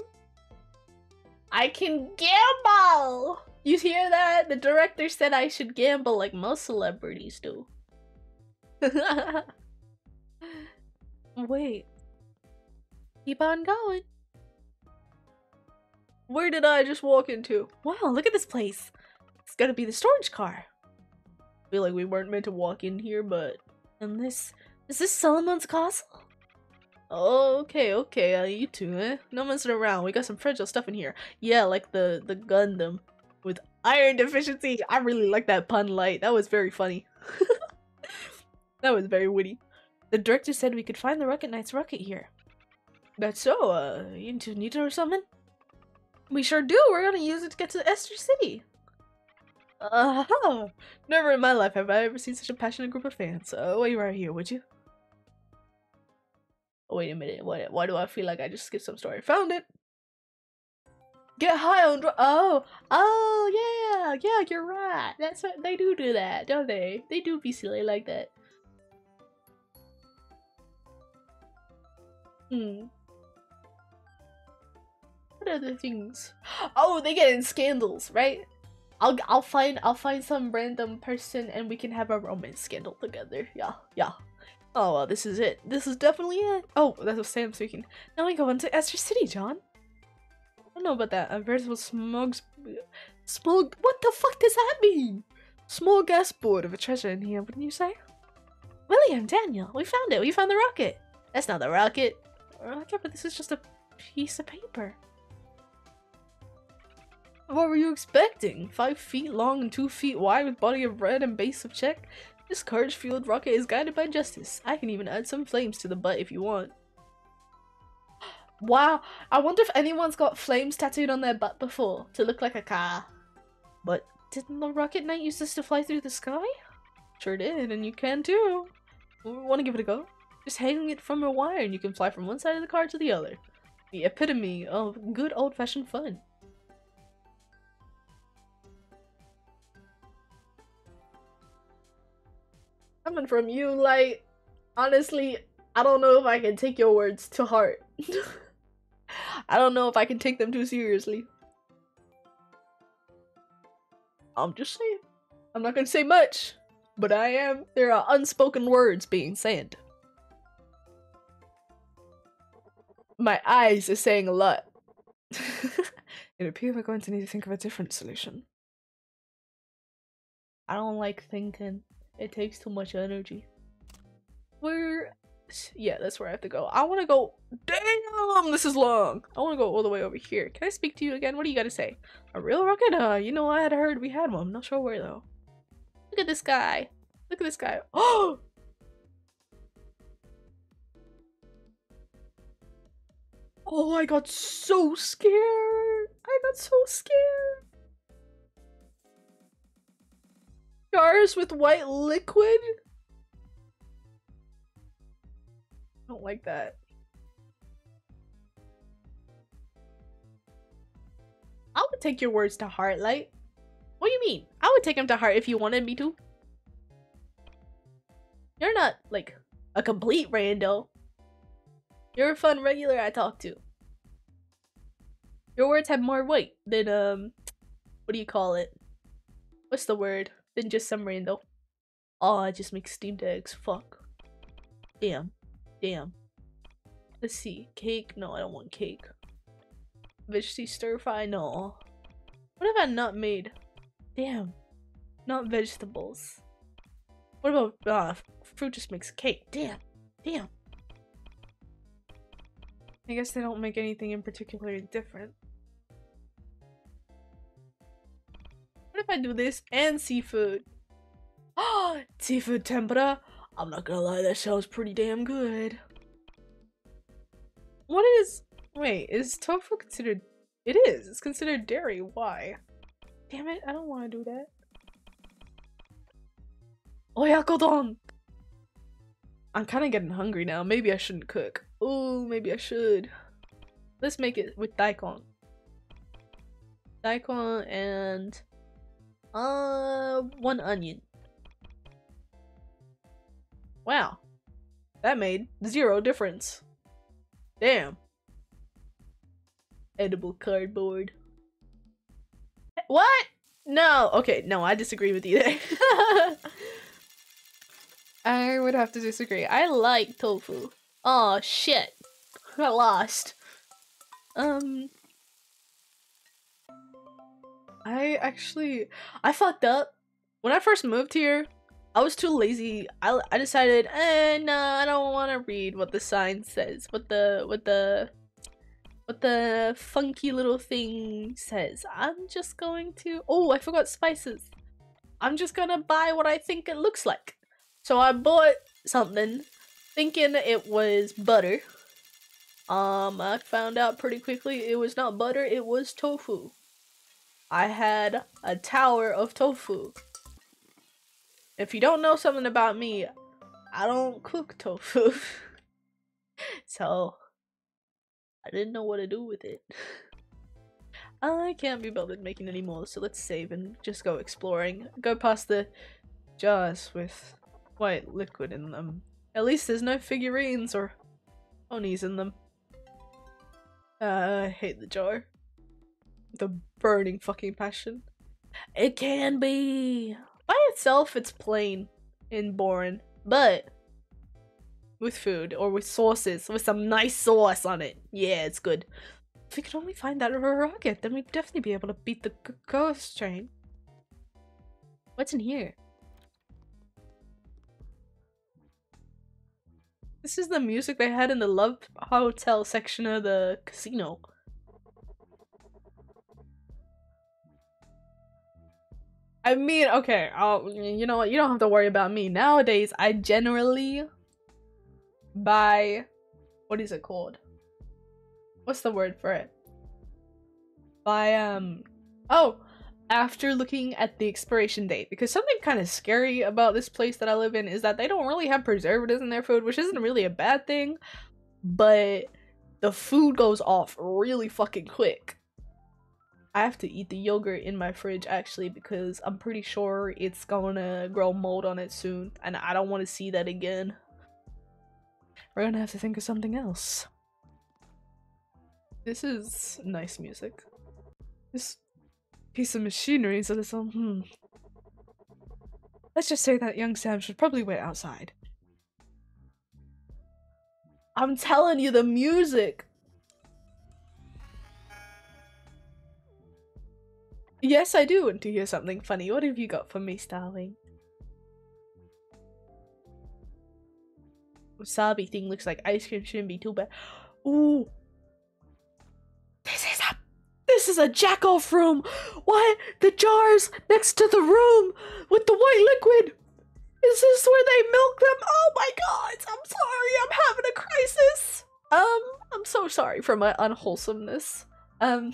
I can gamble! You hear that? The director said I should gamble like most celebrities do. [LAUGHS] Wait. Keep on going. Where did I just walk into? Wow, look at this place. It's gotta be the storage car. I feel like we weren't meant to walk in here, but... And this... Is this Solomon's castle? Oh, okay, okay, uh, you two, eh? No messing around. We got some fragile stuff in here. Yeah, like the the Gundam with iron deficiency. I really like that pun light. That was very funny. [LAUGHS] that was very witty. The director said we could find the Rocket Knight's rocket here. That's so, uh, you into Nita or something? We sure do. We're gonna use it to get to Esther City. Uh huh. Never in my life have I ever seen such a passionate group of fans. Uh, wait right here, would you? Wait a minute. Why, why do I feel like I just skipped some story? Found it! Get high on dr- Oh! Oh, yeah! Yeah, you're right! That's what- they do do that, don't they? They do be silly like that. Hmm. What other things? Oh, they get in scandals, right? I'll I'll find I'll find some random person and we can have a romance scandal together. Yeah, yeah. Oh well, this is it. This is definitely it. Oh, that was Sam speaking. Now we go into Esther City, John. I don't know about that. A veritable smug. What the fuck does that mean? Small gas board of a treasure in here, wouldn't you say? William, Daniel, we found it. We found the rocket. That's not the rocket. Rocket, but this is just a piece of paper. What were you expecting? Five feet long and two feet wide with body of red and base of check? This courage-fueled rocket is guided by justice. I can even add some flames to the butt if you want. Wow, I wonder if anyone's got flames tattooed on their butt before to look like a car. But didn't the Rocket Knight use this to fly through the sky? Sure did, and you can too. Want to give it a go? Just hang it from a wire and you can fly from one side of the car to the other. The epitome of good old-fashioned fun. Coming from you, like, honestly, I don't know if I can take your words to heart. [LAUGHS] I don't know if I can take them too seriously. I'm just saying. I'm not gonna say much, but I am. There are unspoken words being said. My eyes are saying a lot. [LAUGHS] it appears we're going to need to think of a different solution. I don't like thinking. It takes too much energy. Where? Yeah, that's where I have to go. I want to go. Damn, this is long. I want to go all the way over here. Can I speak to you again? What do you got to say? A real rocket? Uh, you know, I had heard we had one. I'm not sure where though. Look at this guy. Look at this guy. Oh! [GASPS] Oh, I got so scared. I got so scared. Jars with white liquid? I don't like that. I would take your words to heart, like. What do you mean? I would take them to heart if you wanted me to. You're not, like, a complete rando. You're a fun regular I talk to. Your words have more weight than, um, what do you call it? What's the word? Than just some rando. Oh, I just make steamed eggs. Fuck. Damn. Damn. Let's see. Cake? No, I don't want cake. Veggie stir fry? No. What have I not made? Damn. Not vegetables. What about uh, fruit just makes cake? Damn. Damn. I guess they don't make anything in particular different. If I do this and seafood? Oh, [GASPS] seafood tempura. I'm not gonna lie, that sounds pretty damn good. What is... Wait, is tofu considered... It is. It's considered dairy. Why? Damn it, I don't want to do that. Oh Oyakodon! I'm kind of getting hungry now. Maybe I shouldn't cook. Oh, maybe I should. Let's make it with daikon. Daikon and... Uh, one onion. Wow. That made zero difference. Damn. Edible cardboard. What? No. Okay, no, I disagree with you there. [LAUGHS] I would have to disagree. I like tofu. Oh shit. I lost. Um I actually I fucked up. When I first moved here, I was too lazy. I, I decided, eh, no, I don't want to read what the sign says. What the what the what the funky little thing says. I'm just going to. Oh, I forgot spices. I'm just gonna buy what I think it looks like. So I bought something, thinking it was butter. Um, I found out pretty quickly it was not butter. It was tofu. I had a tower of tofu. If you don't know something about me, I don't cook tofu. [LAUGHS] so, I didn't know what to do with it. I can't be bothered making any more, so let's save and just go exploring. Go past the jars with white liquid in them. At least there's no figurines or ponies in them. Uh, I hate the jar. The burning fucking passion. It can be. By itself, it's plain and boring. But with food or with sauces, with some nice sauce on it, yeah, it's good. If we could only find that rocket, then we'd definitely be able to beat the ghost train. What's in here? This is the music they had in the Love Hotel section of the casino. I mean, okay, I'll, you know what? You don't have to worry about me. Nowadays, I generally buy. What is it called? What's the word for it? Buy, um. Oh! After looking at the expiration date. Because something kind of scary about this place that I live in is that they don't really have preservatives in their food, which isn't really a bad thing. But the food goes off really fucking quick. I have to eat the yogurt in my fridge actually because I'm pretty sure it's gonna grow mold on it soon and I don't want to see that again. We're gonna have to think of something else. This is nice music. This piece of machinery is a little hmm. Let's just say that young Sam should probably wait outside. I'm telling you, the music Yes, I do want to hear something funny. What have you got for me, Starling? Wasabi thing looks like ice cream shouldn't be too bad. Ooh. This is a this is a jack off room. What? The jars next to the room with the white liquid. Is this where they milk them? Oh my god! I'm sorry. I'm having a crisis. Um, I'm so sorry for my unwholesomeness. Um,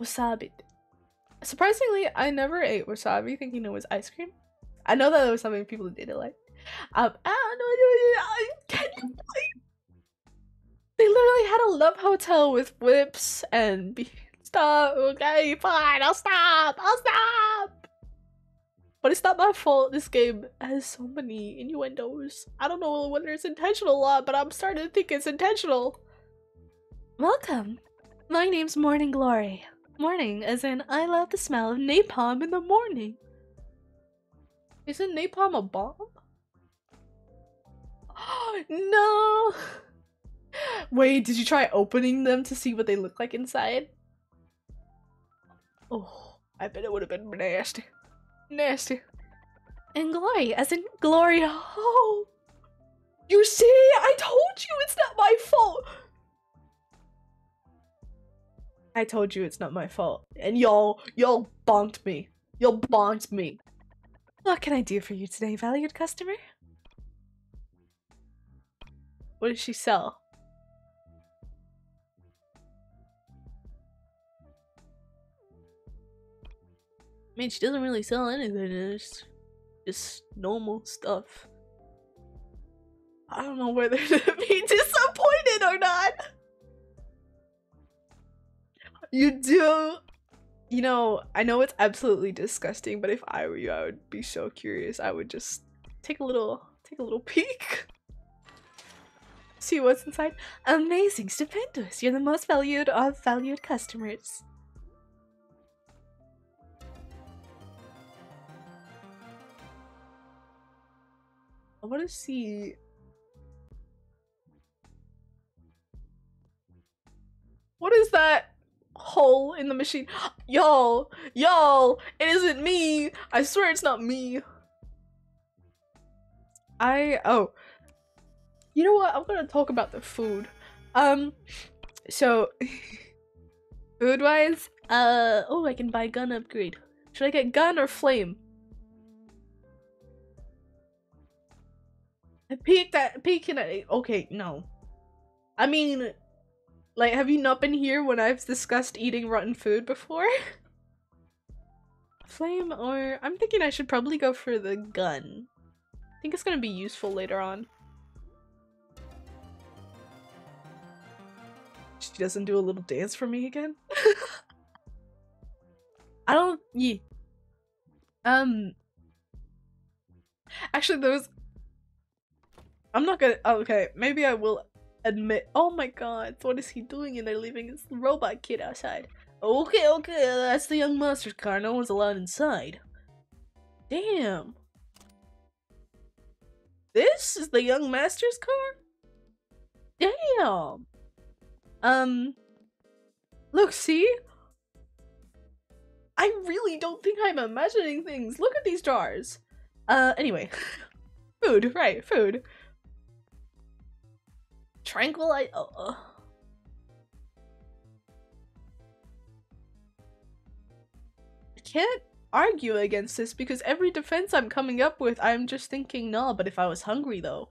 wasabi. Surprisingly, I never ate wasabi thinking it was ice cream. I know that it was something people didn't like. Um, I don't know. Can you? They literally had a love hotel with whips and be- stop. Okay, fine. I'll stop. I'll stop. But it's not my fault. This game has so many innuendos. I don't know whether it's intentional or not, but I'm starting to think it's intentional. Welcome. My name's Morning Glory. Morning, as in I love the smell of napalm in the morning. Isn't napalm a bomb? [GASPS] no! Wait, did you try opening them to see what they look like inside? Oh, I bet it would have been nasty. Nasty. And glory, as in glory Oh! You see, I told you it's not my fault. I told you it's not my fault. And y'all, y'all bonked me. Y'all bonked me. What can I do for you today, valued customer? What does she sell? I mean, she doesn't really sell anything. It's just normal stuff. I don't know whether [LAUGHS] to be disappointed or not. You do. You know, I know it's absolutely disgusting, but if I were you, I would be so curious. I would just take a little, take a little peek. See what's inside. Amazing, stupendous. You're the most valued of valued customers. I want to see. What is that hole in the machine? Y'all, y'all, it isn't me. I swear it's not me. I oh, you know what? I'm gonna talk about the food. Um, so [LAUGHS] food wise, uh, oh, I can buy gun upgrade. Should I get gun or flame? I peeked at peeking at. Okay, no. I mean, like, have you not been here when I've discussed eating rotten food before? Flame or I'm thinking I should probably go for the gun. I think it's gonna be useful later on. She doesn't do a little dance for me again? [LAUGHS] I don't yeah. Um Actually those I'm not gonna okay, maybe I will admit oh my god, what is he doing and they're leaving his robot kid outside. Okay, okay, that's the young master's car. No one's allowed inside. Damn. This is the young master's car? Damn. Um. Look, see? I really don't think I'm imagining things. Look at these jars. Uh, anyway. [LAUGHS] food, right, food. Tranquilite. Oh, uh. I can't argue against this because every defense I'm coming up with, I'm just thinking, nah, but if I was hungry though.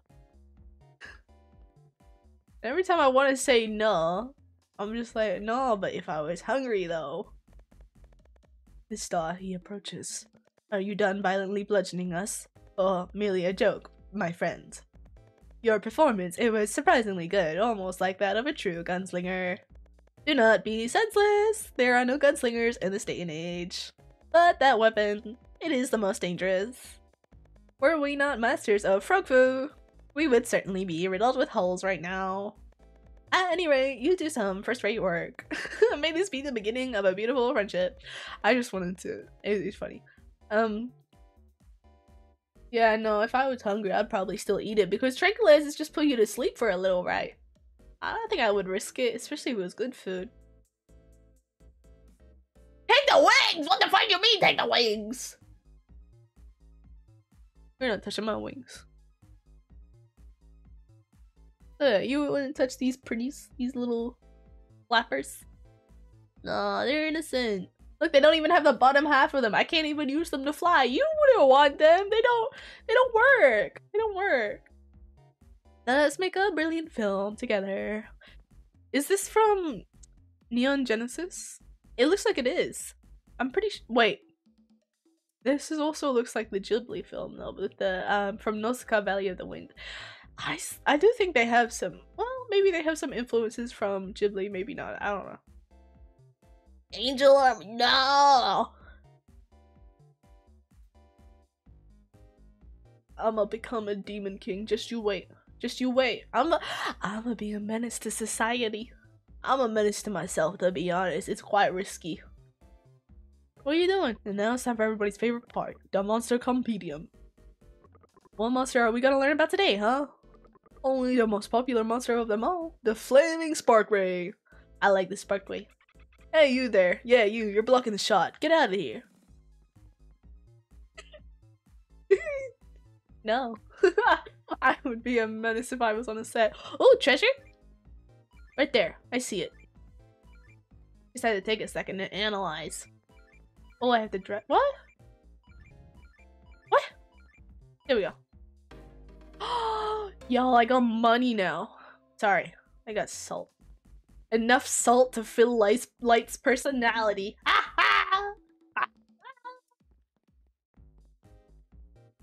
every time I want to say no, I'm just like, nah, but if I was hungry though. This star he approaches. Are you done violently bludgeoning us? Or merely a joke, my friend? Your performance, it was surprisingly good, almost like that of a true gunslinger. Do not be senseless! There are no gunslingers in this day and age. But that weapon, it is the most dangerous. Were we not masters of Frogfu, we would certainly be riddled with holes right now. At any rate, you do some first-rate work. [LAUGHS] May this be the beginning of a beautiful friendship. I just wanted to. It, it's funny. Um. Yeah, no. If I was hungry, I'd probably still eat it because tranquilizers just put you to sleep for a little, right? I don't think I would risk it, especially if it was good food. Take the wings! What the fuck do you mean, take the wings? You're not touching my wings. Uh, you wouldn't touch these pretties, these little flappers. Nah, they're innocent. Look, they don't even have the bottom half of them. I can't even use them to fly. You wouldn't want them. They don't. They don't work. They don't work. Let's make a brilliant film together. Is this from Neon Genesis? It looks like it is. I'm pretty wait. This is also looks like the Ghibli film though, with the um from Nausicaa Valley of the Wind. I I do think they have some well maybe they have some influences from Ghibli, maybe not. I don't know. Angel Army, no. I'ma become a demon king. Just you wait. Just you wait. I'm a, I'ma be a menace to society. I'm a menace to myself, to be honest. It's quite risky. What are you doing? And now it's time for everybody's favorite part, the monster compendium. What monster are we gonna learn about today, huh? Only the most popular monster of them all, the flaming spark ray. I like the spark ray. Hey, you there. Yeah, you. You're blocking the shot. Get out of here. [LAUGHS] no. [LAUGHS] I would be a menace if I was on a set. Oh, treasure? Right there. I see it. Just had to take a second to analyze. Oh, I have to dress. What? What? There we go. [GASPS] Y'all, I got money now. Sorry, I got salt. Enough salt to fill Light's, Light's personality. [LAUGHS]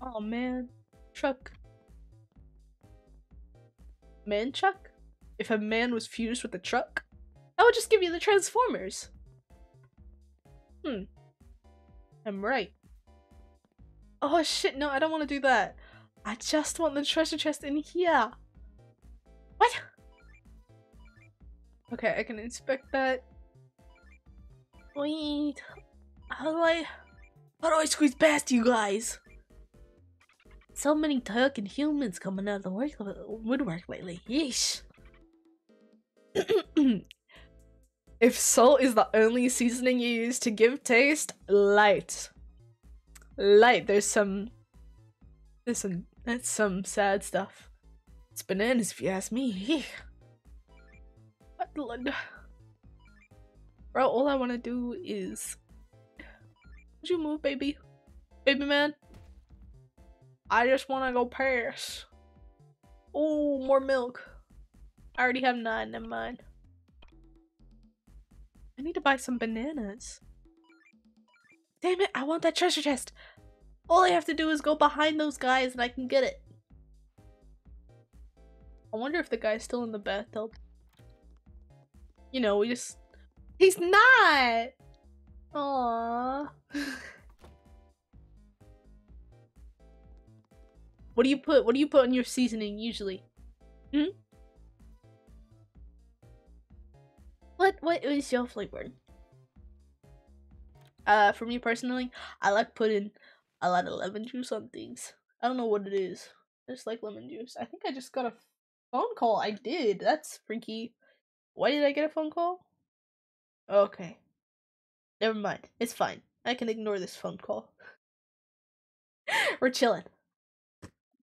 oh man. Truck. Man truck? If a man was fused with a truck, that would just give you the Transformers. Hmm. I'm right. Oh shit, no, I don't want to do that. I just want the treasure chest in here. What? Okay, I can inspect that. Wait. How do I... How do I squeeze past you guys? So many talking humans coming out of the work woodwork lately. Yeesh. [CLEARS THROAT] if salt is the only seasoning you use to give taste, light. Light. There's some... There's some... That's some sad stuff. It's bananas if you ask me. Blood. Bro, all I want to do is... Would you move, baby? Baby man? I just want to go pass. Oh, more milk. I already have nine, never mind. I need to buy some bananas. Damn it, I want that treasure chest. All I have to do is go behind those guys and I can get it. I wonder if the guy's still in the bathtub. You know, we just... He's not! Aww. what do you put? What do you put on your seasoning usually? Hmm? What, what is your flavor? Uh, for me personally, I like putting a lot of lemon juice on things. I don't know what it is. I just like lemon juice. I think I just got a phone call. I did. That's freaky. Why did I get a phone call? Okay. Never mind. It's fine. I can ignore this phone call. [LAUGHS] We're chilling.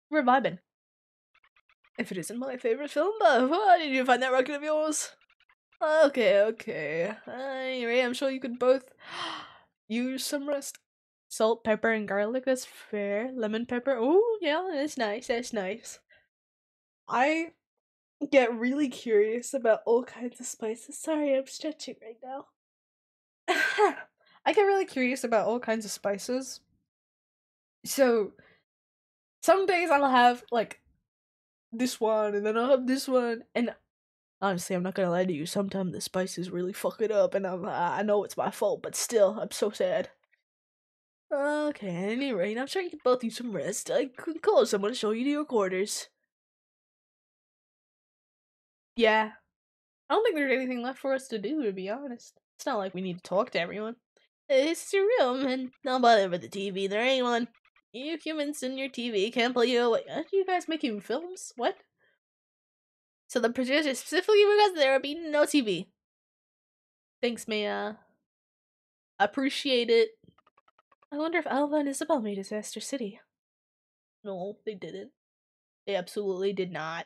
We're vibing. If it isn't my favorite film, but [LAUGHS] why did you find that record of yours? Okay, okay. Anyway, I'm sure you could both [GASPS] use some rest. Salt, pepper, and garlic. That's fair. Lemon pepper. Oh, yeah, that's nice. That's nice. I get really curious about all kinds of spices. Sorry, I'm stretching right now. [LAUGHS] I get really curious about all kinds of spices. So, some days I'll have like this one, and then I'll have this one, and honestly, I'm not gonna lie to you. Sometimes the spices really fuck it up, and I'm I know it's my fault, but still, I'm so sad. Okay, at any rate, I'm sure you can both use some rest. I can call someone to show you to your quarters. Yeah. I don't think there's anything left for us to do, to be honest. It's not like we need to talk to everyone. It's surreal, man. don't bother with the TV. There ain't one. You humans and your TV can't pull you away. Are you guys making films? What? So the producer specifically because there will be no TV. Thanks, Maya. Appreciate it. I wonder if Alva and Isabel made Disaster City. No, they didn't. They absolutely did not.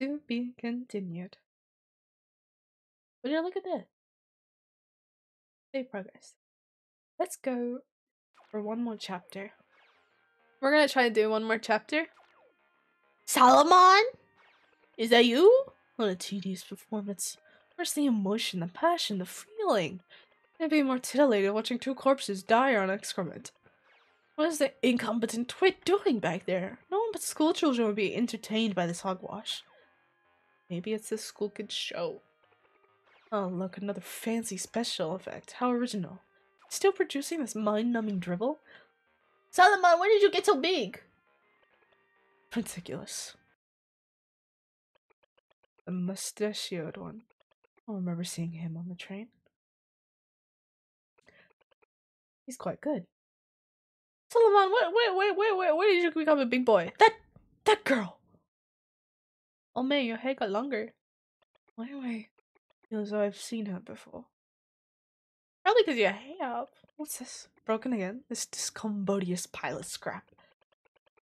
To be continued. But you look at this? Save progress. Let's go for one more chapter. We're gonna try to do one more chapter. Solomon? Is that you? What a tedious performance. Where's the emotion, the passion, the feeling? I'd be more titillated watching two corpses die on excrement. What is the incompetent twit doing back there? No one but school children would be entertained by this hogwash. Maybe it's the school kids show. Oh, look, another fancy special effect. How original. Still producing this mind-numbing dribble? Solomon, when did you get so big? Ridiculous. The mustachioed one. I remember seeing him on the train. He's quite good. Solomon, wait, wait, wait, wait, wait, where did you become a big boy? That, that girl! Oh man, your hair got longer. Why do I feel as though I've seen her before? Probably because your hair. up. What's this? Broken again? This discombodious pile of scrap.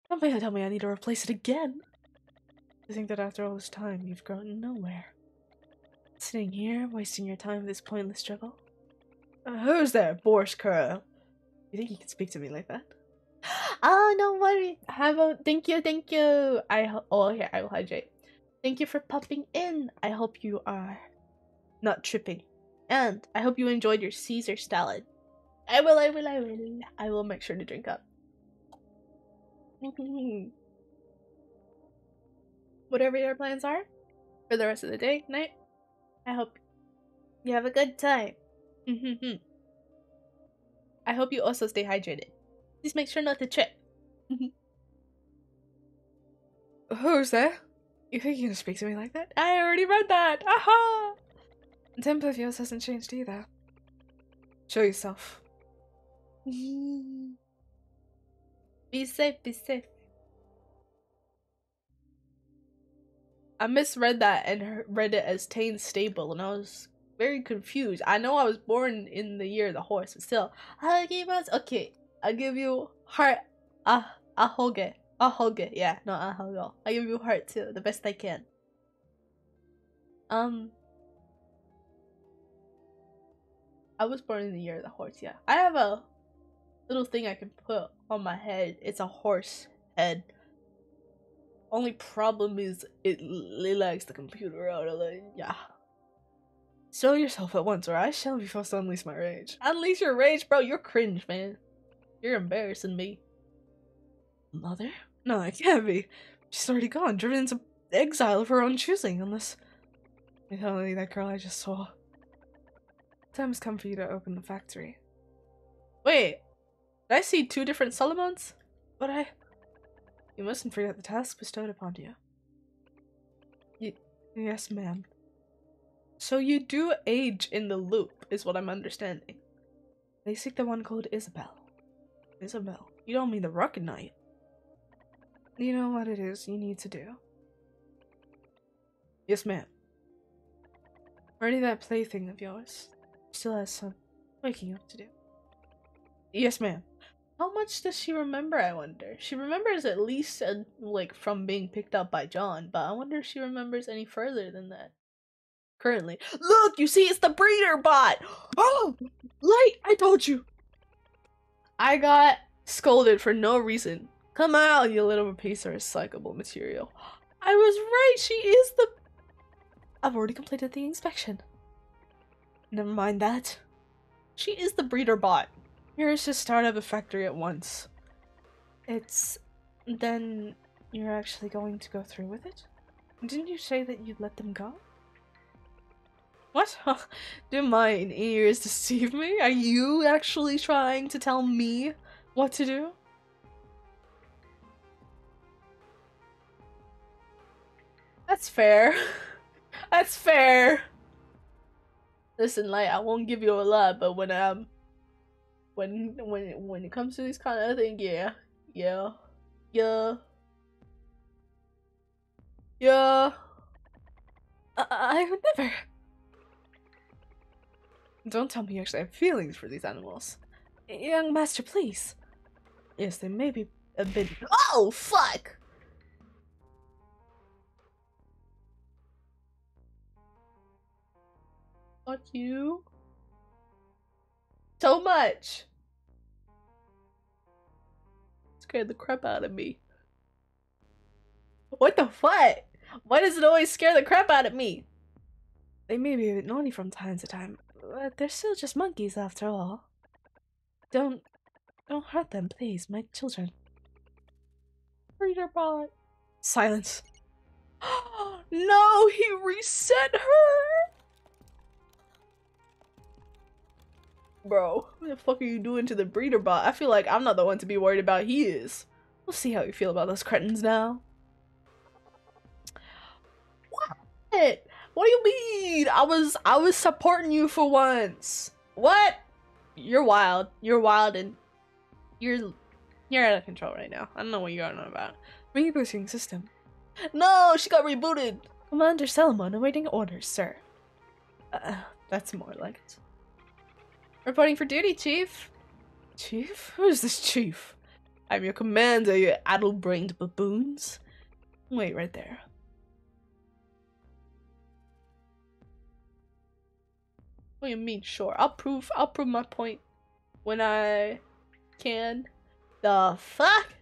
Don't make tell me I need to replace it again. To think that after all this time, you've grown nowhere. Sitting here, wasting your time with this pointless struggle. Uh, who's there, Boris Kuro? You think you can speak to me like that? [GASPS] Oh, no worry. Have a thank you, thank you. I oh here I will hydrate. Thank you for popping in. I hope you are not tripping, and I hope you enjoyed your Caesar salad. I will, I will, I will. I will make sure to drink up. [LAUGHS] Whatever your plans are for the rest of the day, night, I hope you have a good time. I hope you also stay hydrated. Please make sure not to trip. Mm-hmm. Who's there? You think you can speak to me like that? I already read that! Aha! Temper of yours hasn't changed either. Show yourself. [LAUGHS] be safe, be safe. I misread that and read it as Tane Stable, and I was very confused. I know I was born in the year of the horse, but still. I give us okay. I'll give you heart. Ah, uh, ahoge, it. Yeah, no, ahogo. I give you heart too, the best I can. Um, I was born in the year of the horse. Yeah, I have a little thing I can put on my head. It's a horse head. Only problem is it, it lags the computer out of it. Yeah. Show yourself at once, or I shall be forced to unleash my rage. Unleash your rage, bro. You're cringe, man. You're embarrassing me. Mother? No, it can't be. She's already gone, driven into exile of her own choosing, unless. It's only that girl I just saw. Time has come for you to open the factory. Wait, did I see two different Solomons? But I. You mustn't forget the task bestowed upon you. Y- yes, ma'am. So you do age in the loop, is what I'm understanding. They seek the one called Isabel. Isabel? You don't mean the Rocket Knight. You know what it is you need to do. Yes, ma'am. Already that plaything of yours. Still has some waking up to do. Yes, ma'am. How much does she remember, I wonder? She remembers at least, uh, like, from being picked up by John, but I wonder if she remembers any further than that. Currently. Look, you see, it's the breeder bot! Oh! [GASPS] Light, I told you! I got scolded for no reason. Come out, you little piece of recyclable material. [GASPS] I was right, she is the. I've already completed the inspection. Never mind that. She is the breeder bot. Here's to start up a factory at once. It's. Then you're actually going to go through with it? Didn't you say that you'd let them go? What? [LAUGHS] Do my ears deceive me? Are you actually trying to tell me what to do? That's fair. [LAUGHS] That's fair. Listen, like I won't give you a lot, but when um when when when it comes to this kind of thing, yeah, yeah, yeah, yeah. I, I would never. Don't tell me you actually have feelings for these animals. Young master, please. Yes, they may be a bit. Oh, fuck! Fuck you. So much! Scared the crap out of me. What the fuck? Why does it always scare the crap out of me? They may be a bit naughty from time to time, but they're still just monkeys after all. Don't don't hurt them, please, my children. Reader bot. Silence. [GASPS] [GASPS] no, he reset her. Bro, what the fuck are you doing to the breeder bot? I feel like I'm not the one to be worried about. He is. We'll see how you feel about those cretins now. What? What do you mean? I was I was supporting you for once. What? You're wild. You're wild and you're you're out of control right now. I don't know what you're on about. Rebooting system. No, she got rebooted. Commander Solomon awaiting orders, sir. Uh, that's more like it. Reporting for duty, Chief. Chief? Who is this chief? I'm your commander, you addle-brained baboons. Wait right there. What do you mean, sure? I'll prove I'll prove my point when I can. The fuck?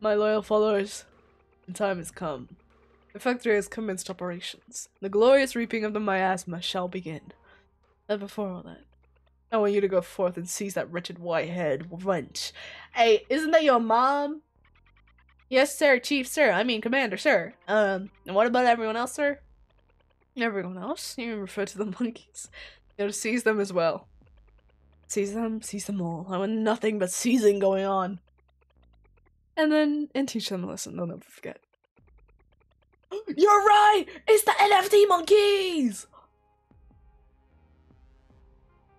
My loyal followers, the time has come. The factory has commenced operations. The glorious reaping of the miasma shall begin. But before all that, I want you to go forth and seize that wretched white-haired wench. Hey, isn't that your mom? Yes, sir, chief, sir. I mean, commander, sir. Um, and what about everyone else, sir? Everyone else? You refer to the [LAUGHS] monkeys? You know, seize them as well. Seize them, seize them all. I want nothing but seizing going on. And then, and teach them a lesson they'll never forget. [GASPS] You're right! It's the NFT monkeys!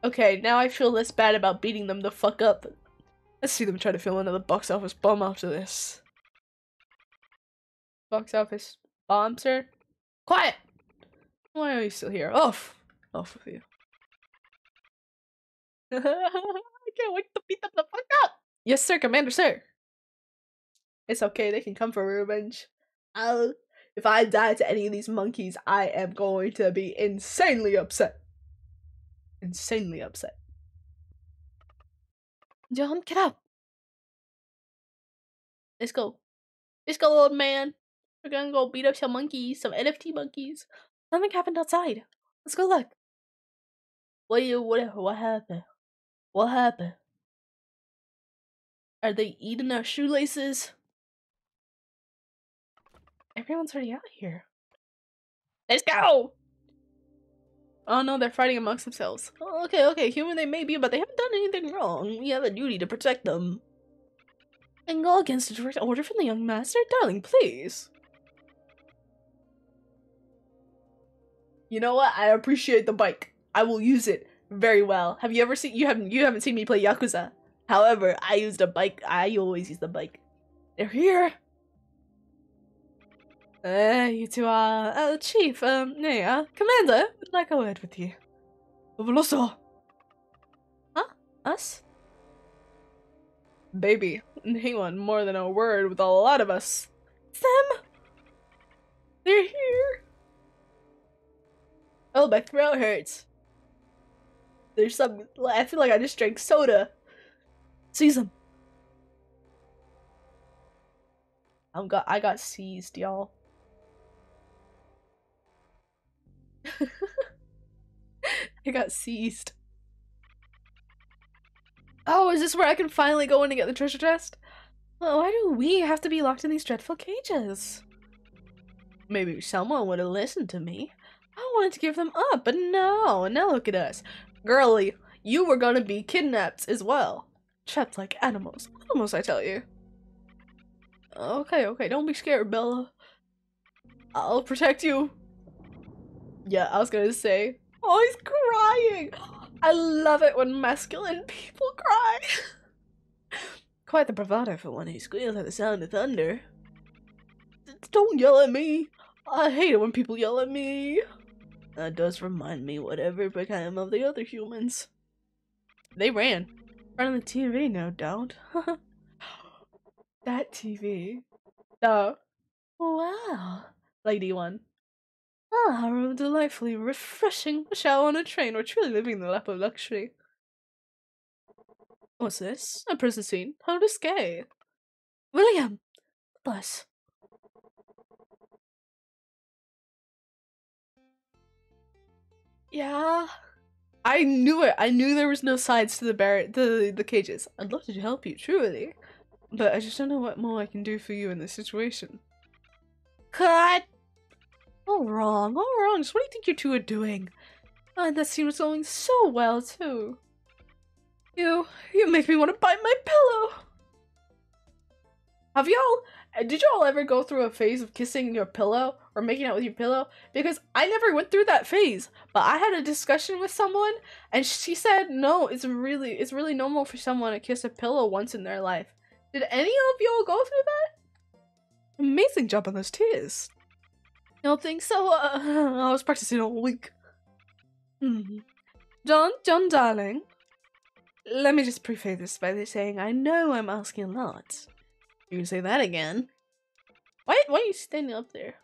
Okay, now I feel less bad about beating them the fuck up. Let's see them try to fill another box office bomb after this. Box office bomb, sir? Quiet! Why are you still here? Off! Off with you. [LAUGHS] I can't wait to beat them the fuck up! Yes, sir, Commander, sir! It's okay, they can come for revenge. I'll. If I die to any of these monkeys, I am going to be insanely upset. Insanely upset. John, get up! Let's go. Let's go, old man. We're gonna go beat up some monkeys, some NFT monkeys. Something happened outside. Let's go look. What you what what happened? What happened? Are they eating our shoelaces? Everyone's already out here. Let's go! Oh no, they're fighting amongst themselves. Oh, okay, okay, human they may be, but they haven't done anything wrong. We have a duty to protect them. And go against a direct order from the young master? Darling, please. You know what? I appreciate the bike. I will use it. very well. Have you ever seen you haven't you haven't seen me play Yakuza? However, I used a bike. I always use the bike. They're here. Uh, you two are uh, chief. Um, uh, commander. Would like a word with you. Veloso. Huh? Us? Baby, they want more than a word with a lot of us. Them. They're here. Oh, my throat hurts. There's some. I feel like I just drank soda. Seize them. I'm got. I got seized, y'all. [LAUGHS] I got seized. Oh, is this where I can finally go in and get the treasure chest? Well, why do we have to be locked in these dreadful cages? Maybe someone would have listened to me. I wanted to give them up, but no. Now look at us. Girly, you were gonna be kidnapped as well. Trapped like animals. Animals, I tell you. Okay, okay, don't be scared, Bella. I'll protect you. Yeah, I was gonna say. Oh, he's crying! I love it when masculine people cry. [LAUGHS] Quite the bravado for one who squeals at the sound of thunder. Don't yell at me! I hate it when people yell at me. That does remind me whatever became of the other humans. They ran. Front of the TV, no doubt. [LAUGHS] that TV. Oh. Wow. Lady one. Ah, a delightfully refreshing shower on a train. We're truly living in the lap of luxury. What's this? A prison scene. How risque. William! Bless. Yeah. I knew it. I knew there was no sides to the bar the the cages. I'd love to help you, truly. But I just don't know what more I can do for you in this situation. Cut! All wrong, all wrong. So what do you think you two are doing? Oh, that scene was going so well, too. You, you make me want to bite my pillow. Have y'all, uh, did y'all ever go through a phase of kissing your pillow or making out with your pillow? Because I never went through that phase, but I had a discussion with someone and she said, no, it's really, it's really normal for someone to kiss a pillow once in their life. Did any of y'all go through that? Amazing job on those tears. Don't think so? Uh, [LAUGHS] I was practicing all week. Hmm. John, John, darling. Let me just preface this by saying I know I'm asking a lot. You can say that again. Why, why are you standing up there?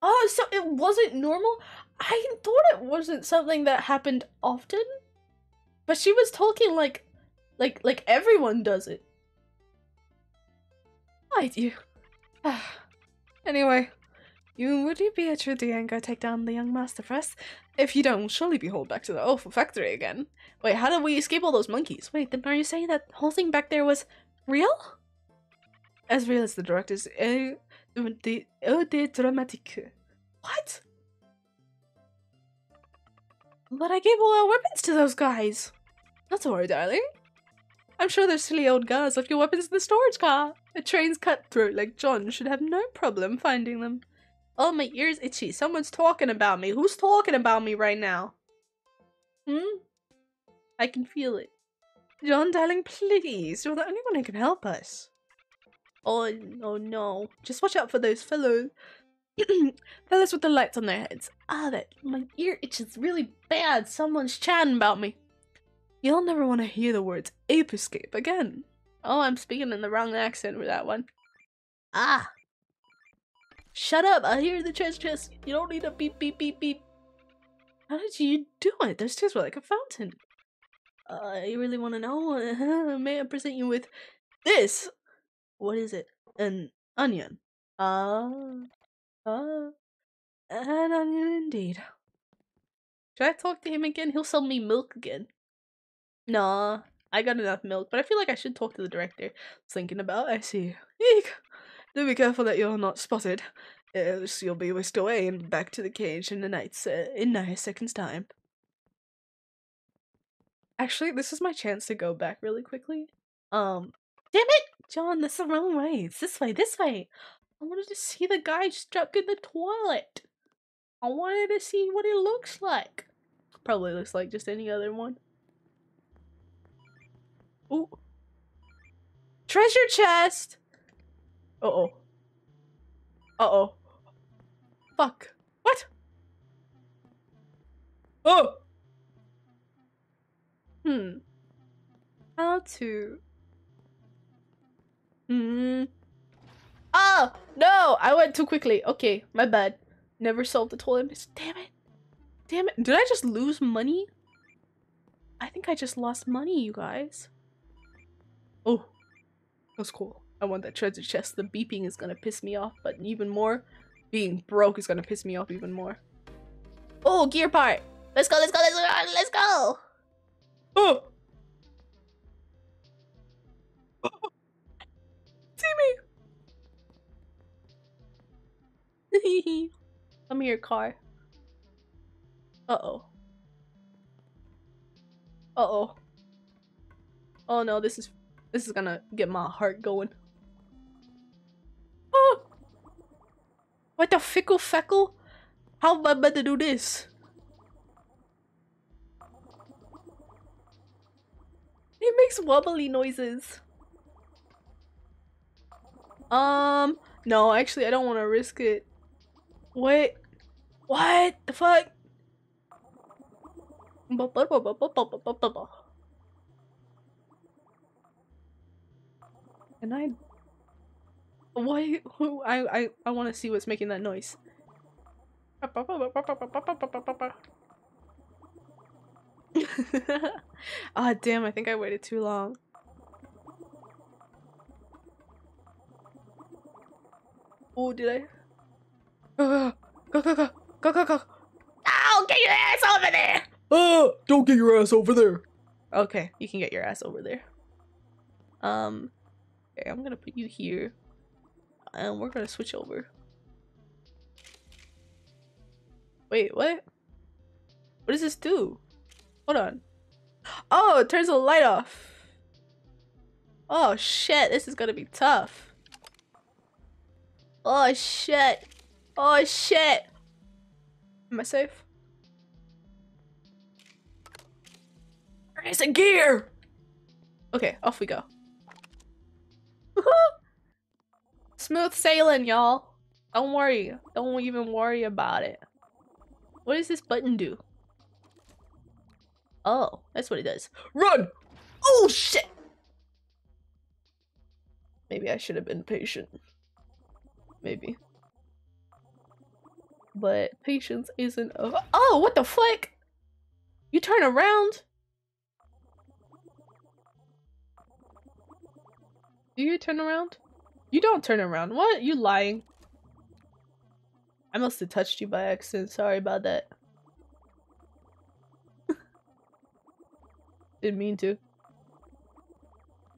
Oh, so it wasn't normal? I thought it wasn't something that happened often. But she was talking like, like, like everyone does it. I do. [SIGHS] [SIGHS] [SIGHS] anyway, you would you be a true and go take down the young master us? If you don't, surely be hauled back to the awful factory again. Wait, how did we escape all those monkeys? Wait, then are you saying that whole thing back there was real? As real as the director's uh, uh the uh, Eau de Dramatique. Uh, what? But I gave all our weapons to those guys. Not to worry, darling. I'm sure those silly old guys left your weapons in the storage car. A train's cutthroat like John should have no problem finding them. Oh, my ear's itchy. Someone's talking about me. Who's talking about me right now? Hmm? I can feel it. John, darling, please. You're the only one who can help us. Oh, oh no. Just watch out for those fellows. [CLEARS THROAT] fellows with the lights on their heads. Ah, that my ear itches really bad. Someone's chatting about me. You'll never want to hear the words ape escape again. Oh, I'm speaking in the wrong accent for that one. Ah. Shut up. I hear the chest chest. You don't need a beep beep beep beep. How did you do it? Those tears were like a fountain. Uh, you really want to know? [LAUGHS] May I present you with this? What is it? An onion. Ah. Uh, uh, an onion indeed. Should I talk to him again? He'll sell me milk again. Nah, I got enough milk, but I feel like I should talk to the director. Thinking about, I see. Eek! Do be careful that you're not spotted, else you'll be whisked away and back to the cage in a night's uh, in a second's time. Actually, this is my chance to go back really quickly. Um, damn it, John, that's the wrong way. It's this way, this way. I wanted to see the guy stuck in the toilet. I wanted to see what he looks like. Probably looks like just any other one. Ooh. Treasure chest! Uh-oh. Uh-oh. Fuck. What? Oh! Hmm. How to... Hmm. Oh! No! I went too quickly. Okay, my bad. Never solved the toilet. Damn it. Damn it. Did I just lose money? I think I just lost money, you guys. Oh. That's cool. I want that treasure chest. The beeping is gonna piss me off, but even more, being broke is gonna piss me off even more. Oh, gear part! Let's go, let's go, let's go, let's go! Oh! [LAUGHS] See me! [LAUGHS] Come here, car. Uh-oh. Uh-oh. Oh no, this is this is gonna get my heart going. [GASPS] Oh! What the fickle feckle? How am I meant to do this? It makes wobbly noises. Um, no, actually, I don't want to risk it. Wait, what the fuck? Can I? Why? Who? I I I want to see what's making that noise. [LAUGHS] Ah, oh, damn! I think I waited too long. Oh, did I? Go go go go go go go! Oh, get your ass over there! Oh, don't get your ass over there. Okay, you can get your ass over there. Um, okay, I'm gonna put you here, and we're gonna switch over. Wait, what? What does this do? Hold on. Oh, it turns the light off. Oh shit, this is gonna be tough. Oh shit. Oh shit. Am I safe? Raise a gear! Okay, off we go. [LAUGHS] Smooth sailing, y'all. Don't worry. Don't even worry about it. What does this button do? Oh, that's what it does. Run! Oh, shit! Maybe I should have been patient. Maybe. But patience isn't a- Oh, what the fuck? You turn around? Do you turn around? You don't turn around. What? You lying. I must have touched you by accident. Sorry about that. [LAUGHS] Didn't mean to.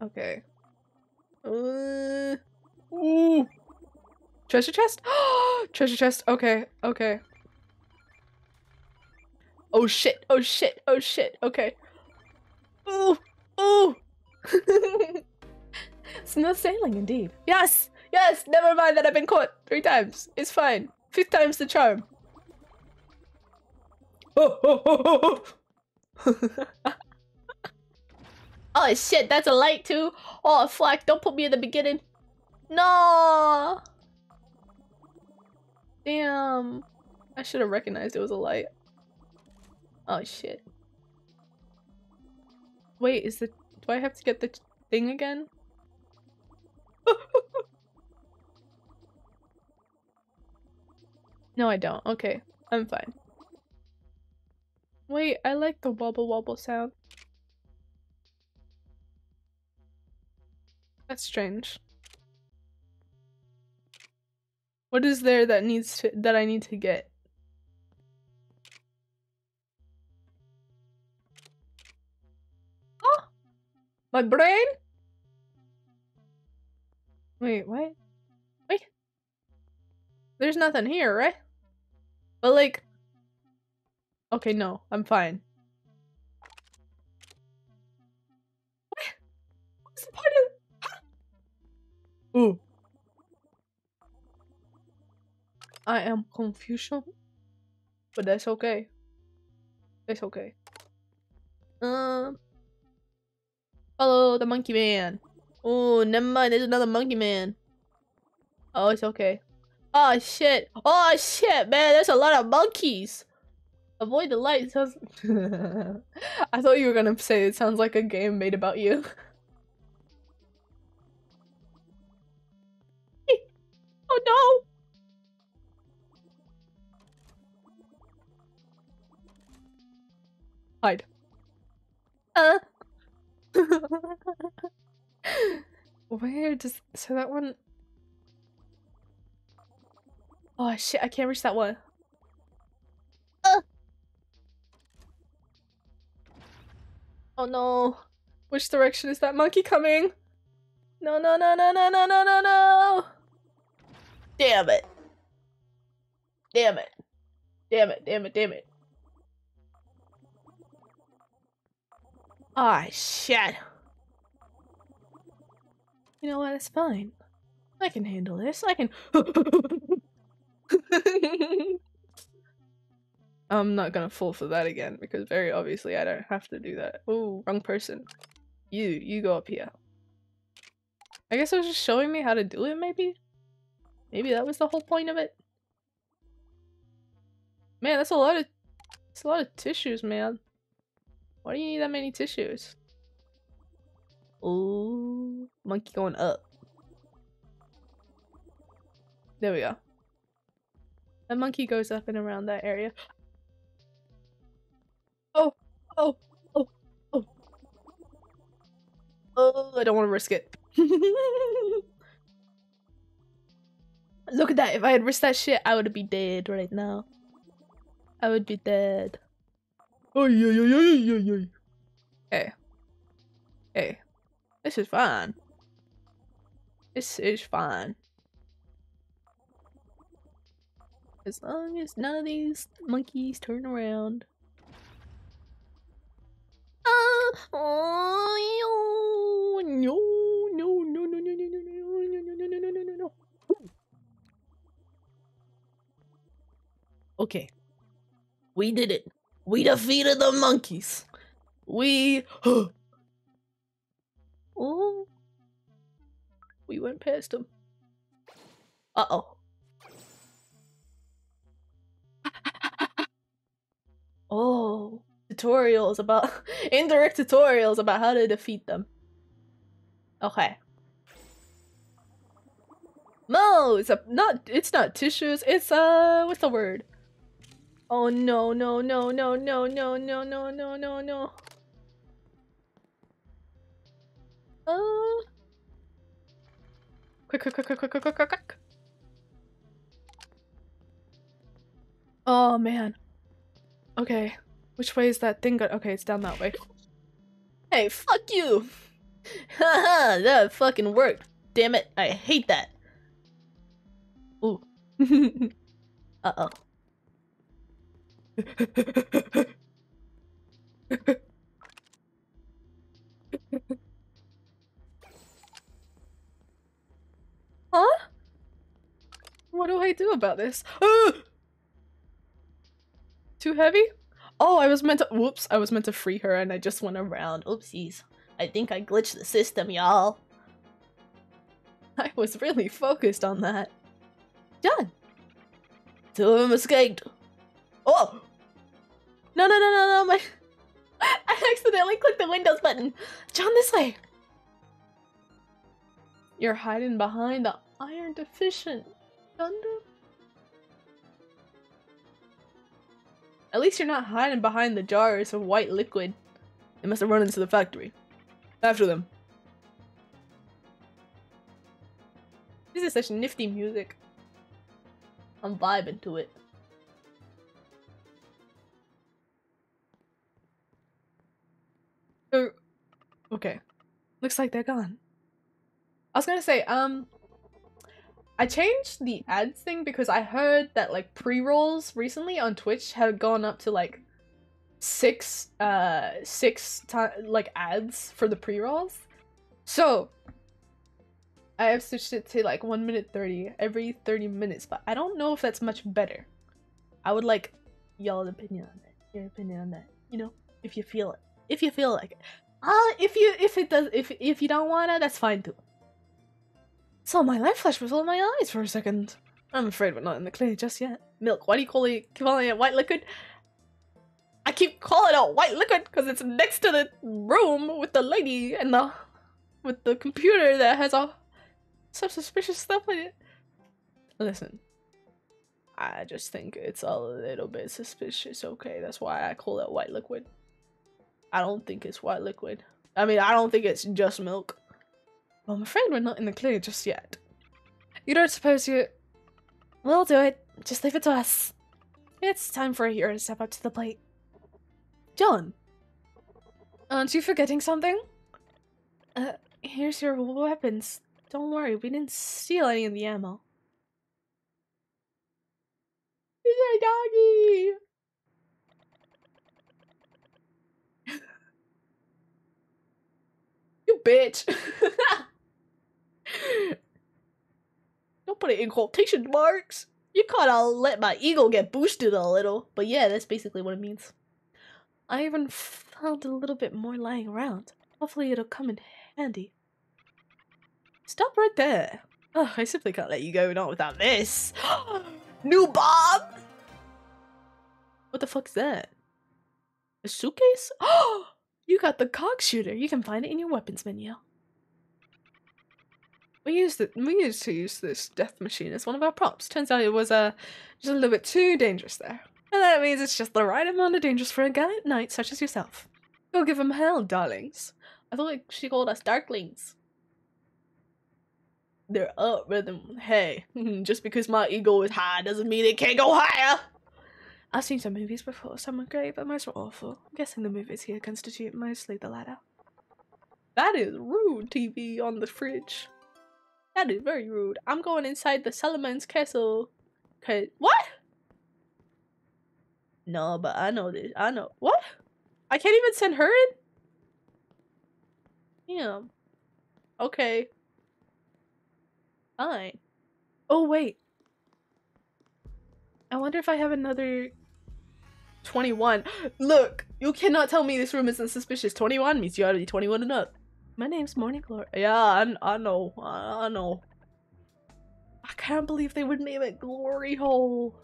Okay. Uh, ooh. Treasure chest? [GASPS] Treasure chest. Okay. Okay. Oh shit. Oh shit. Oh shit. Okay. Ooh. Ooh. [LAUGHS] Smooth sailing indeed. Yes! Yes! Never mind that I've been caught three times. It's fine. Fifth time's the charm. Oh, oh, oh, oh, oh shit, that's a light too? Oh fuck, don't put me in the beginning. No! Damn. I should have recognized it was a light. Oh shit. Wait, is the- do I have to get the thing again? [LAUGHS] no, I don't. Okay, I'm fine. Wait, I like the wobble wobble sound. That's strange. What is there that needs to that I need to get? Oh! [GASPS] My brain? Wait, what? Wait. There's nothing here, right? But like... Okay, no. I'm fine. What? What's the point of... Ooh. I am confusion. But that's okay. It's okay. Um. Follow the monkey man. Oh, never mind. There's another monkey man. Oh, it's okay. Oh shit. Oh shit, man. There's a lot of monkeys. Avoid the light. Sounds. [LAUGHS] I thought you were gonna say it sounds like a game made about you. [LAUGHS] oh no. Hide. Uh. [LAUGHS] Where does so that one? Oh shit! I can't reach that one. Uh. Oh no! Which direction is that monkey coming? No! No! No! No! No! No! No! No! No! Damn it! Damn it! Damn it! Damn it! Damn it! Ah, shit. You know what? It's fine. I can handle this. I can. [LAUGHS] I'm not gonna fall for that again because very obviously I don't have to do that. Oh, wrong person. You, you go up here. I guess it was just showing me how to do it, maybe? Maybe that was the whole point of it? Man, that's a lot of- that's a lot of tissues, man. Why do you need that many tissues? Ooh, monkey going up. There we go. The monkey goes up and around that area. Oh, oh, oh, oh. Oh, I don't want to risk it. [LAUGHS] Look at that. If I had risked that shit, I would be dead right now. I would be dead. Oh yeah yeah yeah yeah yeah. Hey. Hey. This is fine. This is fine. As long as none of these monkeys turn around. Ah, oh, no, no, no, no, no, no, no, no, no, no, no, no, no, no, no. Okay. We did it. We defeated the monkeys. We. [GASPS] [GASPS] oh. We went past them. Uh oh. oh. Tutorials about. indirect tutorials about how to defeat them. Okay. No, it's a not. It's not tissues. It's uh, what's the word? Oh no no no no no no no no no no no. Uh. Quick quick quick quick quick quick quick quick. Oh man. Okay. Which way is that thing go- Okay, it's down that way. Hey, fuck you! [LAUGHS] Haha, that fucking worked. Damn it, I hate that. Ooh. [LAUGHS] Uh-oh. [LAUGHS] huh? What do I do about this? [GASPS] Too heavy? Oh, I was meant to- whoops, I was meant to free her and I just went around. Oopsies. I think I glitched the system, y'all. [LAUGHS] I was really focused on that. Done. Two of them escaped. Oh! No, no, no, no, no, my- [LAUGHS] I accidentally clicked the Windows button. John, this way. You're hiding behind the iron deficient. Thunder? At least you're not hiding behind the jars of white liquid. They must have run into the factory. After them. This is such nifty music. I'm vibing to it. Okay. Looks like they're gone. I was gonna say, um, I changed the ads thing because I heard that like pre-rolls recently on Twitch had gone up to like six, uh, six time like ads for the pre-rolls. So I have switched it to like one minute thirty every thirty minutes, but I don't know if that's much better. I would like y'all's opinion on that. Your opinion on that. You know, if you feel it. If you feel like it. Uh, if you if it does if if you don't wanna, that's fine too. So my light flashed before my eyes for a second. I'm afraid we're not in the clear just yet. Milk, why do you call it calling it white liquid? I keep calling it white liquid because it's next to the room with the lady and the with the computer that has all some suspicious stuff in it. Listen, I just think it's a little bit suspicious. Okay, that's why I call it white liquid. I don't think it's white liquid. I mean, I don't think it's just milk. Well, I'm afraid we're not in the clear just yet. You don't suppose you. We'll do it. Just leave it to us. It's time for a hero to step up to the plate. John! Aren't you forgetting something? Uh, here's your weapons. Don't worry, we didn't steal any of the ammo. He's a doggy! [LAUGHS] you bitch! [LAUGHS] Don't put it in quotation marks. You kinda let my ego get boosted a little, but yeah, that's basically what it means. I even found a little bit more lying around. Hopefully it'll come in handy. Stop right there. Oh, I simply can't let you go not without this. [GASPS] New bomb! What the fuck's that? A suitcase? Oh, [GASPS] you got the cog shooter. You can find it in your weapons menu. We used it. We used to use this death machine as one of our props. Turns out it was uh, just a little bit too dangerous there. And that means it's just the right amount of dangerous for a gallant knight such as yourself. Go give him hell, darlings. I thought she called us darklings. They're up rhythm. Hey, [LAUGHS] just because my ego is high doesn't mean it can't go higher. I've seen some movies before. Some are great, but most are awful. I'm guessing the movies here constitute mostly the latter. That is rude, TV on the fridge. That is very rude. I'm going inside the Solomon's castle. Cause what? No, but I know this. I know what? I can't even send her in. Damn. Okay. Fine. Oh wait. I wonder if I have another 21. Look, you cannot tell me this room isn't suspicious. 21 means you gotta be 21 and up. My name's Morning Glory. Yeah, I, I know. I, I know. I can't believe they would name it Glory Hole.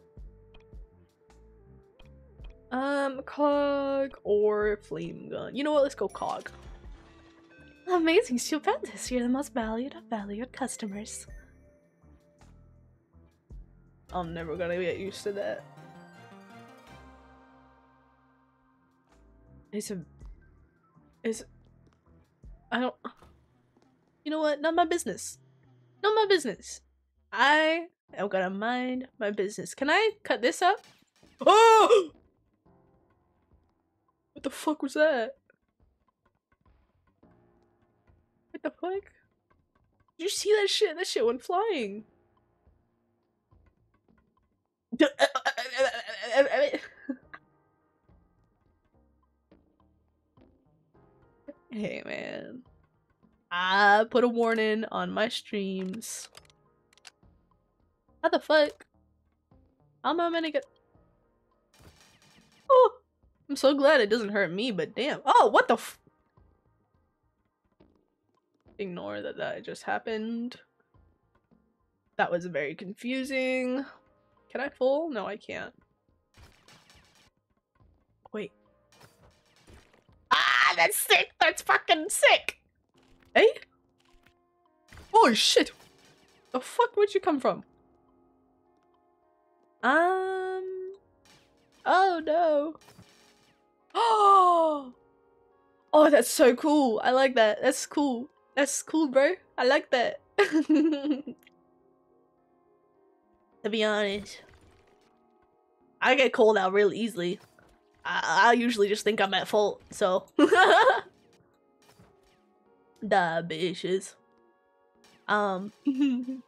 Um, Cog or Flame Gun. You know what? Let's go Cog. Amazing, stupendous. You're the most valued of valued customers. I'm never gonna get used to that. It's a. It's. I don't. You know what? Not my business. Not my business. I am gonna mind my business. Can I cut this up? Oh! [GASPS] What the fuck was that? What the fuck? Did you see that shit? That shit went flying. [LAUGHS] hey man. I put a warning on my streams. How the fuck? How am I gonna get? Oh, I'm so glad it doesn't hurt me, but damn. Oh, what the Ignore that that just happened. That was very confusing. Can I pull? No, I can't. That's sick! That's fucking sick! Hey? Oh shit! The fuck would you come from? Um. Oh no. Oh. [GASPS] Oh, that's so cool. I like that. That's cool. That's cool, bro. I like that. [LAUGHS] to be honest, I get cold out real easily. I, I usually just think I'm at fault, so. [LAUGHS] Duh, bitches. Um. [LAUGHS] you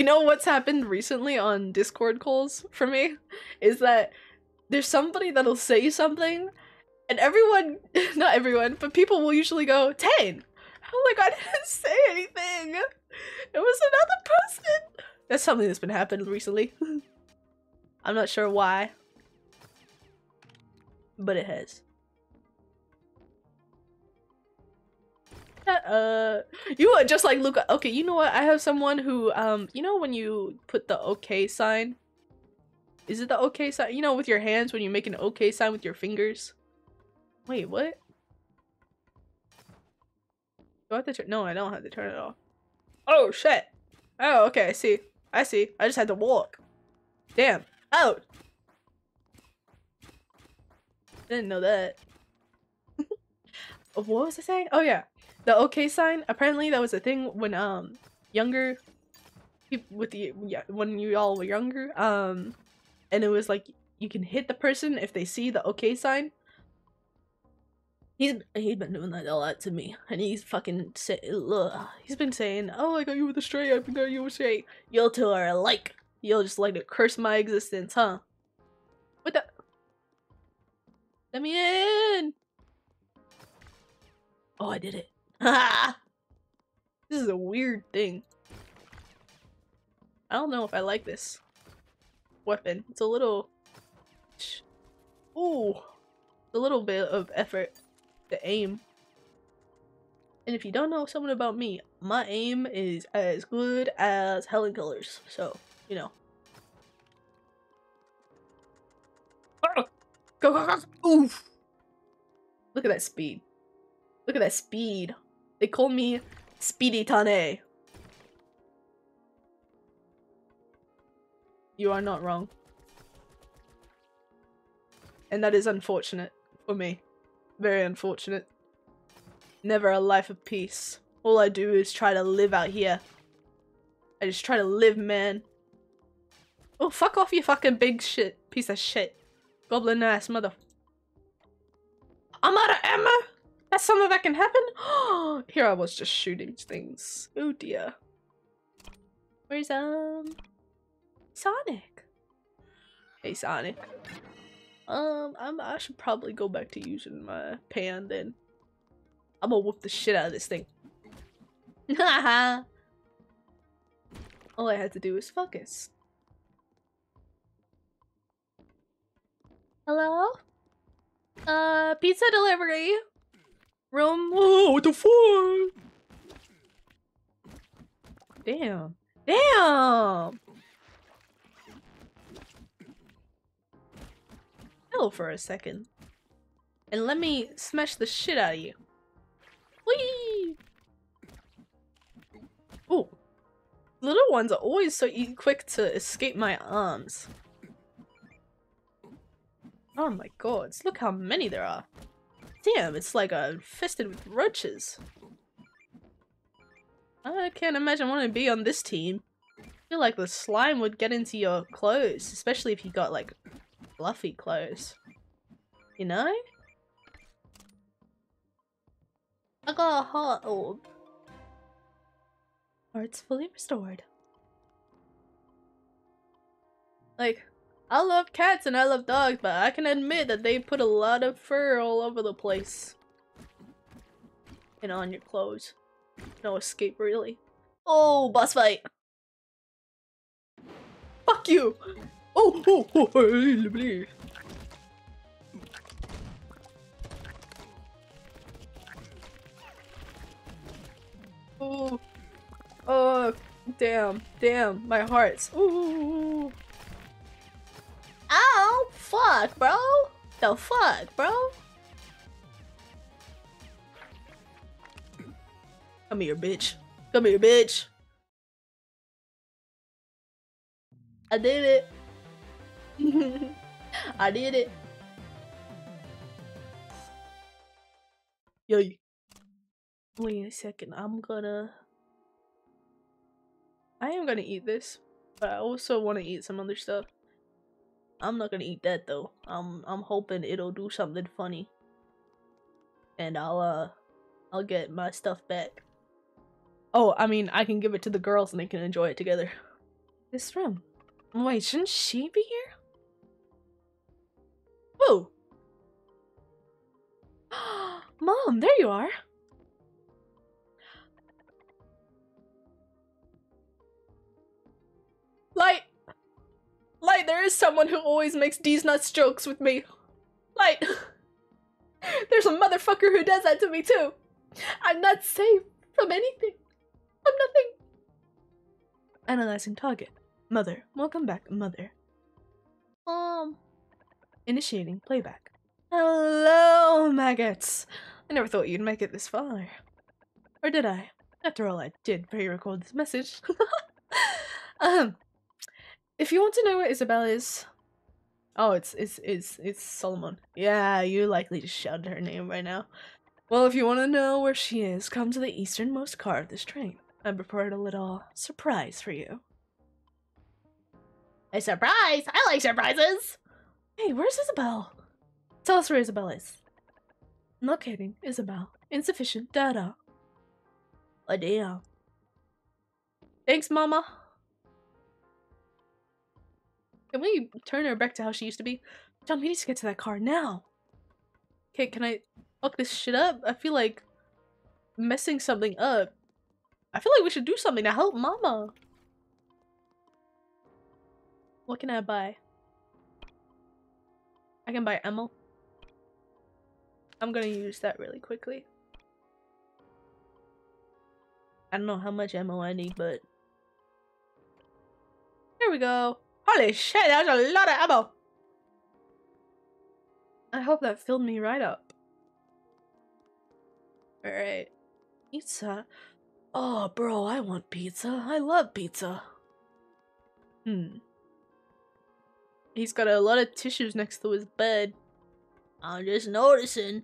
know what's happened recently on Discord calls for me? Is that there's somebody that'll say something, and everyone, [LAUGHS] not everyone, but people will usually go, 10. I'm like, I didn't say anything. It was another person. That's something that's been happening recently. I'm not sure why. But it has. Uh, you are just like Luca. Okay, you know what? I have someone who, um, you know when you put the okay sign? Is it the okay sign? You know, with your hands when you make an okay sign with your fingers? Wait, what? Do I have to turn? No, I don't have to turn it off. Oh, shit. Oh, okay, I see. I see. I just had to walk. Damn. Out! Didn't know that. [LAUGHS] what was I saying? Oh, yeah the okay sign apparently that was a thing when um younger people with the yeah when you all were younger um and it was like you can hit the person if they see the okay sign he's he's been doing that a lot to me and he's fucking say, ugh. he's been saying oh i got you with a straight i got you with a straight you two are alike you'll just like to curse my existence huh what the let me in oh i did it [LAUGHS] this is a weird thing. I don't know if I like this weapon. It's a little... Ooh. A little bit of effort to aim. And if you don't know something about me, my aim is as good as Helen Keller's. So, you know. Go, go! Oof! Look at that speed. Look at that speed. They call me Speedy Tane. You are not wrong. And that is unfortunate for me. Very unfortunate. Never a life of peace. All I do is try to live out here. I just try to live, man. Oh, fuck off, you fucking big shit. Piece of shit. Goblin ass mother. I'm out of ammo! That's something that can happen? [GASPS] Here I was just shooting things. Oh dear. Where's, um... Sonic? Hey, Sonic. Um, I'm, I should probably go back to using my pan then. I'm gonna whoop the shit out of this thing. Haha! [LAUGHS] All I had to do was focus. Hello? Uh, pizza delivery room. Oh, what the fuck? Damn. Damn! Chill for a second. And let me smash the shit out of you. Whee! Oh. Little ones are always so quick to escape my arms. Oh my god, look how many there are. Damn, it's like a infested with roaches. I can't imagine wanting to be on this team. I feel like the slime would get into your clothes, especially if you got like fluffy clothes. You know? I got a heart orb. Heart's fully restored. Like, I love cats and I love dogs, but I can admit that they put a lot of fur all over the place. And on your clothes. No escape, really. Oh, boss fight! Fuck you! Oh, oh, oh, oh, Oh, oh, oh, oh, oh. damn, damn, my heart's. Ooh. Ow! Fuck, bro! The fuck, bro? Come here, bitch. Come here, bitch. I did it. [LAUGHS] I did it. Yo. Wait a second. I'm gonna... I am gonna eat this. But I also want to eat some other stuff. I'm not gonna eat that though. I'm I'm hoping it'll do something funny. And I'll uh I'll get my stuff back. Oh, I mean I can give it to the girls and they can enjoy it together. This room. Wait, shouldn't she be here? Whoa. [GASPS] Mom, there you are. Light! Like, there is someone who always makes these nuts jokes with me. Like, [LAUGHS] there's a motherfucker who does that to me too. I'm not safe from anything. From nothing. Analyzing target. Mother. Welcome back, mother. Um, Initiating playback. Hello, maggots. I never thought you'd make it this far. Or did I? After all, I did pre-record this message. [LAUGHS] [LAUGHS] um, if you want to know where Isabel is, oh, it's it's it's it's Solomon. Yeah, you're likely just shouted her name right now. Well, if you want to know where she is, come to the easternmost car of this train. I prepared a little surprise for you. a surprise! I like surprises! Hey, where's Isabel? Tell us where Isabel is. Locating Isabel. Insufficient data. Oh, damn. Thanks, Mama. Can we turn her back to how she used to be? John, we need to get to that car now. Okay, can I fuck this shit up? I feel like messing something up. I feel like we should do something to help Mama. What can I buy? I can buy ammo. I'm gonna use that really quickly. I don't know how much ammo I need, but there we go. Holy shit, that's a lot of ammo. I hope that filled me right up. Alright. Pizza. Oh, bro, I want pizza. I love pizza. Hmm. He's got a lot of tissues next to his bed. I'm just noticing.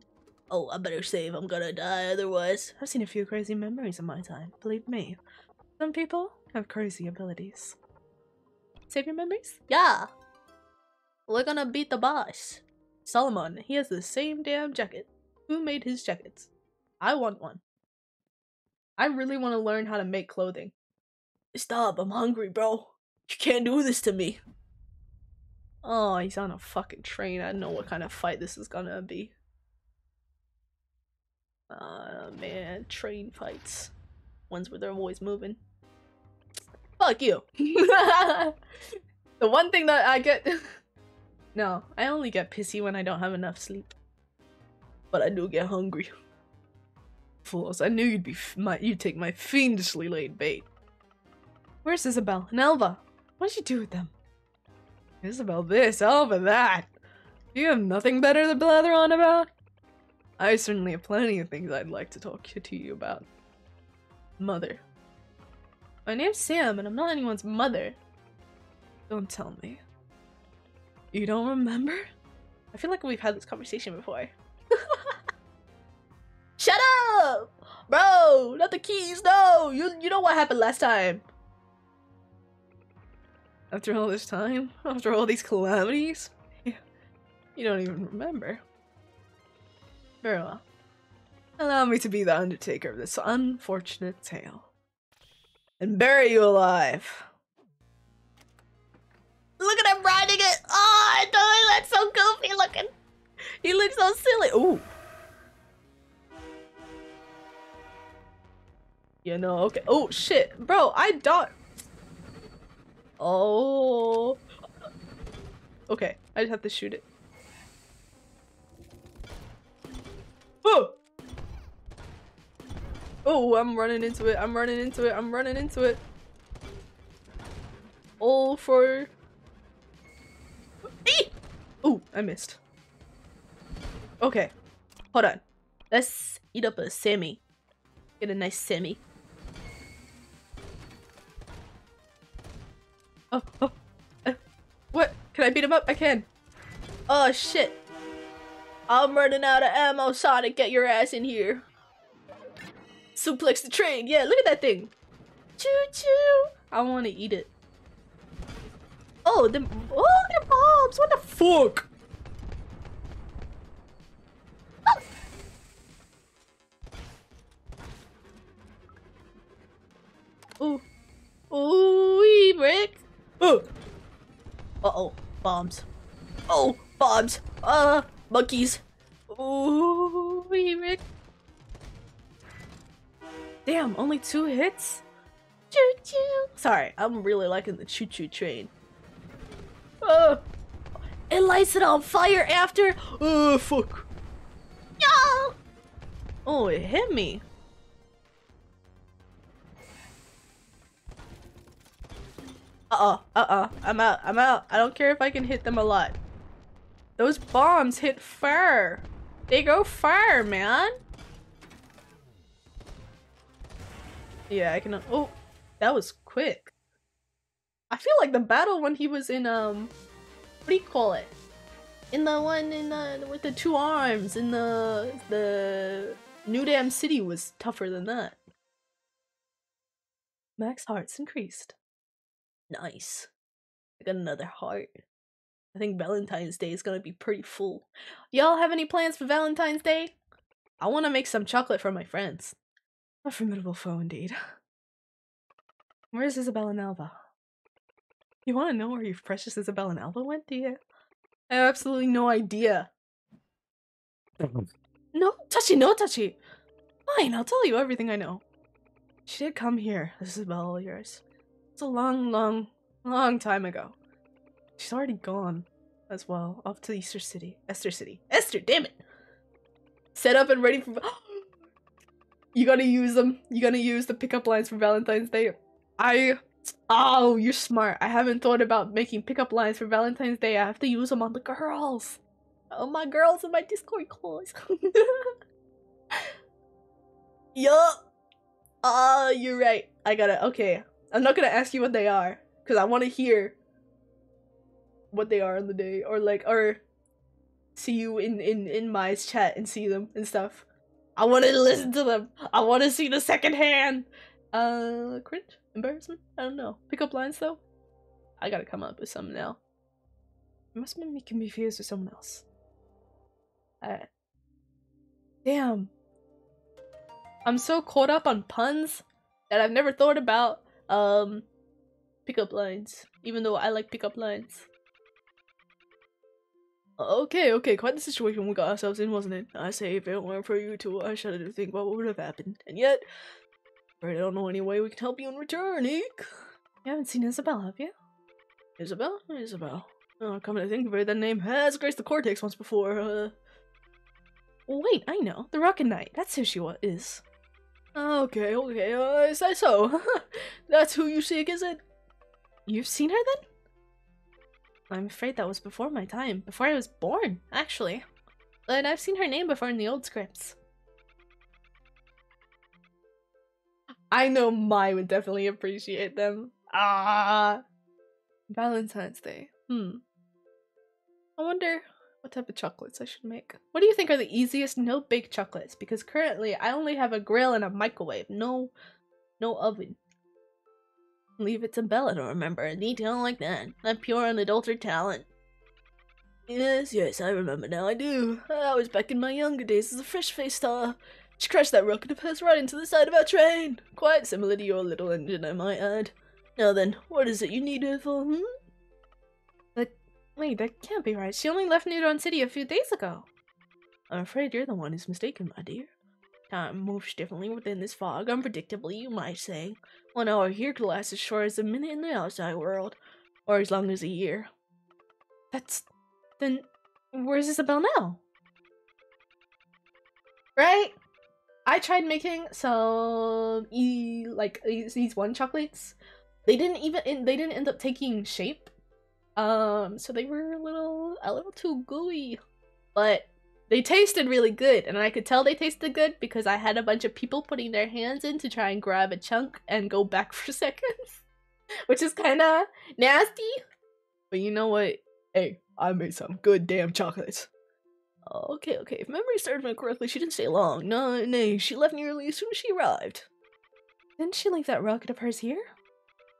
Oh, I better save. I'm gonna die otherwise. I've seen a few crazy memories in my time, believe me. Some people have crazy abilities. Save your memories? Yeah. We're gonna beat the boss. Solomon, he has the same damn jacket. Who made his jackets? I want one. I really want to learn how to make clothing. Stop, I'm hungry, bro. You can't do this to me. Oh, he's on a fucking train. I know what kind of fight this is gonna be. Uh man, train fights. Ones where they're always moving. Fuck you. [LAUGHS] the one thing that I get [LAUGHS] No, I only get pissy when I don't have enough sleep. But I do get hungry. Fools, I knew you'd be my you'd take my fiendishly laid bait. Where's Isabel and Alva? What did you do with them? Isabel this, Alva that. Do you have nothing better to blather on about? I certainly have plenty of things I'd like to talk to you about. Mother. My name's Sam, and I'm not anyone's mother. Don't tell me. You don't remember? I feel like we've had this conversation before. [LAUGHS] Shut up! Bro, not the keys, no! You you know what happened last time. After all this time? After all these calamities? You don't even remember. Very well. Allow me to be the undertaker of this unfortunate tale. And bury you alive. Look at him riding it! Oh, no, that's so goofy looking! He looks so silly! Ooh! You know, okay. Oh, shit. Bro, I don't. Oh. Okay, I just have to shoot it. Oh! Oh, I'm running into it. I'm running into it. I'm running into it. All for. Oh, I missed. Okay, hold on. Let's eat up a Sammy. Get a nice Sammy. Oh, oh, uh, what? Can I beat him up? I can. Oh shit. I'm running out of ammo, Sonic. Get your ass in here. Suplex the train. Yeah, look at that thing. Choo choo. I want to eat it. Oh, them. Oh, they're bombs. What the fuck? Oh. Oh, Rick. Oh. Uh-oh. Bombs. Oh, bombs. Uh, monkeys. Oh, Rick. Damn, only two hits? Choo choo. Sorry, I'm really liking the choo choo train. Oh. It lights it on fire after. Oh fuck! No! Oh, it hit me. Uh-uh, uh-uh. I'm out, I'm out. I don't care if I can hit them a lot. Those bombs hit far. They go far, man. Yeah, I can- oh, that was quick. I feel like the battle when he was in, um, what do you call it? In the one in the, with the two arms in the, the New Dam City was tougher than that. Max hearts increased. Nice. I got another heart. I think Valentine's Day is gonna be pretty full. Y'all have any plans for Valentine's Day? I want to make some chocolate for my friends. A formidable foe indeed. Where's Isabel and Alva? You want to know where your precious Isabel and Alva went, do you? I have absolutely no idea. No, touchy, no touchy. Fine, I'll tell you everything I know. She did come here, Isabel, all yours. It's a long, long, long time ago. She's already gone as well, off to Easter City. Esther City. Esther, damn it! Set up and ready for. You gotta use them. You gotta use the pickup lines for Valentine's Day. I. Oh, you're smart. I haven't thought about making pickup lines for Valentine's Day. I have to use them on the girls. Oh, my girls in my Discord calls. [LAUGHS] yup. Uh, you're right. I gotta. Okay. I'm not gonna ask you what they are. Because I want to hear what they are on the day. Or, like, or see you in, in, in my chat and see them and stuff. I want to listen to them. I want to see the second hand. Uh, cringe? Embarrassment? I don't know. Pick up lines, though? I gotta come up with some now. It must be me confused with someone else. Alright. Damn. I'm so caught up on puns that I've never thought about um pickup lines, even though I like pickup lines. Okay, okay, quite the situation we got ourselves in, wasn't it? I say, if it weren't for you two, I shudder to think what would have happened. And yet, I don't know any way we can help you in return, Eek. You haven't seen Isabel, have you? Isabel? Isabel. Oh, come to think of it, that name has graced the cortex once before. Uh... Wait, I know. The Rocket Knight. That's who she is. Okay, okay, uh, is that so? [LAUGHS] That's who you seek, is it? You've seen her then? I'm afraid that was before my time. Before I was born, actually. And I've seen her name before in the old scripts. I know Mai would definitely appreciate them. Ah! Valentine's Day. Hmm. I wonder what type of chocolates I should make. What do you think are the easiest no bake chocolates? Because currently I only have a grill and a microwave. No no oven. Leave it to Bella to remember a detail like that. That pure unadulterated talent. Yes, yes, I remember now, I do. I was back in my younger days as a fresh-faced star. She crashed that rocket of hers right into the side of our train. Quite similar to your little engine, I might add. Now then, what is it you need her for, hmm? But, wait, that can't be right. She only left Neutron City a few days ago. I'm afraid you're the one who's mistaken, my dear. Time moves differently within this fog, unpredictably, you might say. One hour here could last as short as a minute in the outside world, or as long as a year. That's... then... where's Isabel now? Right? I tried making some e like these one chocolates. They didn't even they didn't end up taking shape. Um, so they were a little a little too gooey, but they tasted really good, and I could tell they tasted good because I had a bunch of people putting their hands in to try and grab a chunk and go back [LAUGHS] for seconds, which is kind of nasty. But you know what? Hey, I made some good damn chocolates. Okay, okay. If memory serves me correctly, she didn't stay long. No, nay, she left nearly as soon as she arrived. Didn't she leave that rocket of hers here?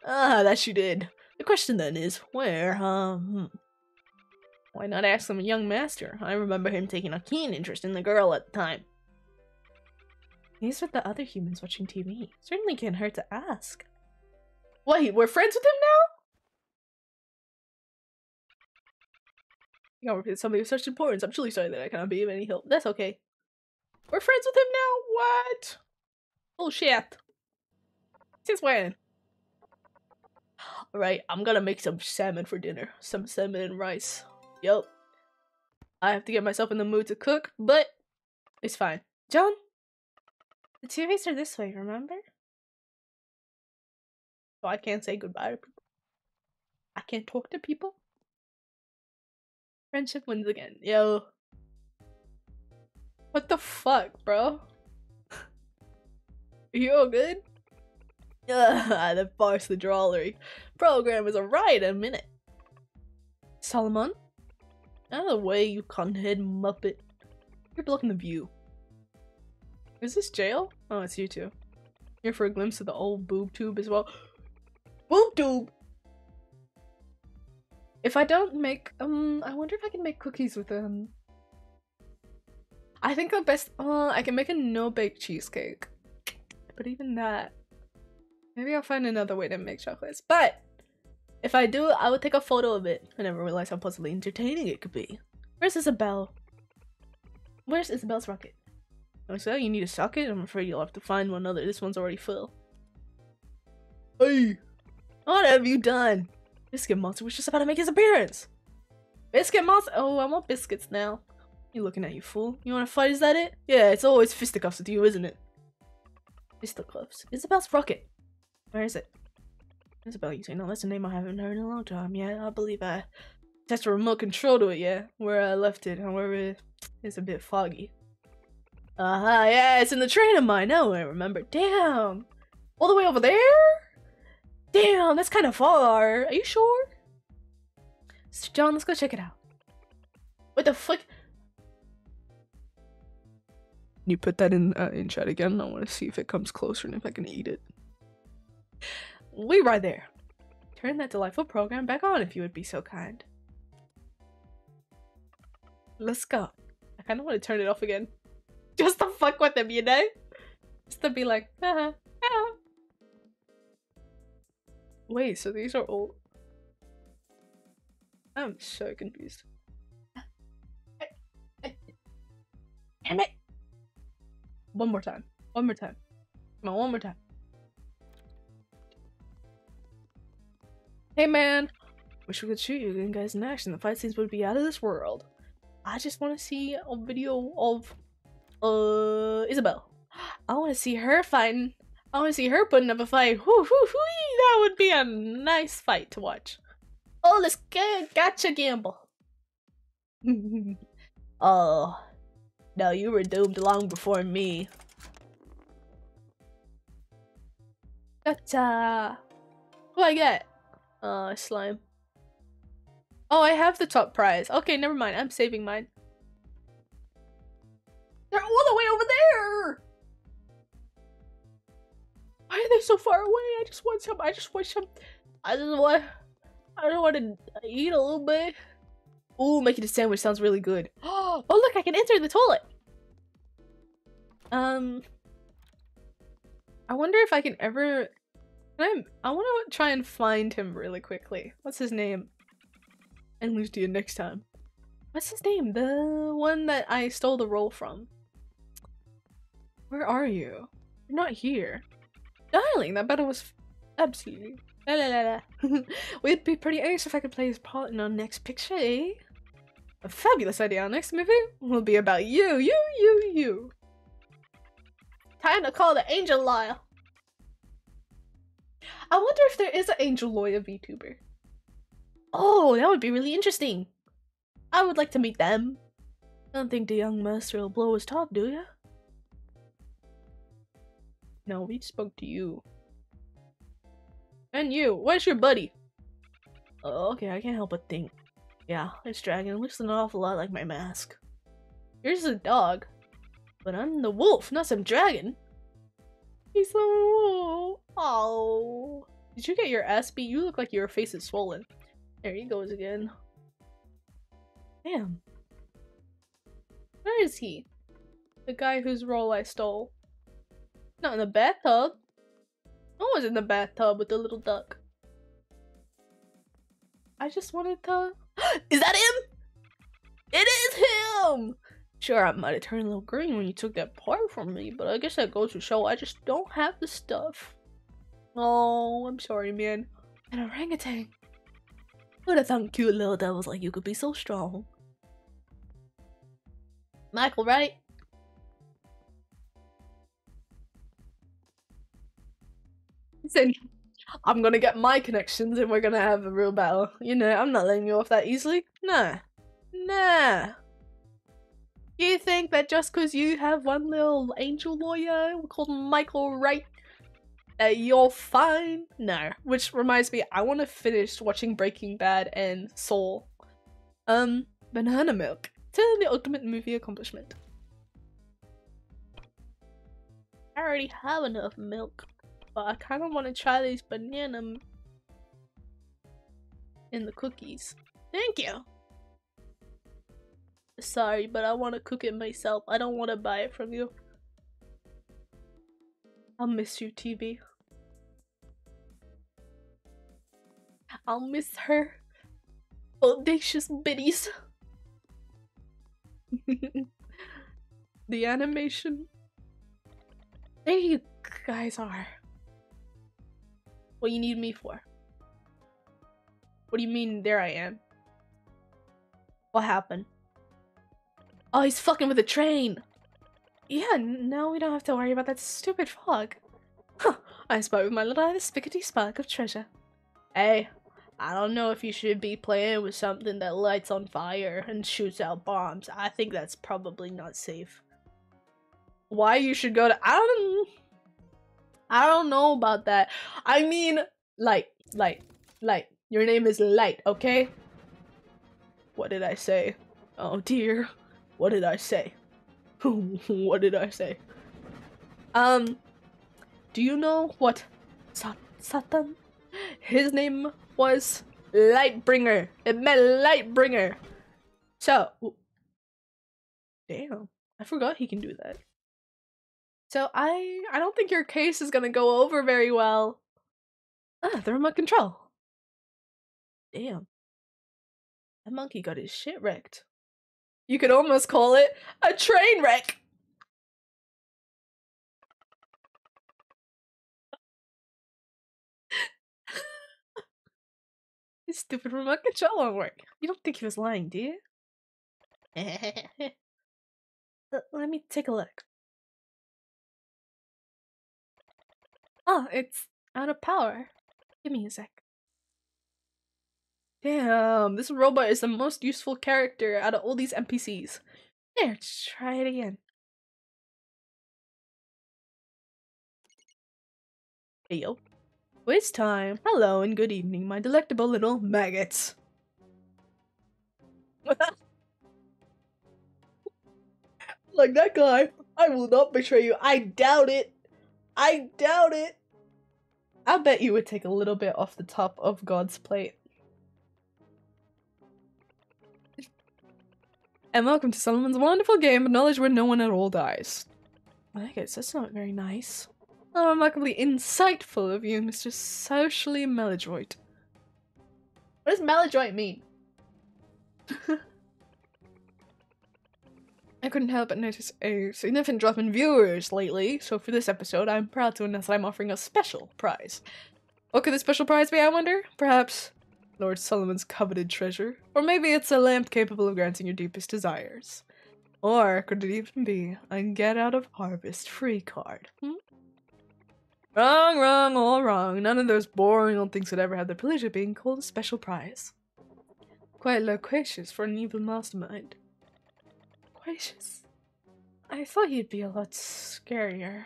Ah, that she did. The question then is, where, um... Why not ask some young master? I remember him taking a keen interest in the girl at the time. He's with the other humans watching TV. Certainly can't hurt to ask. Wait, we're friends with him now? You somebody of such importance. I'm truly sorry that I cannot be of any help. That's okay. We're friends with him now? What? Oh shit. Since when? Alright, I'm gonna make some salmon for dinner. Some salmon and rice. Yup. I have to get myself in the mood to cook, but it's fine. John, the TVs are this way, remember? So I can't say goodbye to people. I can't talk to people. Friendship wins again. Yo. What the fuck, bro? [LAUGHS] you all good? Ugh, the farce, the drollery. Program is a riot in a minute. Solomon? Out of the way, you cunhead muppet. You're blocking the view. Is this jail? Oh, it's you two. Here for a glimpse of the old boob tube as well. [GASPS] Boob tube! If I don't make, um, I wonder if I can make cookies with them. I think the best, uh, I can make a no-bake cheesecake. But even that, maybe I'll find another way to make chocolates. But, if I do, I would take a photo of it. I never realized how possibly entertaining it could be. Where's Isabel? Where's Isabel's rocket? Oh, so you need a socket? I'm afraid you'll have to find one other. This one's already full. Hey! What have you done? Biscuit Monster was just about to make his appearance. Biscuit Monster? Oh, I want biscuits now. You looking at you, fool? You want to fight? Is that it? Yeah, it's always fisticuffs with you, isn't it? Fisticuffs. Isabel's rocket. Where is it? Isabel, you say no. That's a name I haven't heard in a long time. Yeah, I believe I attached a remote control to it. Yeah, where I left it. However, it's a bit foggy. Uh huh. Yeah, it's in the train of mine. Now I remember. Damn. All the way over there. Damn, that's kind of far. Are you sure? So John, let's go check it out. What the fuck? You put that in uh, in chat again? I want to see if it comes closer and if I can eat it. We right there. Turn that delightful program back on if you would be so kind. Let's go. I kind of want to turn it off again. [LAUGHS] Just to fuck with them, you know? Just to be like, haha, haha. Wait, so these are all. I'm so confused. Damn it! One more time. One more time. Come on, one more time. Hey man! Wish we could shoot you guys in action. The fight scenes would be out of this world. I just want to see a video of uh Isabel. I want to see her fighting. I want to see her putting up a fight. Whoo, whoo, whoo, that would be a nice fight to watch. Oh, let's get gotcha gamble. [LAUGHS] oh, no, you were doomed long before me. Gotcha. What I get? Uh, slime. Oh, I have the top prize. Okay, never mind. I'm saving mine. They're all the way over there! Why are they so far away? I just want some. I just want some. I just want. I don't want to eat a little bit. Ooh, making a sandwich sounds really good. [GASPS] Oh, look, I can enter the toilet. Um, I wonder if I can ever. Can I? Want to try and find him really quickly. What's his name? And lose to you next time. What's his name? The one that I stole the role from. Where are you? You're not here. Darling, that battle was absolutely. La la la la. [LAUGHS] We'd be pretty ace if I could play his part in our next picture, eh? A fabulous idea. Our next movie will be about you, you, you, you. Time to call the angel lawyer. I wonder if there is an angel lawyer VTuber. Oh, that would be really interesting. I would like to meet them. I Don't think the young master will blow his top, do ya? No, we spoke to you. And you, where's your buddy? Oh, okay, I can't help but think. Yeah, this dragon looks an awful lot like my mask. Yours is a dog, but I'm the wolf, not some dragon. He's so wolf. Oh. Did you get your ass beat? You look like your face is swollen. There he goes again. Damn. Where is he? The guy whose role I stole. Not in the bathtub. No one's in the bathtub with the little duck. I just wanted to. [GASPS] is that him? It is him! Sure, I might have turned a little green when you took that part from me, but I guess that goes to show I just don't have the stuff. Oh, I'm sorry, man. An orangutan. Who'd have thought cute little devils like you could be so strong? Michael, right? I'm gonna get my connections and we're gonna have a real battle. You know, I'm not letting you off that easily. Nah. Nah. You think that just because you have one little angel lawyer called Michael Wright, that you're fine? No. Which reminds me, I want to finish watching Breaking Bad and Soul. Um, banana milk. To the ultimate movie accomplishment. I already have enough milk, but I kind of want to try these banana in the cookies. Thank you. Sorry, but I want to cook it myself. I don't want to buy it from you. I'll miss you, TV. I'll miss her. Audacious biddies. [LAUGHS] the animation. There you guys are. What you need me for? What do you mean, there I am? What happened? Oh, he's fucking with a train! Yeah, now we don't have to worry about that stupid fog. Huh, I spot with my little eye the spickety spark of treasure. Hey, I don't know if you should be playing with something that lights on fire and shoots out bombs. I think that's probably not safe. Why you should go to I don't I don't know about that. I mean light, light, light. Your name is Light, okay? What did I say? Oh dear. What did I say? [LAUGHS] what did I say? Um do you know what Sa- Satan? His name was Lightbringer. It meant Lightbringer. So, damn, I forgot he can do that. So I I don't think your case is gonna go over very well. Ah, the remote control. Damn. That monkey got his shit wrecked. You could almost call it a train wreck. His stupid remote control won't work. You don't think he was lying, do you? [LAUGHS] Let me take a look. Oh, it's out of power. Give me a sec. Damn, this robot is the most useful character out of all these NPCs. There, try it again. Hey yo. Quiz time. Hello and good evening, my delectable little maggots. [LAUGHS] like that guy, I will not betray you. I doubt it. I doubt it. I bet you would take a little bit off the top of God's plate. And welcome to Solomon's wonderful game of knowledge where no one at all dies. I guess that's not very nice. Oh, remarkably insightful of you, Mr. Socially Maladroit. What does maladroit mean? [LAUGHS] I couldn't help but notice a significant drop in viewers lately, so for this episode, I'm proud to announce that I'm offering a special prize. What could the special prize be, I wonder? Perhaps Lord Solomon's coveted treasure? Or maybe it's a lamp capable of granting your deepest desires? Or could it even be a get out of harvest free card? Hmm? Wrong, wrong, all wrong. None of those boring old things would ever have the privilege of being called a special prize. Quite loquacious for an evil mastermind. Loquacious? I thought you'd be a lot scarier.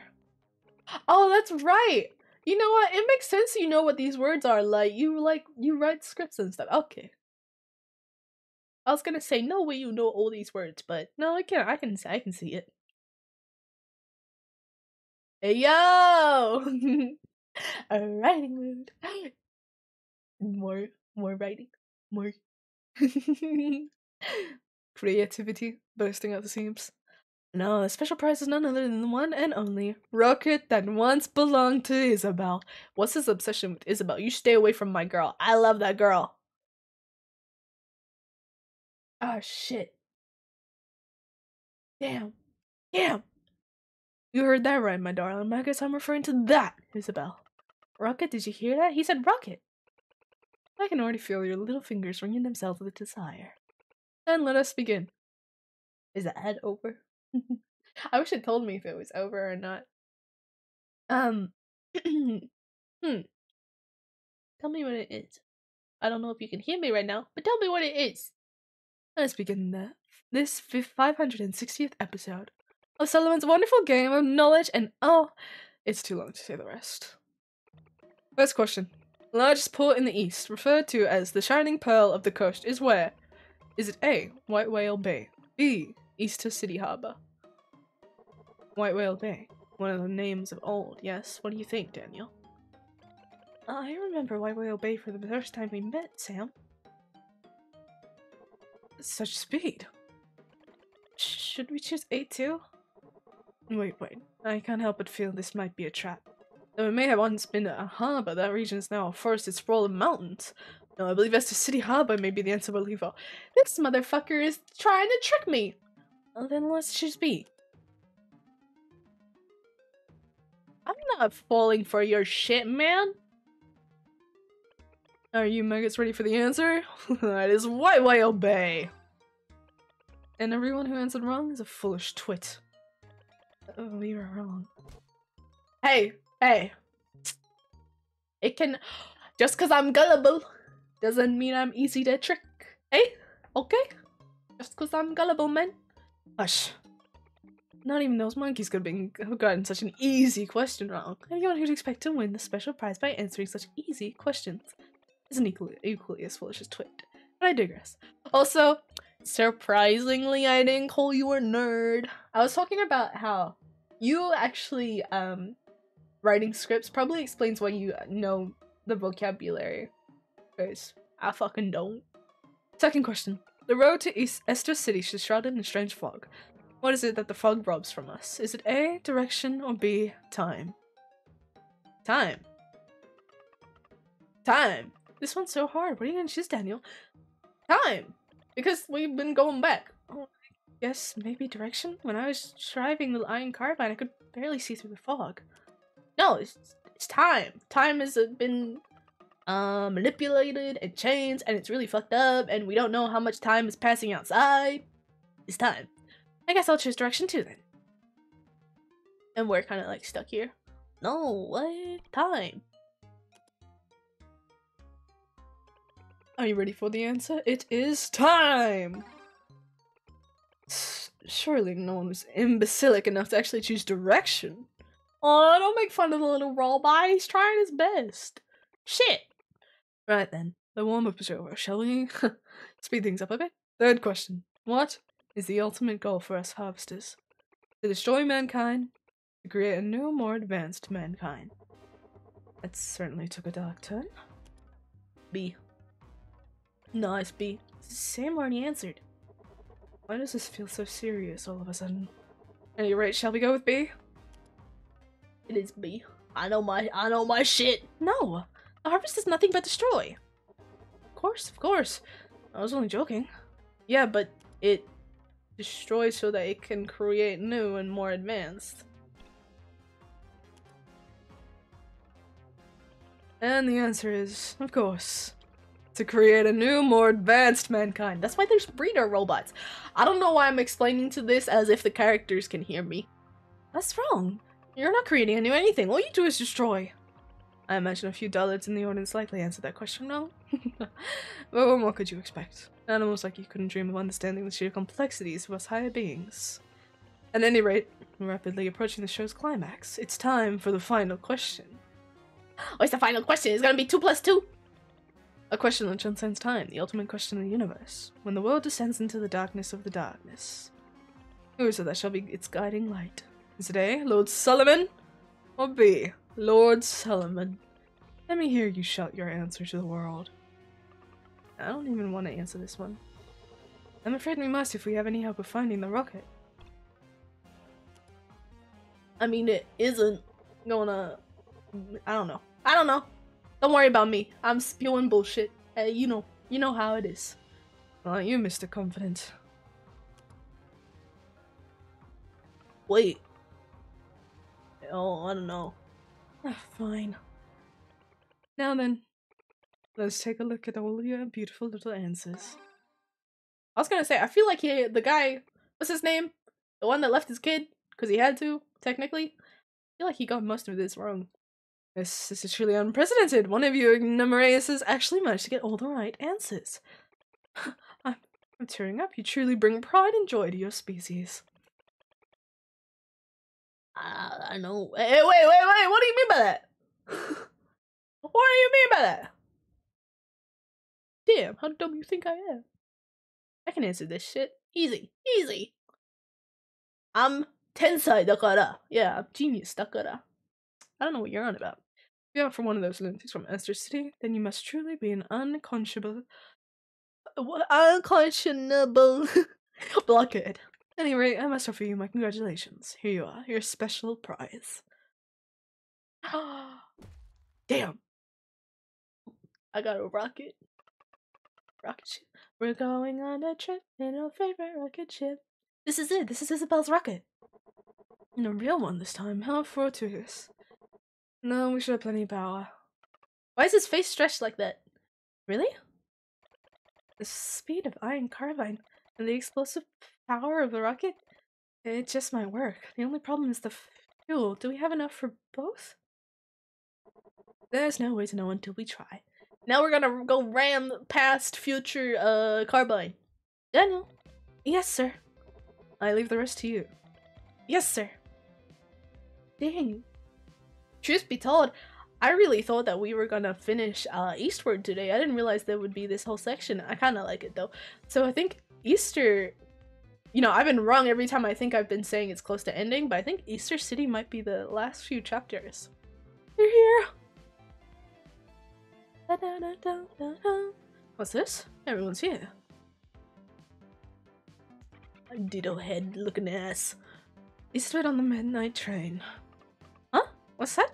Oh, that's right! You know what? It makes sense you know what these words are. Like, you, like, you write scripts and stuff. Okay. I was gonna say, no way you know all these words, but no, I can I can I can see it. Hey yo! [LAUGHS] a writing mood. More more writing. More [LAUGHS] creativity bursting out the seams. No, the special prize is none other than the one and only rocket that once belonged to Isabel. What's his obsession with Isabel? You stay away from my girl. I love that girl. Oh shit. Damn. Damn. You heard that right, my darling. I guess I'm referring to that, Isabel. Rocket, did you hear that? He said rocket. I can already feel your little fingers wringing themselves with desire. Then let us begin. Is the ad over? [LAUGHS] I wish it told me if it was over or not. Um, [CLEARS THROAT] hmm. Tell me what it is. I don't know if you can hear me right now, but tell me what it is. Let's begin the, this 560th episode of Solomon's wonderful game of knowledge and oh, it's too long to say the rest. First question. Largest port in the east, referred to as the shining pearl of the coast, is where? Is it A. White Whale Bay, B. Easter City Harbor? White Whale Bay. One of the names of old, yes? What do you think, Daniel? I remember White Whale Bay for the first time we met, Sam. Such speed. Should we choose A too? Wait, wait. I can't help but feel this might be a trap. Though it may have once been a harbor, that region is now a forested sprawl of mountains. No, I believe Estes City Harbor may be the answer, Bolivo. This motherfucker is trying to trick me! Well, then let's just be. I'm not falling for your shit, man. Are you maggots ready for the answer? [LAUGHS] that is White Whale Bay. And everyone who answered wrong is a foolish twit. Oh, we were wrong. Hey, hey. It can. Just because I'm gullible doesn't mean I'm easy to trick. Hey? Okay? Just because I'm gullible, man. Hush. Not even those monkeys could have gotten such an easy question wrong. Anyone who'd expect to win the special prize by answering such easy questions is an equally, equally as foolish as Twit. But I digress. Also, surprisingly, I didn't call you a nerd. I was talking about how you actually um writing scripts probably explains why you know the vocabulary. Because I fucking don't. Second question. The road to East Esther City is shrouded in a strange fog. What is it that the fog robs from us? Is it A, direction, or B, time? Time. Time. This one's so hard. What are you gonna choose, Daniel? Time. Because we've been going back. Oh, I guess maybe direction? When I was driving the iron carbine, I could barely see through the fog. No, it's, it's time. Time has been um, manipulated and changed, and it's really fucked up, and we don't know how much time is passing outside. It's time. I guess I'll choose direction too then. And we're kind of like stuck here. No, what? Time. Are you ready for the answer? It is time! [SIGHS] Surely no one was imbecilic enough to actually choose direction. Oh, don't make fun of the little robot. He's trying his best. Shit. Right then, the warm up is over, shall we? [LAUGHS] Speed things up a bit. Third question. What is the ultimate goal for us harvesters? To destroy mankind, to create a new, more advanced mankind. That certainly took a dark turn. B. Nice, B. Sam already answered. Why does this feel so serious all of a sudden? Any rate, shall we go with B? It is B. I know my I know my shit. No. Harvest is nothing but destroy. Of course, of course. I was only joking. Yeah, but it destroys so that it can create new and more advanced. And the answer is, of course, to create a new, more advanced mankind. That's why there's breeder robots. I don't know why I'm explaining to this as if the characters can hear me. That's wrong. You're not creating a new anything. All you do is destroy. I imagine a few dullards in the audience likely answered that question no. [LAUGHS] but what more could you expect? Animals like you couldn't dream of understanding the sheer complexities of us higher beings. At any rate, rapidly approaching the show's climax. It's time for the final question. [GASPS] What's the final question? It's gonna be 2 plus 2! A question that transcends time, the ultimate question of the universe. When the world descends into the darkness of the darkness, who is it that shall be its guiding light? Is it A, Lord Solomon? Or B, Lord Solomon? Let me hear you shout your answer to the world. I don't even want to answer this one. I'm afraid we must if we have any hope of finding the rocket. I mean, it isn't gonna. I don't know. I don't know. Don't worry about me. I'm spewing bullshit. Uh, you know, you know how it is. Well, you, Mr. Confident. Wait. Oh, I don't know. Ah, fine. Now then, Let's take a look at all your beautiful little answers. I was gonna say, I feel like he, the guy, what's his name? The one that left his kid because he had to, technically. I feel like he got most of this wrong. This, this is truly unprecedented. One of you Ignomariuses actually managed to get all the right answers. [SIGHS] I'm, I'm tearing up. You truly bring pride and joy to your species. Uh, I know. Hey, wait, wait, wait. What do you mean by that? [LAUGHS] what do you mean by that? Damn, how dumb you think I am? I can answer this shit. Easy. Easy. I'm tensai dakara. Yeah, I'm genius dakara. I don't know what you're on about. If you're from one of those lunatics from Esther City, then you must truly be an unconscionable... Unconscionable [LAUGHS] blockhead. Anyway, I must offer you my congratulations. Here you are, your special prize. [GASPS] Damn. I got a rocket. Rocket ship. We're going on a trip in our favorite rocket ship. This is it. This is Isabel's rocket. And a real one this time. How fortuitous. No, we should have plenty of power. Why is his face stretched like that? Really? The speed of iron carbine and the explosive power of the rocket? It just might work. The only problem is the fuel. Do we have enough for both? There's no way to know until we try. Now we're gonna go ram past future uh carbine. Daniel. Yes, sir. I leave the rest to you. Yes, sir. Dang. Truth be told, I really thought that we were gonna finish uh Eastward today. I didn't realize there would be this whole section. I kinda like it though. So I think Easter you know, I've been wrong every time I think I've been saying it's close to ending, but I think Easter City might be the last few chapters. You're here. What's this? Everyone's here. A ditto head looking ass. Eastward on the midnight train. Huh? What's that?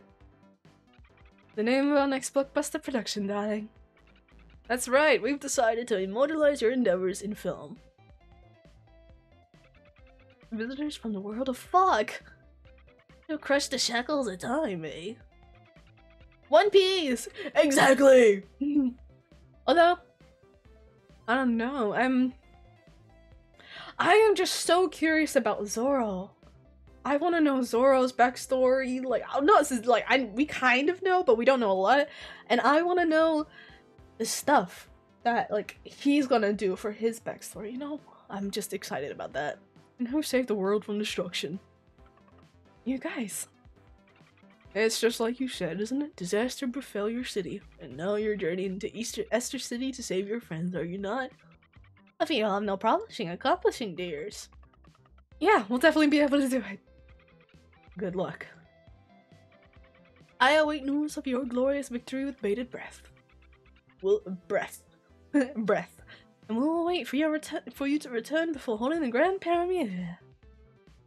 The name of our next blockbuster production, darling. That's right, we've decided to immortalize your endeavors in film. Visitors from the world of fog. You'll crush the shackles of time, eh? One Piece! Exactly! [LAUGHS] Although, I don't know, I'm... I am just so curious about Zoro. I want to know Zoro's backstory. Like, I know this is like I we kind of know, but we don't know a lot. And I want to know the stuff that like he's gonna do for his backstory. You know, I'm just excited about that. And who saved the world from destruction? You guys. It's just like you said, isn't it? Disaster befell your city, and now you're journeying to Easter Esther City to save your friends, are you not? I think you'll have no problem accomplishing, dears. Yeah, we'll definitely be able to do it. Good luck. I await news of your glorious victory with bated breath. Well, breath. [LAUGHS] breath and we will wait for your for you to return before holding the Grand Pyramid.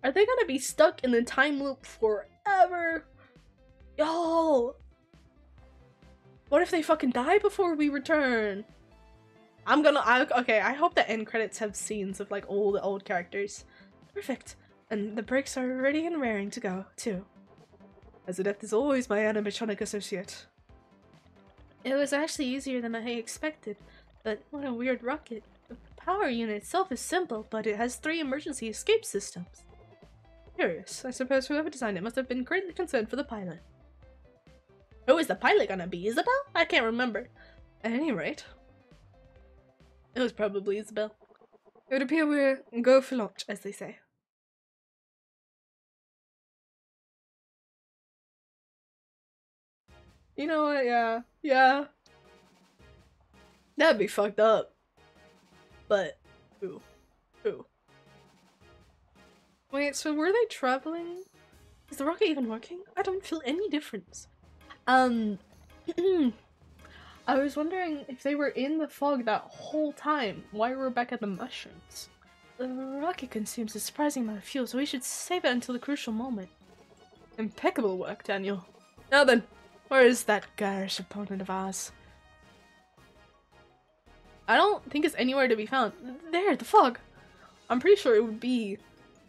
Are they gonna be stuck in the time loop forever? Yo! What if they fucking die before we return? I'm gonna I, okay. I hope the end credits have scenes of like all the old characters. Perfect, and the brakes are ready and raring to go too. As adept is always my animatronic associate. It was actually easier than I expected. But what a weird rocket. The power unit itself is simple, but it has three emergency escape systems. Curious. I suppose whoever designed it must have been greatly concerned for the pilot. Who is the pilot gonna be? Isabel? I can't remember. At any rate. It was probably Isabel. It would appear we're go for launch, as they say. You know what, yeah. Yeah, That'd be fucked up. But, ooh, ooh. Wait, so were they traveling? Is the rocket even working? I don't feel any difference. Um, [CLEARS THROAT] I was wondering if they were in the fog that whole time. Why were we back at the mushrooms? The rocket consumes a surprising amount of fuel, so we should save it until the crucial moment. Impeccable work, Daniel. Now then, where is that garish opponent of ours? I don't think it's anywhere to be found. There, the fog. I'm pretty sure it would be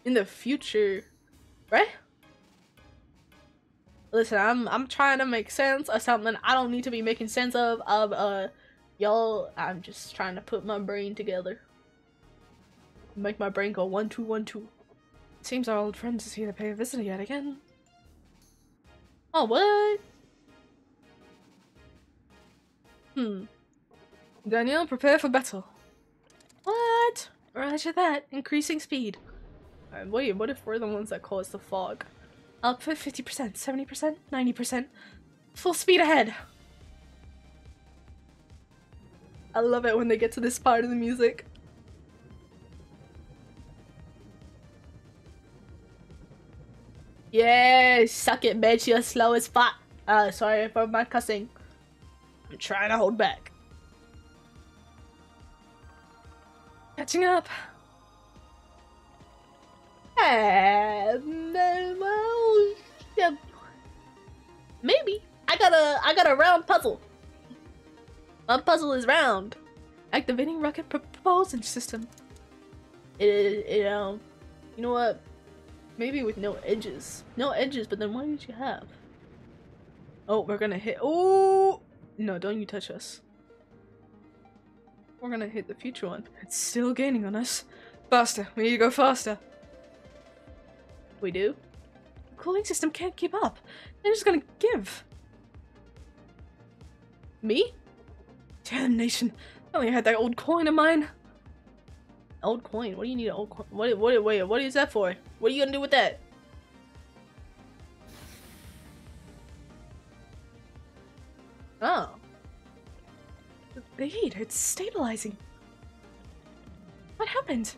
in the future, right? Listen, I'm I'm trying to make sense of something I don't need to be making sense of. Of uh, y'all. I'm just trying to put my brain together. Make my brain go one two one two. Seems our old friend is here to pay a visit yet again. Oh what? Hmm. Danielle, prepare for battle. What? Roger that. Increasing speed. Wait, what if we're the ones that cause the fog? Output 50%, 70%, 90%. Full speed ahead. I love it when they get to this part of the music. Yeah, suck it, bitch. You're slow as fuck. Uh, sorry for my cussing. I'm trying to hold back. Catching up. And then, well, yeah. Maybe. I got a I got a round puzzle. My puzzle is round. Activating rocket propulsion system. It, it um you know what? Maybe with no edges. No edges, but then what did you have? Oh, we're gonna hit oh no, don't you touch us. We're gonna hit the future one. It's still gaining on us. Faster, we need to go faster. We do? The cooling system can't keep up. They're just gonna give. Me? Damnation. I only had that old coin of mine. Old coin? What do you need an old coin? What, what, wait, what is that for? What are you gonna do with that? Oh. Wait, it's stabilizing. What happened?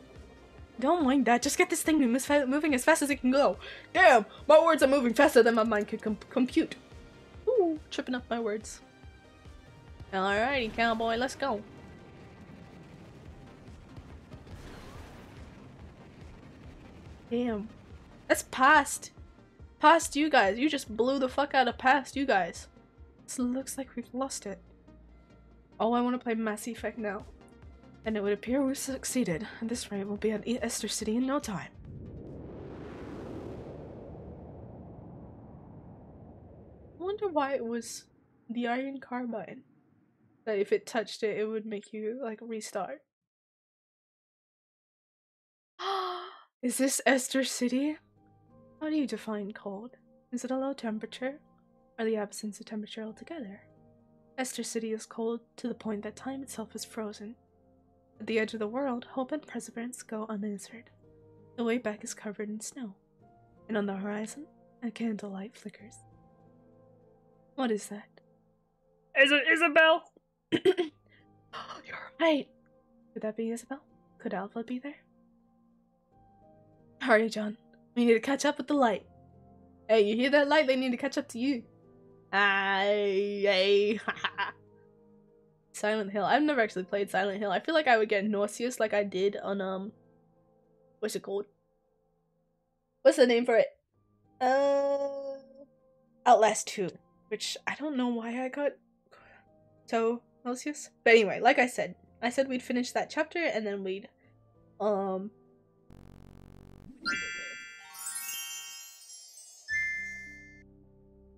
Don't mind that. Just get this thing moving as fast as it can go. Damn, my words are moving faster than my mind can com compute. Ooh, tripping up my words. Alrighty, cowboy, let's go. Damn. That's past. Past you guys. You just blew the fuck out of past you guys. This looks like we've lost it. Oh, I want to play Mass Effect now. And it would appear we've succeeded. At this rate, we'll be at Estor City in no time. I wonder why it was the iron carbine. That if it touched it, it would make you, like, restart. [GASPS] Is this Estor City? How do you define cold? Is it a low temperature? Or the absence of temperature altogether? Estor City is cold to the point that time itself is frozen. At the edge of the world, hope and perseverance go unanswered. The way back is covered in snow, and on the horizon, a candlelight flickers. What is that? Is it Isabel? [COUGHS] You're right. Could that be Isabel? Could Alva be there? Hurry, John. We need to catch up with the light. Hey, you hear that light? They need to catch up to you. [LAUGHS] Silent Hill. I've never actually played Silent Hill. I feel like I would get nauseous like I did on, um, what's it called? What's the name for it? Uh, Outlast 2. Which I don't know why I got so nauseous. But anyway, like I said, I said we'd finish that chapter and then we'd, um,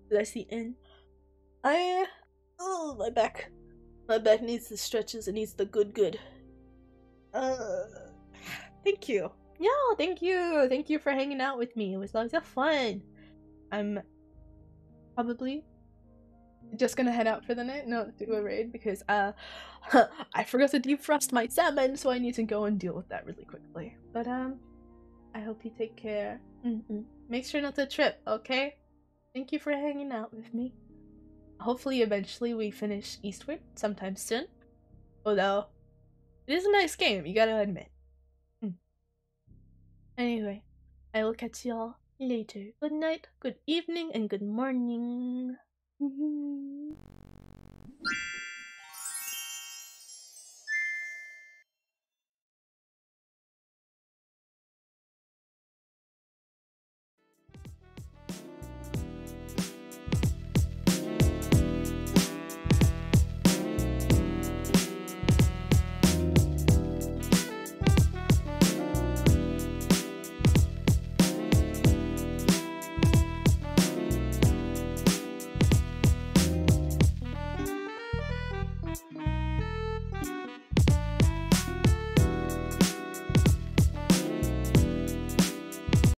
that's the end. I, oh, my back. My back needs the stretches. It needs the good, good. Uh, thank you. Yeah, thank you. Thank you for hanging out with me. It was lots of fun. I'm probably just gonna head out for the night. No, do a raid because uh, I forgot to defrost my salmon, so I need to go and deal with that really quickly. But um, I hope you take care. Mm. Make sure not to trip, okay? Thank you for hanging out with me. Hopefully, eventually, we finish Eastward sometime soon. Although, it is a nice game, you gotta admit. Hmm. Anyway, I will catch y'all later. Good night, good evening, and good morning. [LAUGHS]